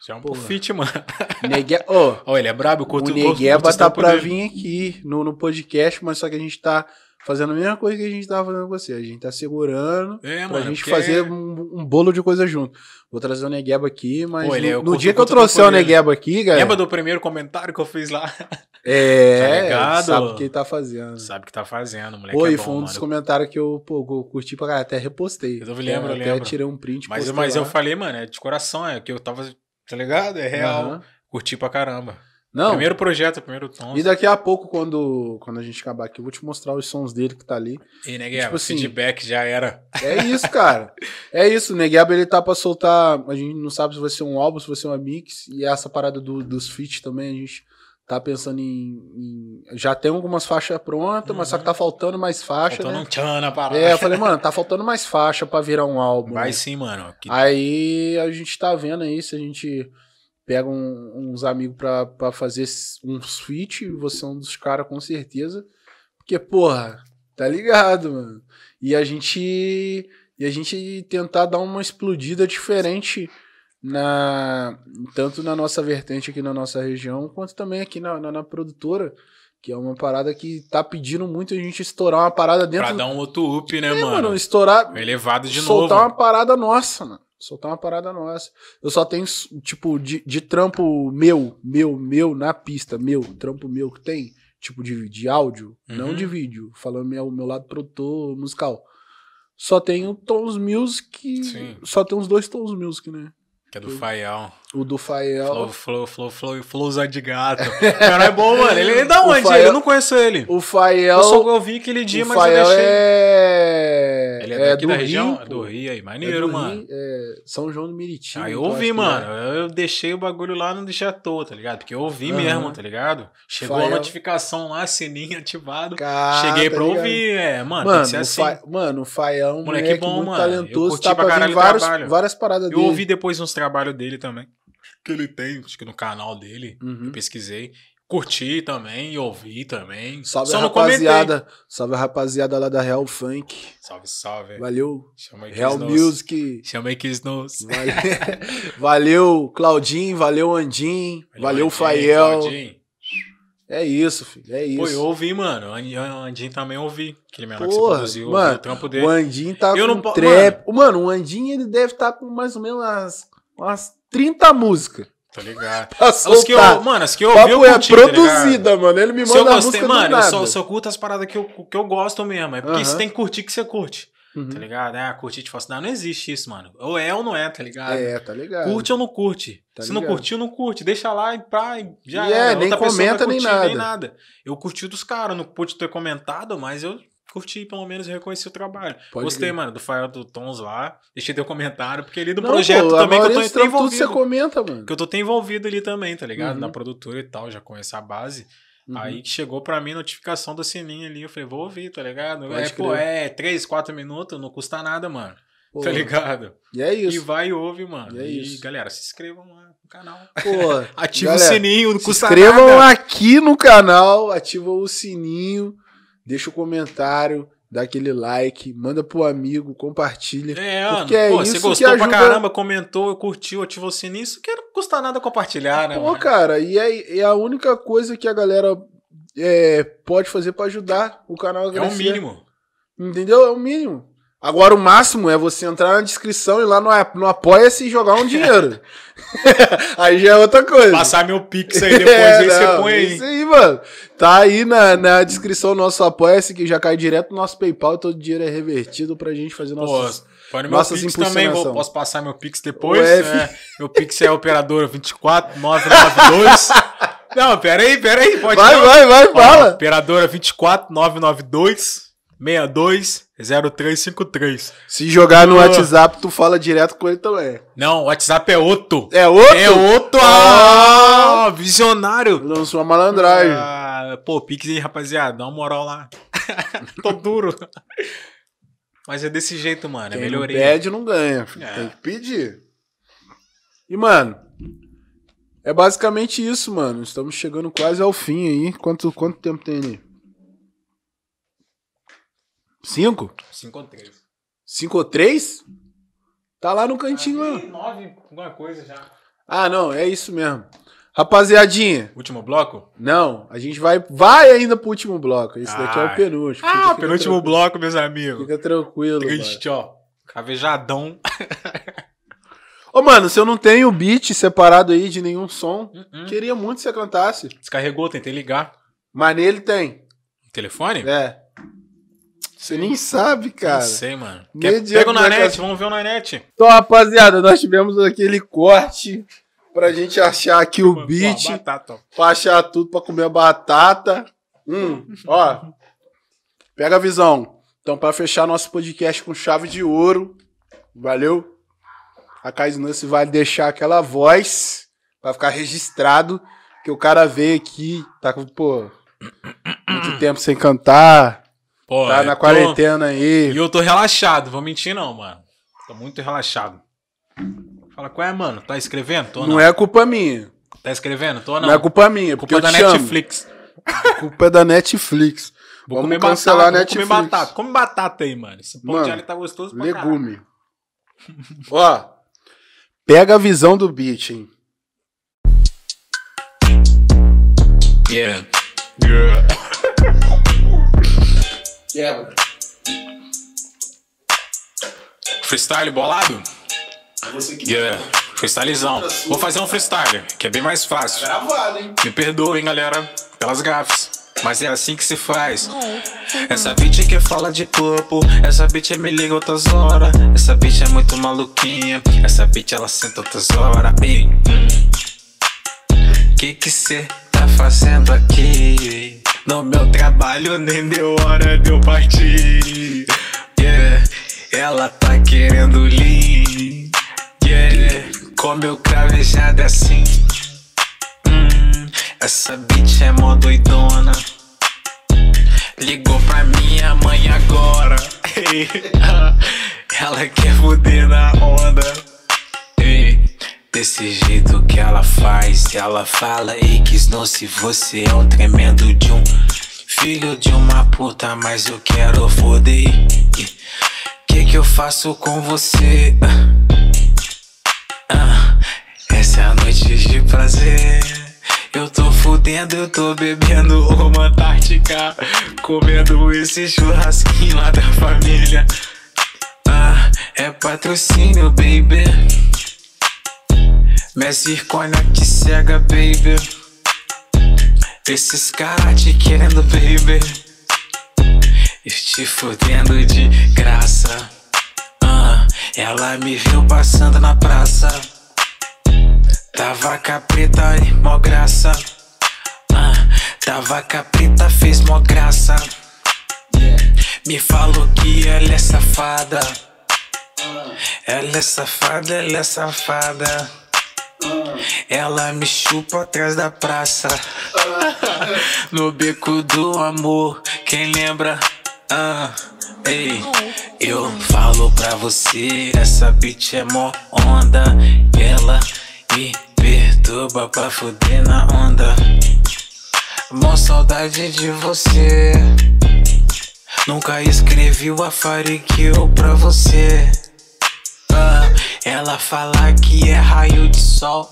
[SPEAKER 1] Isso é um fit, mano.
[SPEAKER 3] Negue... Ô,
[SPEAKER 1] Ó, ele é brabo, eu curto
[SPEAKER 3] o Negueba tá
[SPEAKER 1] trampos
[SPEAKER 3] pra vir aqui no, no podcast, mas só que a gente tá fazendo a mesma coisa que a gente tava fazendo com você. A gente tá segurando
[SPEAKER 1] É,
[SPEAKER 3] pra
[SPEAKER 1] mano.
[SPEAKER 3] gente
[SPEAKER 1] porque
[SPEAKER 3] fazer
[SPEAKER 1] é-
[SPEAKER 3] um, um bolo de coisa junto. Vou trazer o Negueba aqui, mas
[SPEAKER 1] Pô, ele é- eu
[SPEAKER 3] no, no dia
[SPEAKER 1] eu
[SPEAKER 3] que eu
[SPEAKER 1] curto
[SPEAKER 3] trouxer o. Negueba aqui, galera.
[SPEAKER 1] Lembra do primeiro comentário que eu fiz lá?
[SPEAKER 3] É,
[SPEAKER 1] Tá
[SPEAKER 3] sabe o que ele tá fazendo.
[SPEAKER 1] Sabe o que tá fazendo, moleque.
[SPEAKER 3] Pô,
[SPEAKER 1] é bom,
[SPEAKER 3] foi um dos
[SPEAKER 1] mano.
[SPEAKER 3] comentários que eu, pô, eu curti pra caralho, até repostei.
[SPEAKER 1] Eu lembro, eu
[SPEAKER 3] até
[SPEAKER 1] lembro.
[SPEAKER 3] tirei um print,
[SPEAKER 1] Mas, mas eu falei, mano, é de coração, é que eu tava, tá ligado? É real.
[SPEAKER 3] Aham.
[SPEAKER 1] Curti pra caramba.
[SPEAKER 3] Não,
[SPEAKER 1] Primeiro projeto, primeiro tom.
[SPEAKER 3] e daqui a pouco, quando, quando a gente acabar aqui, eu vou te mostrar os sons dele que tá ali.
[SPEAKER 1] E, Guerra,
[SPEAKER 3] tipo assim-
[SPEAKER 1] feedback já era.
[SPEAKER 3] É isso, cara. É isso. O Negueba, ele tá pra soltar. A gente não sabe se vai ser um álbum, se vai ser uma mix. E essa parada do- dos feats também, a gente tá pensando em. em- já tem algumas faixas prontas, mas só que tá faltando mais faixa.
[SPEAKER 1] Faltando
[SPEAKER 3] Né?
[SPEAKER 1] um tchan na parada.
[SPEAKER 3] É, eu falei, mano, tá faltando mais faixa pra virar um álbum.
[SPEAKER 1] Vai
[SPEAKER 3] né?
[SPEAKER 1] sim, mano.
[SPEAKER 3] Aí a gente tá vendo aí se a gente pega um- uns amigos pra, pra fazer uns feat, você é um dos caras com certeza. Porque, porra, tá ligado, mano. E a gente. E a gente tentar dar uma explodida diferente na tanto na nossa vertente aqui na nossa região, quanto também aqui na, na, na produtora, que é uma parada que tá pedindo muito a gente estourar uma parada dentro
[SPEAKER 1] Pra dar um outro up, né,
[SPEAKER 3] é,
[SPEAKER 1] mano?
[SPEAKER 3] mano, estourar
[SPEAKER 1] Elevado de
[SPEAKER 3] soltar
[SPEAKER 1] novo.
[SPEAKER 3] uma parada nossa, mano. Soltar uma parada nossa. Eu só tenho, tipo, de, de trampo meu, meu, meu, na pista, meu, trampo meu que tem, tipo, de, de áudio, não
[SPEAKER 1] Uhum.
[SPEAKER 3] de vídeo, falando meu, meu lado produtor musical. Só tenho Tons Music,
[SPEAKER 1] Sim.
[SPEAKER 3] só tem uns dois Tons Music, né?
[SPEAKER 1] Que é do Faial.
[SPEAKER 3] O do Fael.
[SPEAKER 1] Flow, flow, flow, flow, flowzão de gato. O cara é bom, mano. Ele é da onde?
[SPEAKER 3] Fael-
[SPEAKER 1] Eu não conheço ele.
[SPEAKER 3] O Fael.
[SPEAKER 1] Eu só ouvi aquele dia,
[SPEAKER 3] o
[SPEAKER 1] mas eu
[SPEAKER 3] Fael
[SPEAKER 1] deixei.
[SPEAKER 3] é.
[SPEAKER 1] Ele é, daqui
[SPEAKER 3] do
[SPEAKER 1] da região?
[SPEAKER 3] Rio,
[SPEAKER 1] É do
[SPEAKER 3] pô.
[SPEAKER 1] Rio aí,
[SPEAKER 3] É
[SPEAKER 1] maneiro,
[SPEAKER 3] do
[SPEAKER 1] mano.
[SPEAKER 3] Rio, é São João do Meriti.
[SPEAKER 1] Aí eu
[SPEAKER 3] eu acho
[SPEAKER 1] ouvi, mano.
[SPEAKER 3] é.
[SPEAKER 1] Eu deixei o bagulho lá, não deixei à toa, tá ligado? Porque eu ouvi
[SPEAKER 3] Aham.
[SPEAKER 1] mesmo, tá ligado? Chegou a
[SPEAKER 3] Fael-
[SPEAKER 1] notificação lá, sininho ativado.
[SPEAKER 3] Cara,
[SPEAKER 1] Cheguei
[SPEAKER 3] tá
[SPEAKER 1] pra
[SPEAKER 3] ligado?
[SPEAKER 1] ouvir. É, mano, tem
[SPEAKER 3] Mano,
[SPEAKER 1] que ser
[SPEAKER 3] o
[SPEAKER 1] assim.
[SPEAKER 3] Fa... mano, o é um
[SPEAKER 1] Moleque
[SPEAKER 3] moleque,
[SPEAKER 1] bom,
[SPEAKER 3] muito
[SPEAKER 1] mano. Eu
[SPEAKER 3] talentoso. Tá
[SPEAKER 1] pra
[SPEAKER 3] pra vir vários, várias paradas
[SPEAKER 1] Eu
[SPEAKER 3] dele.
[SPEAKER 1] ouvi depois uns trabalhos dele também. Que ele tem, acho que no canal dele.
[SPEAKER 3] Uhum.
[SPEAKER 1] Eu pesquisei. Curti também, ouvi também.
[SPEAKER 3] Salve
[SPEAKER 1] Só
[SPEAKER 3] a
[SPEAKER 1] não comentei.
[SPEAKER 3] rapaziada. Salve a rapaziada lá da Real Funk.
[SPEAKER 1] Salve, salve.
[SPEAKER 3] Valeu. Real. Music.
[SPEAKER 1] Chama aí Kiss Nos.
[SPEAKER 3] Vale- Valeu, Claudinho. Valeu, Andim. Valeu,
[SPEAKER 1] Andinho,
[SPEAKER 3] Fael.
[SPEAKER 1] Claudinho.
[SPEAKER 3] É isso, filho. É isso.
[SPEAKER 1] Pô, eu ouvi, mano. O Andinho- Andinho também ouvi. Aquele menor que você
[SPEAKER 3] Porra,
[SPEAKER 1] produziu.
[SPEAKER 3] mano,
[SPEAKER 1] o trampo dele.
[SPEAKER 3] O Andim tá
[SPEAKER 1] Eu
[SPEAKER 3] com
[SPEAKER 1] não
[SPEAKER 3] trap. Mano. o Andim ele deve estar com mais ou menos umas, umas 30 músicas
[SPEAKER 1] Tá ligado?
[SPEAKER 3] pra
[SPEAKER 1] As que eu, mano, as que eu ouvi, eu
[SPEAKER 3] é
[SPEAKER 1] curti, tá ligado?
[SPEAKER 3] produzida, mano. Ele me
[SPEAKER 1] Se eu
[SPEAKER 3] manda a
[SPEAKER 1] gostei,
[SPEAKER 3] música do
[SPEAKER 1] mano, eu
[SPEAKER 3] nada.
[SPEAKER 1] só, só curto as paradas que eu, que eu gosto mesmo. É porque
[SPEAKER 3] Aham.
[SPEAKER 1] você tem que curtir que você curte.
[SPEAKER 3] Uhum.
[SPEAKER 1] Tá ligado? Ah, curtir de falsidade. Não existe isso, mano. Ou é ou não é, tá ligado?
[SPEAKER 3] É, tá ligado.
[SPEAKER 1] Curte ou não curte.
[SPEAKER 3] Tá
[SPEAKER 1] Se não
[SPEAKER 3] ligado.
[SPEAKER 1] curtiu, não curte. Deixa lá e pá, e já
[SPEAKER 3] E é, nem comenta,
[SPEAKER 1] vai
[SPEAKER 3] nem
[SPEAKER 1] curtir,
[SPEAKER 3] nada.
[SPEAKER 1] Eu curti dos caras, não pude ter comentado, mas eu curti, pelo menos, e reconheci o trabalho.
[SPEAKER 3] Pode
[SPEAKER 1] Gostei,
[SPEAKER 3] crer.
[SPEAKER 1] mano, do Fael do Tons lá. Deixei teu comentário, porque ali do
[SPEAKER 3] Não,
[SPEAKER 1] projeto
[SPEAKER 3] pô,
[SPEAKER 1] também que eu tô
[SPEAKER 3] trampos tudo
[SPEAKER 1] envolvido.
[SPEAKER 3] você comenta, mano.
[SPEAKER 1] Que eu tô até envolvido ali também, tá ligado?
[SPEAKER 3] Uhum.
[SPEAKER 1] Na produtora e tal, já conheço a base.
[SPEAKER 3] Uhum.
[SPEAKER 1] Aí chegou pra mim a notificação do sininho ali. Eu falei, vou ouvir, tá ligado?
[SPEAKER 3] Pode
[SPEAKER 1] é, pô,
[SPEAKER 3] crer.
[SPEAKER 1] é 3, 4 minutos, não custa nada, mano.
[SPEAKER 3] Pô,
[SPEAKER 1] Tá ligado?
[SPEAKER 3] E é
[SPEAKER 1] E
[SPEAKER 3] isso.
[SPEAKER 1] vai e ouve, mano.
[SPEAKER 3] E é
[SPEAKER 1] e
[SPEAKER 3] isso.
[SPEAKER 1] galera, se inscrevam lá no canal.
[SPEAKER 3] Pô,
[SPEAKER 1] Ativa
[SPEAKER 3] galera,
[SPEAKER 1] o sininho, não
[SPEAKER 3] se
[SPEAKER 1] custa
[SPEAKER 3] inscrevam
[SPEAKER 1] nada.
[SPEAKER 3] aqui no canal, ativa o sininho, deixa o comentário, dá aquele like, manda pro amigo, compartilha.
[SPEAKER 1] É,
[SPEAKER 3] Porque é
[SPEAKER 1] Pô,
[SPEAKER 3] isso
[SPEAKER 1] você
[SPEAKER 3] que
[SPEAKER 1] gostou pra
[SPEAKER 3] ajuda-
[SPEAKER 1] caramba, comentou, curtiu, ativou o sininho. Isso que não custa nada compartilhar, né,
[SPEAKER 3] Pô,
[SPEAKER 1] mano?
[SPEAKER 3] cara, e é, é a única coisa que a galera é, pode fazer pra ajudar o canal a
[SPEAKER 1] É o
[SPEAKER 3] crescer.
[SPEAKER 1] mínimo.
[SPEAKER 3] Entendeu? É o mínimo. Agora o máximo é você entrar na descrição e lá no, no Apoia-se e jogar um dinheiro. aí já é outra coisa.
[SPEAKER 1] Passar meu pix aí depois,
[SPEAKER 3] É,
[SPEAKER 1] aí você
[SPEAKER 3] não,
[SPEAKER 1] põe aí.
[SPEAKER 3] Isso aí, mano. Tá aí na, na descrição nosso Apoia-se, que já cai direto no nosso PayPal e todo o dinheiro é revertido pra gente fazer
[SPEAKER 1] Pô,
[SPEAKER 3] nossos.
[SPEAKER 1] no meu
[SPEAKER 3] nossas
[SPEAKER 1] pix também, vou, posso passar meu pix depois. É, meu pix é operadora 24992. Não, pera aí, pera aí, pode
[SPEAKER 3] Vai,
[SPEAKER 1] não.
[SPEAKER 3] vai, vai,
[SPEAKER 1] Ó,
[SPEAKER 3] fala.
[SPEAKER 1] Operadora 24992 62 0353.
[SPEAKER 3] Se jogar no. WhatsApp, tu fala direto com ele também.
[SPEAKER 1] Não, o WhatsApp é outro.
[SPEAKER 3] É outro?
[SPEAKER 1] É outro. Ah, visionário.
[SPEAKER 3] Lançou uma malandragem.
[SPEAKER 1] Ah, pô, Pix aí, rapaziada, dá uma moral lá. Tô duro. Mas é desse jeito, mano.
[SPEAKER 3] Quem
[SPEAKER 1] é
[SPEAKER 3] não
[SPEAKER 1] melhoria.
[SPEAKER 3] pede, não ganha.
[SPEAKER 1] É.
[SPEAKER 3] Tem que pedir. E, mano, é basicamente isso, mano. Estamos chegando quase ao fim aí. Quanto, quanto tempo tem ali? Cinco?
[SPEAKER 1] 5 ou 3.
[SPEAKER 3] Cinco ou três? Tá lá no cantinho lá.
[SPEAKER 1] 9, alguma coisa já.
[SPEAKER 3] Ah, não, é isso mesmo. Rapaziadinha,
[SPEAKER 1] Último bloco?
[SPEAKER 3] não, a gente vai, vai ainda pro último bloco. Esse daqui é
[SPEAKER 1] Ah.
[SPEAKER 3] o penúltimo.
[SPEAKER 1] Ah,
[SPEAKER 3] Fica- fica
[SPEAKER 1] penúltimo bloco, meus amigos.
[SPEAKER 3] Fica tranquilo, mano.
[SPEAKER 1] Triste, ó. Cavejadão.
[SPEAKER 3] Ô, mano, se eu não tenho beat separado aí de nenhum som,
[SPEAKER 1] Uhum.
[SPEAKER 3] queria muito que você cantasse.
[SPEAKER 1] Descarregou, tentei ligar.
[SPEAKER 3] Mas nele tem.
[SPEAKER 1] Telefone?
[SPEAKER 3] É. Você nem sabe, cara.
[SPEAKER 1] Não sei, mano. Quer, pega o
[SPEAKER 3] na
[SPEAKER 1] Nanete,
[SPEAKER 3] casa-
[SPEAKER 1] vamos ver o Nanete.
[SPEAKER 3] Então, rapaziada, nós tivemos aquele corte pra gente achar aqui o beat,
[SPEAKER 1] Ó, batata,
[SPEAKER 3] pra achar tudo pra comer a batata. Hum, ó. Pega a visão. Então, pra fechar nosso podcast com chave de ouro, valeu? A Kais Nuss vai deixar aquela voz pra ficar registrado que o cara veio aqui, tá com, pô, muito tempo sem cantar,
[SPEAKER 1] Pô,
[SPEAKER 3] tá na
[SPEAKER 1] tô-
[SPEAKER 3] quarentena aí.
[SPEAKER 1] E eu tô relaxado, vou mentir não, mano. Tô muito relaxado. Fala, qual é, mano? Tá escrevendo? Tô
[SPEAKER 3] Não,
[SPEAKER 1] não.
[SPEAKER 3] é culpa minha.
[SPEAKER 1] Tá escrevendo? Tô não.
[SPEAKER 3] Não, é culpa minha, porque
[SPEAKER 1] Culpa
[SPEAKER 3] eu
[SPEAKER 1] da. Netflix.
[SPEAKER 3] Culpa é da Netflix.
[SPEAKER 1] Vou
[SPEAKER 3] Vamos
[SPEAKER 1] comer
[SPEAKER 3] cancelar
[SPEAKER 1] batata,
[SPEAKER 3] a
[SPEAKER 1] vou comer
[SPEAKER 3] Netflix.
[SPEAKER 1] batata. Come batata aí, mano. Esse pão de
[SPEAKER 3] Mano,
[SPEAKER 1] alho tá gostoso pra.
[SPEAKER 3] Legume. Ó, pega a visão do beat, hein?
[SPEAKER 1] Yeah. Yeah.
[SPEAKER 2] Quebra.
[SPEAKER 1] Freestyle bolado?
[SPEAKER 2] Você que
[SPEAKER 1] Yeah. Freestylezão. Vou fazer um freestyle, que é bem mais fácil.
[SPEAKER 2] gravado, hein?
[SPEAKER 1] Me perdoem, galera, pelas gafes. Mas é assim que se faz. Essa bitch que fala de corpo. Essa bitch me liga outras horas. Essa bitch é muito maluquinha. Essa bitch ela senta outras horas. Ei, hum. Que que cê tá fazendo aqui? No meu trabalho nem deu hora de eu partir. Yeah, ela tá querendo lean. Yeah, comeu cravejada assim. Hum, essa bitch é mó doidona. Ligou pra minha mãe agora. Ela quer fuder na onda. Desse jeito que ela faz, ela fala: Ei, Kisno, se você é um tremendo de um filho de uma puta, mas eu quero foder. Que que eu faço com você? Ah, essa é a noite de prazer. Eu tô fudendo, eu tô bebendo uma Antártica. Comendo esse churrasquinho lá da família. Ah, é patrocínio, baby. Zircônia te cega, baby. Esses caras te querendo, baby. Eu te fudendo de graça. Ah, ela me viu passando na praça. Tava preta e mó graça. Ah, tava preta, fez mó graça. Me falou que ela é safada. Ela é safada, ela é safada. Ela me chupa atrás da praça. No beco do amor, quem lembra? Ah, ei, eu falo pra você, essa bitch é mó onda. Ela me perturba pra fuder na onda. Mó saudade de você. Nunca escrevi o afariqueu pra você. Ah, ela fala que é raio de sol.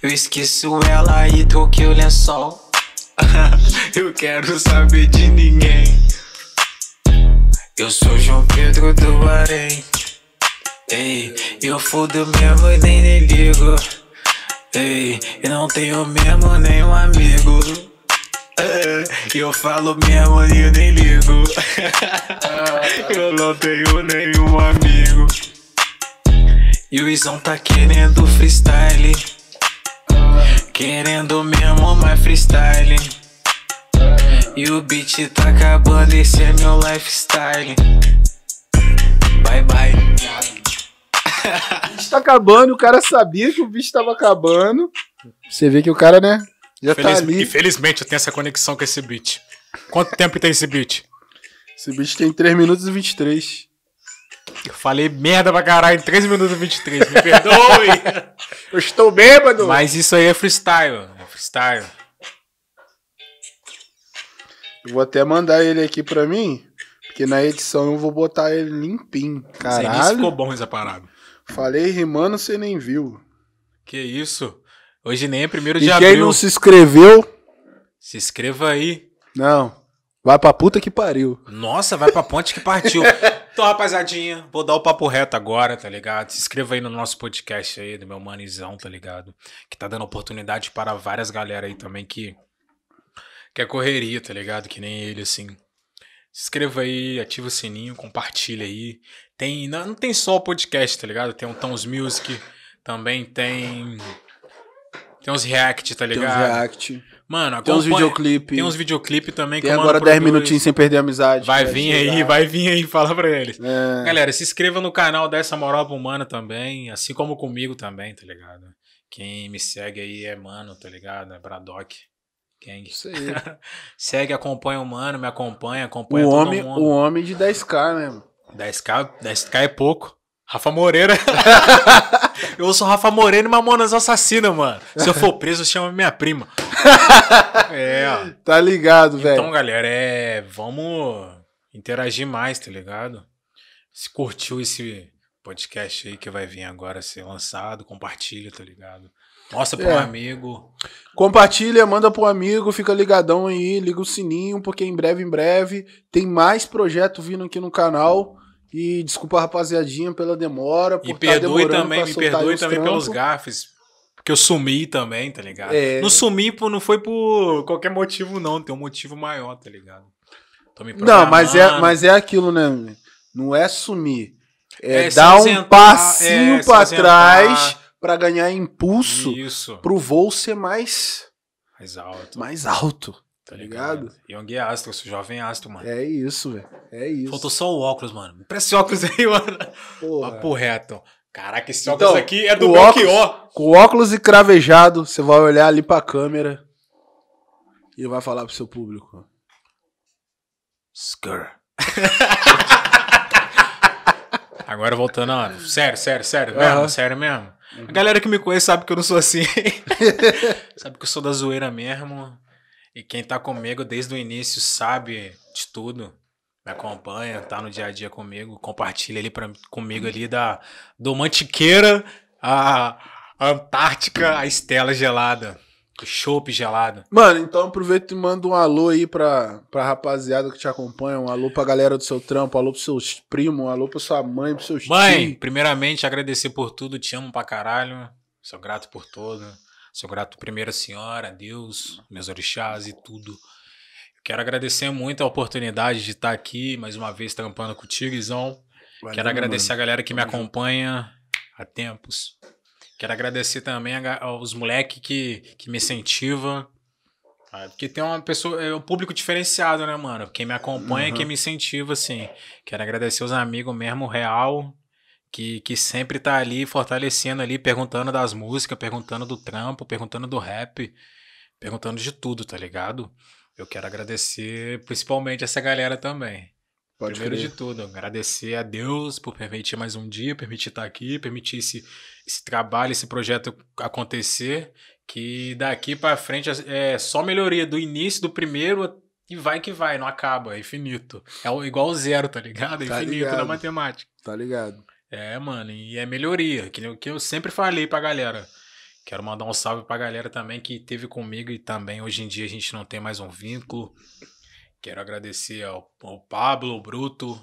[SPEAKER 1] Eu esqueço ela e troquei o lençol. Eu quero saber de ninguém. Eu sou João Pedro do Arém. Ei, eu fodo mesmo e nem, nem ligo. Ei, eu não tenho mesmo nenhum amigo. Eu falo mesmo e nem ligo. eu não tenho nenhum amigo. E o Izão tá querendo freestyle. Querendo mesmo mais freestyle. E o beat tá acabando, esse é meu lifestyle. Bye bye.
[SPEAKER 3] O bicho tá acabando, o cara sabia que o bicho tava acabando. Você vê que o cara, né? Já tá ali.
[SPEAKER 1] Infelizmente eu tenho essa conexão com esse beat. Quanto tempo tem esse beat?
[SPEAKER 3] Esse bicho tem 3 minutos e 23.
[SPEAKER 1] Eu falei merda pra caralho em 3 minutos e 23, me perdoe.
[SPEAKER 3] Eu estou bêbado!
[SPEAKER 1] Mas isso aí é freestyle, é freestyle.
[SPEAKER 3] Eu vou até mandar ele aqui pra mim, porque na edição eu vou botar ele limpinho. Caralho.
[SPEAKER 1] ficou bom essa parada.
[SPEAKER 3] Falei rimando, você nem viu.
[SPEAKER 1] Que isso? Hoje nem é primeiro de
[SPEAKER 3] E
[SPEAKER 1] abril.
[SPEAKER 3] quem não se inscreveu,
[SPEAKER 1] Se inscreva aí.
[SPEAKER 3] não. Vai pra puta que pariu.
[SPEAKER 1] Nossa, vai pra ponte que partiu. Então, rapaziadinha, vou dar o papo reto agora, tá ligado? Se inscreva aí no nosso podcast aí, do meu manizão, tá ligado? Que tá dando oportunidade para várias galera aí também que quer correria, tá ligado? Que nem ele, assim. Se inscreva aí, ativa o sininho, compartilha aí. Tem, não, não tem só o podcast, tá ligado? Tem o Tons Music, também tem... Tem uns react, tá
[SPEAKER 3] Tem uns
[SPEAKER 1] ligado?
[SPEAKER 3] react,
[SPEAKER 1] Mano,
[SPEAKER 3] tem uns
[SPEAKER 1] acompanha-
[SPEAKER 3] videoclipe.
[SPEAKER 1] Tem uns videoclipe também
[SPEAKER 3] Tem agora
[SPEAKER 1] mano
[SPEAKER 3] 10
[SPEAKER 1] produz.
[SPEAKER 3] minutinhos sem perder a amizade.
[SPEAKER 1] Vai vir aí,
[SPEAKER 3] chegar.
[SPEAKER 1] vai vir aí, fala pra eles.
[SPEAKER 3] É.
[SPEAKER 1] Galera, se inscreva no canal dessa moral pro mano também, assim como comigo também, tá ligado? Quem me segue aí é mano, tá ligado? É Bradock. Gang.
[SPEAKER 3] Isso aí.
[SPEAKER 1] Segue, acompanha o mano, me acompanha, acompanha
[SPEAKER 3] O
[SPEAKER 1] todo
[SPEAKER 3] homem,
[SPEAKER 1] mundo.
[SPEAKER 3] o homem de 10k, né? mano?
[SPEAKER 1] 10k, 10k é pouco. Rafa Moreira. eu sou Rafa Moreira e Mamonas Assassina, mano. Se eu for preso, chama minha prima. é, ó.
[SPEAKER 3] Tá ligado, velho.
[SPEAKER 1] Então, galera, é. Vamos interagir mais, tá ligado? Se curtiu esse podcast aí que vai vir agora ser lançado, compartilha, tá ligado? Mostra um
[SPEAKER 3] É.
[SPEAKER 1] amigo.
[SPEAKER 3] Compartilha, manda pro amigo, fica ligadão aí, liga o sininho, porque em breve, em breve, tem mais projeto vindo aqui no canal. E desculpa a rapaziadinha pela demora, por
[SPEAKER 1] E
[SPEAKER 3] tá
[SPEAKER 1] perdoe também, me perdoe também pelos
[SPEAKER 3] trampos.
[SPEAKER 1] gafes. Porque eu sumi também, tá ligado?
[SPEAKER 3] É.
[SPEAKER 1] Não sumi, por, não foi por qualquer motivo, não. Tem um motivo maior, tá ligado?
[SPEAKER 3] Não, mas é, mas é aquilo, né? Não é sumir. É,
[SPEAKER 1] É
[SPEAKER 3] dar um passinho
[SPEAKER 1] é, ausentar.
[SPEAKER 3] trás pra ganhar impulso
[SPEAKER 1] Isso.
[SPEAKER 3] pro voo ser mais,
[SPEAKER 1] Mais alto.
[SPEAKER 3] mais alto.
[SPEAKER 1] Tá
[SPEAKER 3] ligado?
[SPEAKER 1] ligado? Young Astro, eu sou jovem Astro, mano.
[SPEAKER 3] É isso, velho. É isso.
[SPEAKER 1] Faltou só o óculos, mano. Me presta esse óculos aí, mano.
[SPEAKER 3] Porra.
[SPEAKER 1] Papo reto. Caraca, esse
[SPEAKER 3] Então,
[SPEAKER 1] óculos aqui é do Belchior.
[SPEAKER 3] Com óculos e cravejado, você vai olhar ali pra câmera e vai falar pro seu público.
[SPEAKER 1] Skur. Agora voltando, ó. Sério, sério, sério. Mesmo,
[SPEAKER 3] Aham.
[SPEAKER 1] sério mesmo. A galera que me conhece sabe que eu não sou assim. sabe que eu sou da zoeira mesmo. E quem tá comigo desde o início sabe de tudo. Me acompanha, tá no dia a dia comigo. Compartilha ali pra, comigo ali da, do Mantiqueira a, a Antártica, a Estela gelada. O chopp gelado.
[SPEAKER 3] Mano, então aproveita e manda um alô aí pra, pra rapaziada que te acompanha, um alô pra galera do seu trampo, um alô pros seus primos, um alô pra sua mãe, pros seus
[SPEAKER 1] Mãe, primeiramente agradecer por tudo, te amo pra caralho. Sou grato por tudo. Sou grato primeiro a senhora, a Deus, meus orixás e tudo. Eu quero agradecer muito a oportunidade de estar aqui mais uma vez trampando contigo, Izão.
[SPEAKER 3] Valeu,
[SPEAKER 1] Quero agradecer
[SPEAKER 3] mano.
[SPEAKER 1] a galera que me acompanha há tempos. Quero agradecer também aos moleques que, que me incentivam. Ah, Porque tem uma pessoa, é um público diferenciado, né, mano? Quem me acompanha e
[SPEAKER 3] Uhum.
[SPEAKER 1] quem me incentiva, assim. Quero agradecer os amigos mesmo, real, que, que sempre tá ali fortalecendo ali, perguntando das músicas, perguntando do trampo, perguntando do rap, perguntando de tudo, tá ligado? Eu quero agradecer principalmente essa galera também.
[SPEAKER 3] Pode
[SPEAKER 1] Primeiro de tudo, agradecer a Deus por permitir mais um dia, permitir estar aqui, permitir esse, esse trabalho, esse projeto acontecer, que daqui pra frente é só melhoria do início do primeiro e vai que vai, não acaba, é infinito. É igual zero, tá ligado? É
[SPEAKER 3] Tá
[SPEAKER 1] infinito
[SPEAKER 3] ligado.
[SPEAKER 1] na matemática.
[SPEAKER 3] Tá ligado?
[SPEAKER 1] É, mano, e é melhoria, que que eu sempre falei pra galera. Quero mandar um salve pra galera também que teve comigo e também hoje em dia a gente não tem mais um vínculo. Quero agradecer ao, ao Pablo, o Bruto,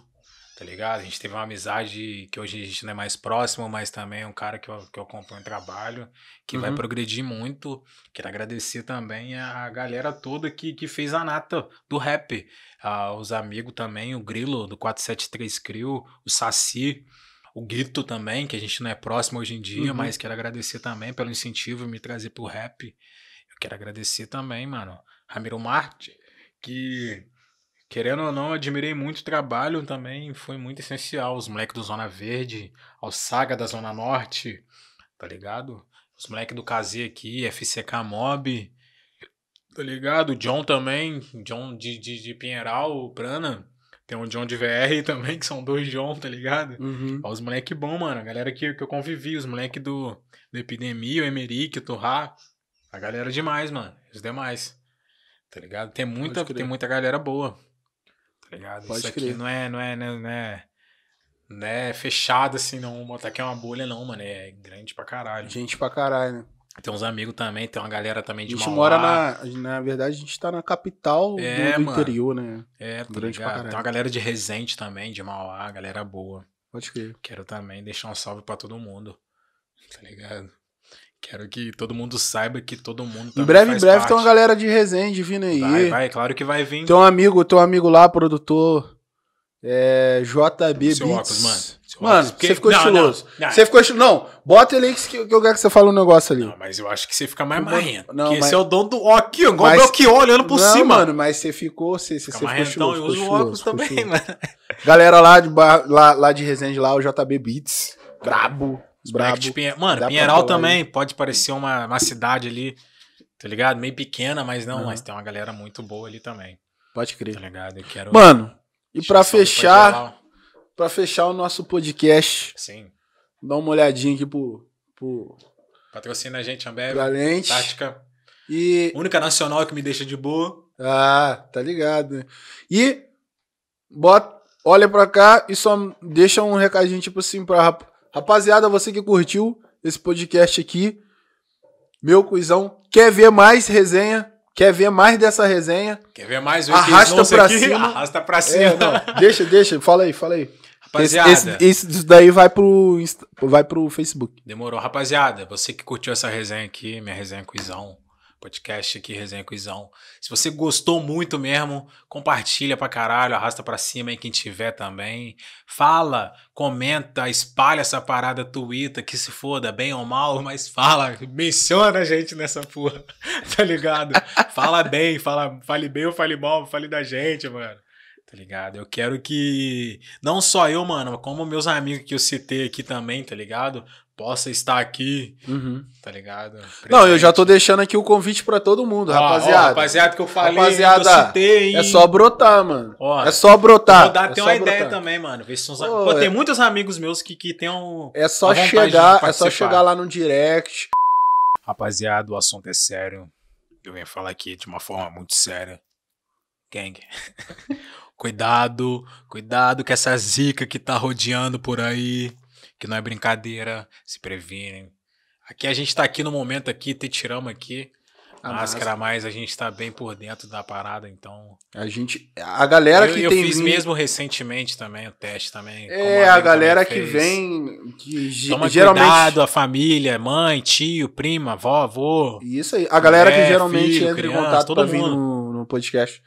[SPEAKER 1] tá ligado? A gente teve uma amizade que hoje a gente não é mais próximo, mas também é um cara que eu, que eu acompanho o trabalho, que vai
[SPEAKER 3] Uhum.
[SPEAKER 1] progredir muito. Quero agradecer também a galera toda que, que fez a nata do rap. Ah, os amigos também, o Grilo do 473 Crew, o Saci, o Guito também, que a gente não é próximo hoje em dia,
[SPEAKER 3] Uhum.
[SPEAKER 1] mas quero agradecer também pelo incentivo e me trazer pro rap. Eu quero agradecer também, mano, Ramiro Marte, que, querendo ou não, admirei muito o trabalho também, foi muito essencial. Os moleques do Zona Verde, ao Saga da Zona Norte, tá ligado? Os moleques do KZ aqui, FCK Mob, tá ligado? O John também, John de, de, de Pinheiral, o Prana. Tem um John de VR também, que são dois John, tá ligado?
[SPEAKER 3] Uhum.
[SPEAKER 1] Ó, Os moleque bom, mano. A galera que, que eu convivi, os moleque do, do Epidemia, o Emerick, o Torrá. A galera demais, mano. Os demais. Tá ligado? Tem muita, tem muita galera boa. Tá ligado?
[SPEAKER 3] Pode
[SPEAKER 1] Isso aqui
[SPEAKER 3] crer.
[SPEAKER 1] não é, não é, não é, não é, não é fechado assim, não. Botar aqui é uma bolha, não, mano. É grande pra caralho.
[SPEAKER 3] Gente pra caralho, né?
[SPEAKER 1] Tem uns amigos também, tem uma galera também
[SPEAKER 3] A
[SPEAKER 1] de
[SPEAKER 3] gente
[SPEAKER 1] Mauá.
[SPEAKER 3] mora na. Na verdade, a gente tá na capital do-
[SPEAKER 1] É,
[SPEAKER 3] do,
[SPEAKER 1] mano.
[SPEAKER 3] interior, né?
[SPEAKER 1] É, tá
[SPEAKER 3] Grande pra caralho.
[SPEAKER 1] Tem uma galera de Resende também, de Mauá, galera boa.
[SPEAKER 3] Pode crer.
[SPEAKER 1] Quero também deixar um salve pra todo mundo. Tá ligado? Quero que todo mundo saiba que todo mundo
[SPEAKER 3] Em breve, em breve,
[SPEAKER 1] parte.
[SPEAKER 3] tem uma galera de Resende vindo aí.
[SPEAKER 1] Vai, vai, claro que vai vir.
[SPEAKER 3] Tem um amigo, tem um amigo lá, produtor. É, JB Beats.
[SPEAKER 1] óculos, mano.
[SPEAKER 3] Mano,
[SPEAKER 1] porque-
[SPEAKER 3] você ficou
[SPEAKER 1] Não,
[SPEAKER 3] estiloso.
[SPEAKER 1] Não, não.
[SPEAKER 3] Você ficou estiloso. Não, bota ele aí que, eu quero que você fale um negócio ali.
[SPEAKER 1] Não, mas eu acho que você fica mais marrento.
[SPEAKER 3] não,
[SPEAKER 1] porque
[SPEAKER 3] mas-
[SPEAKER 1] esse é o dono do. Aqui, igual
[SPEAKER 3] Mas-
[SPEAKER 1] o Belchior olhando por
[SPEAKER 3] não,
[SPEAKER 1] cima.
[SPEAKER 3] mano, mas você ficou, você, você,
[SPEAKER 1] Fica
[SPEAKER 3] você ficou estiloso.
[SPEAKER 1] e usa
[SPEAKER 3] ficou
[SPEAKER 1] o óculos também,
[SPEAKER 3] estiloso.
[SPEAKER 1] mano.
[SPEAKER 3] Galera lá de, lá, lá de Resende, lá, o JB Beats. Brabo. Brabo.
[SPEAKER 1] Pinhe- Mano,
[SPEAKER 3] Dá
[SPEAKER 1] Pinheiral também pode parecer uma, uma cidade ali, tá ligado? Meio pequena, mas não,
[SPEAKER 3] Aham.
[SPEAKER 1] mas tem uma galera muito boa ali também,
[SPEAKER 3] Pode
[SPEAKER 1] tá
[SPEAKER 3] crer.
[SPEAKER 1] ligado? Eu quero.
[SPEAKER 3] Mano, e
[SPEAKER 1] salve
[SPEAKER 3] fechar, pra fechar o nosso podcast,
[SPEAKER 1] Sim.
[SPEAKER 3] dá uma olhadinha aqui pro, pro,
[SPEAKER 1] Patrocina a gente, Ambev.
[SPEAKER 3] pra lente.
[SPEAKER 1] Tática.
[SPEAKER 3] E.
[SPEAKER 1] Única nacional que me deixa de boa.
[SPEAKER 3] Ah, tá ligado, né? E bota, olha pra cá e só deixa um recadinho, tipo assim, pra rap- rapaziada, você que curtiu esse podcast aqui, meu cuzão, quer ver mais resenha? Quer ver mais dessa resenha?
[SPEAKER 1] Quer ver mais
[SPEAKER 3] Arrasta pra
[SPEAKER 1] aqui?
[SPEAKER 3] cima.
[SPEAKER 1] Arrasta pra cima.
[SPEAKER 3] É, não, deixa, deixa, fala aí, fala aí.
[SPEAKER 1] Rapaziada,
[SPEAKER 3] Esse, esse, isso daí vai pro, Insta- vai pro Facebook.
[SPEAKER 1] demorou. Rapaziada, você que curtiu essa resenha aqui, minha resenha Quizão, podcast aqui, resenha Quizão. Se você gostou muito mesmo, compartilha pra caralho, arrasta pra cima aí quem tiver também. Fala, comenta, espalha essa parada Twitter, que se foda, bem ou mal, mas fala, menciona a gente nessa porra, tá ligado? Fala bem, fala, fale bem ou fale mal, fale da gente, mano. Tá ligado? Eu quero que não só eu, mano, como meus amigos que eu citei aqui também, tá ligado? Possa estar aqui, tá ligado?
[SPEAKER 3] Não, eu já tô deixando aqui o convite pra todo mundo,
[SPEAKER 1] Ó, ó,
[SPEAKER 3] rapaziada.
[SPEAKER 1] rapaziada que eu falei,
[SPEAKER 3] Rapaziada,
[SPEAKER 1] que eu citei.
[SPEAKER 3] é só brotar, mano.
[SPEAKER 1] Ó,
[SPEAKER 3] é só brotar.
[SPEAKER 1] Vou dar até uma ideia
[SPEAKER 3] brotar.
[SPEAKER 1] também, mano. Ver se uns... Pô, tem
[SPEAKER 3] é-
[SPEAKER 1] muitos amigos meus que, que tem um...
[SPEAKER 3] É só chegar, é só chegar lá no direct.
[SPEAKER 1] Rapaziada, o assunto é sério. Eu venho falar aqui de uma forma muito séria. Gang. cuidado, cuidado com essa zica que tá rodeando por aí. Que não é brincadeira. Se previnem. Aqui a gente tá aqui no momento aqui, te tiramos aqui.
[SPEAKER 3] A
[SPEAKER 1] máscara, mas a gente tá bem por dentro da parada, então.
[SPEAKER 3] A gente, a galera
[SPEAKER 1] eu
[SPEAKER 3] que
[SPEAKER 1] eu
[SPEAKER 3] tem
[SPEAKER 1] fiz
[SPEAKER 3] vindo-
[SPEAKER 1] mesmo recentemente também, o teste também.
[SPEAKER 3] É, a
[SPEAKER 1] amigo
[SPEAKER 3] galera que
[SPEAKER 1] fez.
[SPEAKER 3] vem que
[SPEAKER 1] Toma
[SPEAKER 3] geralmente
[SPEAKER 1] cuidado, a família, mãe, tio, prima, vó, avô.
[SPEAKER 3] Isso aí. A galera que geralmente
[SPEAKER 1] filho,
[SPEAKER 3] entra em
[SPEAKER 1] criança,
[SPEAKER 3] contato
[SPEAKER 1] todo
[SPEAKER 3] pra vir
[SPEAKER 1] mundo.
[SPEAKER 3] no, no podcast.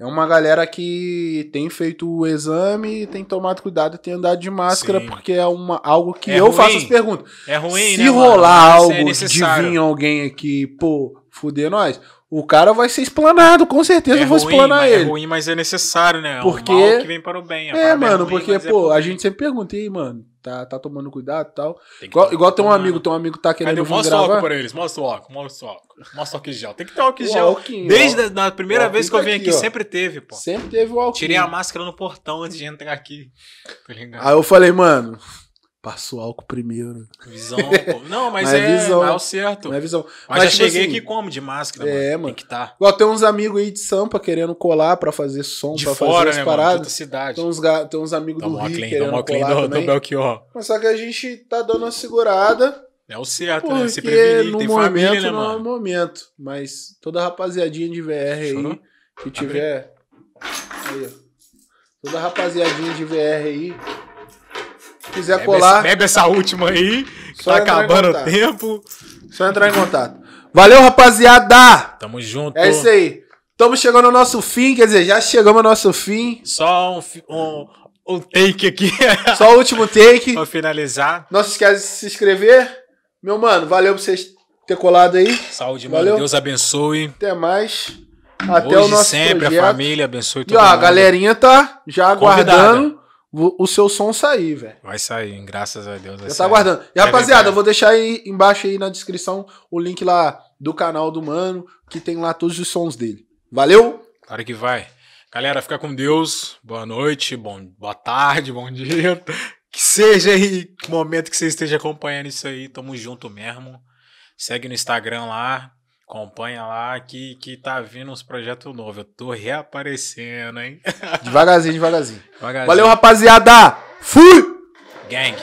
[SPEAKER 3] É uma galera que tem feito o exame, tem tomado cuidado, tem andado de máscara,
[SPEAKER 1] Sim.
[SPEAKER 3] porque é uma, algo que
[SPEAKER 1] É
[SPEAKER 3] eu
[SPEAKER 1] ruim.
[SPEAKER 3] faço as perguntas.
[SPEAKER 1] É ruim,
[SPEAKER 3] Se
[SPEAKER 1] né?
[SPEAKER 3] rolar
[SPEAKER 1] Mas
[SPEAKER 3] algo
[SPEAKER 1] é
[SPEAKER 3] de vir alguém aqui, pô, fuder nós, o cara vai ser explanado, com certeza
[SPEAKER 1] É
[SPEAKER 3] eu vou
[SPEAKER 1] ruim,
[SPEAKER 3] explanar
[SPEAKER 1] mas
[SPEAKER 3] ele.
[SPEAKER 1] É ruim, mas é necessário, né? É
[SPEAKER 3] Porque-
[SPEAKER 1] um mal que vem para o bem.
[SPEAKER 3] É, mano,
[SPEAKER 1] ruim,
[SPEAKER 3] porque,
[SPEAKER 1] é
[SPEAKER 3] pô,
[SPEAKER 1] por
[SPEAKER 3] a gente sempre pergunta, e aí, mano, tá, tá tomando cuidado e tal.
[SPEAKER 1] Tem
[SPEAKER 3] Igual, igual tem um amigo, tem um amigo que tá
[SPEAKER 1] Cadê?
[SPEAKER 3] querendo vir
[SPEAKER 1] Mostra o álcool
[SPEAKER 3] gravar.
[SPEAKER 1] pra eles, mostra o álcool, mostra o álcool. Mostra o álcool gel. Tem que ter álcool gel. Desde a primeira vez que eu
[SPEAKER 3] fica
[SPEAKER 1] vim aqui,
[SPEAKER 3] aqui,
[SPEAKER 1] sempre teve, pô.
[SPEAKER 3] Sempre teve o álcool.
[SPEAKER 1] Tirei a máscara no portão antes de entrar aqui. Tá ligado?
[SPEAKER 3] Aí eu falei, mano, passa o álcool primeiro.
[SPEAKER 1] Visão. Não, mas,
[SPEAKER 3] Mas
[SPEAKER 1] é,
[SPEAKER 3] visão.
[SPEAKER 1] é o certo.
[SPEAKER 3] É visão.
[SPEAKER 1] Mas, já
[SPEAKER 3] tipo
[SPEAKER 1] cheguei
[SPEAKER 3] assim,
[SPEAKER 1] aqui como? De máscara,
[SPEAKER 3] É,
[SPEAKER 1] mano.
[SPEAKER 3] mano.
[SPEAKER 1] Tem que estar.
[SPEAKER 3] Igual tem uns amigos aí de Sampa querendo colar pra fazer som,
[SPEAKER 1] De
[SPEAKER 3] pra
[SPEAKER 1] fora,
[SPEAKER 3] fazer
[SPEAKER 1] né,
[SPEAKER 3] as
[SPEAKER 1] mano? Outra
[SPEAKER 3] paradas.
[SPEAKER 1] cidade.
[SPEAKER 3] Tem uns, tem uns amigos
[SPEAKER 1] Toma
[SPEAKER 3] do Rio
[SPEAKER 1] clean,
[SPEAKER 3] querendo colar
[SPEAKER 1] do, do
[SPEAKER 3] também.
[SPEAKER 1] Belchior.
[SPEAKER 3] Mas só que a gente tá dando uma segurada,
[SPEAKER 1] É o certo, né? Se prevenir,
[SPEAKER 3] no
[SPEAKER 1] tem
[SPEAKER 3] momento
[SPEAKER 1] família, né,
[SPEAKER 3] não é o
[SPEAKER 1] mano?
[SPEAKER 3] momento. Mas toda a rapaziadinha de VR aí,
[SPEAKER 1] Chorou?
[SPEAKER 3] que tiver... Aí, ó. Toda a rapaziadinha de VR aí, quiser
[SPEAKER 1] Bebe,
[SPEAKER 3] colar,
[SPEAKER 1] esse- bebe essa última aí, que tá acabando o tempo.
[SPEAKER 3] só entrar em contato. Valeu, rapaziada!
[SPEAKER 1] Tamo junto.
[SPEAKER 3] É isso aí. Estamos chegando ao nosso fim, quer dizer, já chegamos ao nosso fim.
[SPEAKER 1] Só um, um, um take aqui
[SPEAKER 3] Só o último take.
[SPEAKER 1] pra finalizar.
[SPEAKER 3] Não se esquece de se inscrever. Meu mano, valeu por vocês ter colado aí.
[SPEAKER 1] Saúde, mano.
[SPEAKER 3] Valeu.
[SPEAKER 1] Deus abençoe.
[SPEAKER 3] Até mais. Até
[SPEAKER 1] Hoje
[SPEAKER 3] o nosso
[SPEAKER 1] sempre,
[SPEAKER 3] projeto.
[SPEAKER 1] a família abençoe
[SPEAKER 3] E
[SPEAKER 1] todo
[SPEAKER 3] ó, a
[SPEAKER 1] mundo.
[SPEAKER 3] galerinha tá já
[SPEAKER 1] Convidada.
[SPEAKER 3] O, o seu som sair, velho.
[SPEAKER 1] Vai sair, graças a Deus.
[SPEAKER 3] Já tá
[SPEAKER 1] sair.
[SPEAKER 3] aguardando. E
[SPEAKER 1] Vai,
[SPEAKER 3] rapaziada, eu vou deixar aí embaixo aí na descrição o link lá do canal do mano, que tem lá todos os sons dele. Valeu?
[SPEAKER 1] Claro que vai. Galera, fica com Deus. Boa noite, bom, boa tarde, bom dia. Que seja aí o momento que você esteja acompanhando isso aí. Tamo junto mesmo. Segue no Instagram lá. Acompanha lá que, que tá vindo uns projetos novos. Eu tô reaparecendo, hein?
[SPEAKER 3] Devagarzinho, devagarzinho.
[SPEAKER 1] Devagarzinho.
[SPEAKER 3] Valeu, rapaziada. Fui!
[SPEAKER 1] Gang.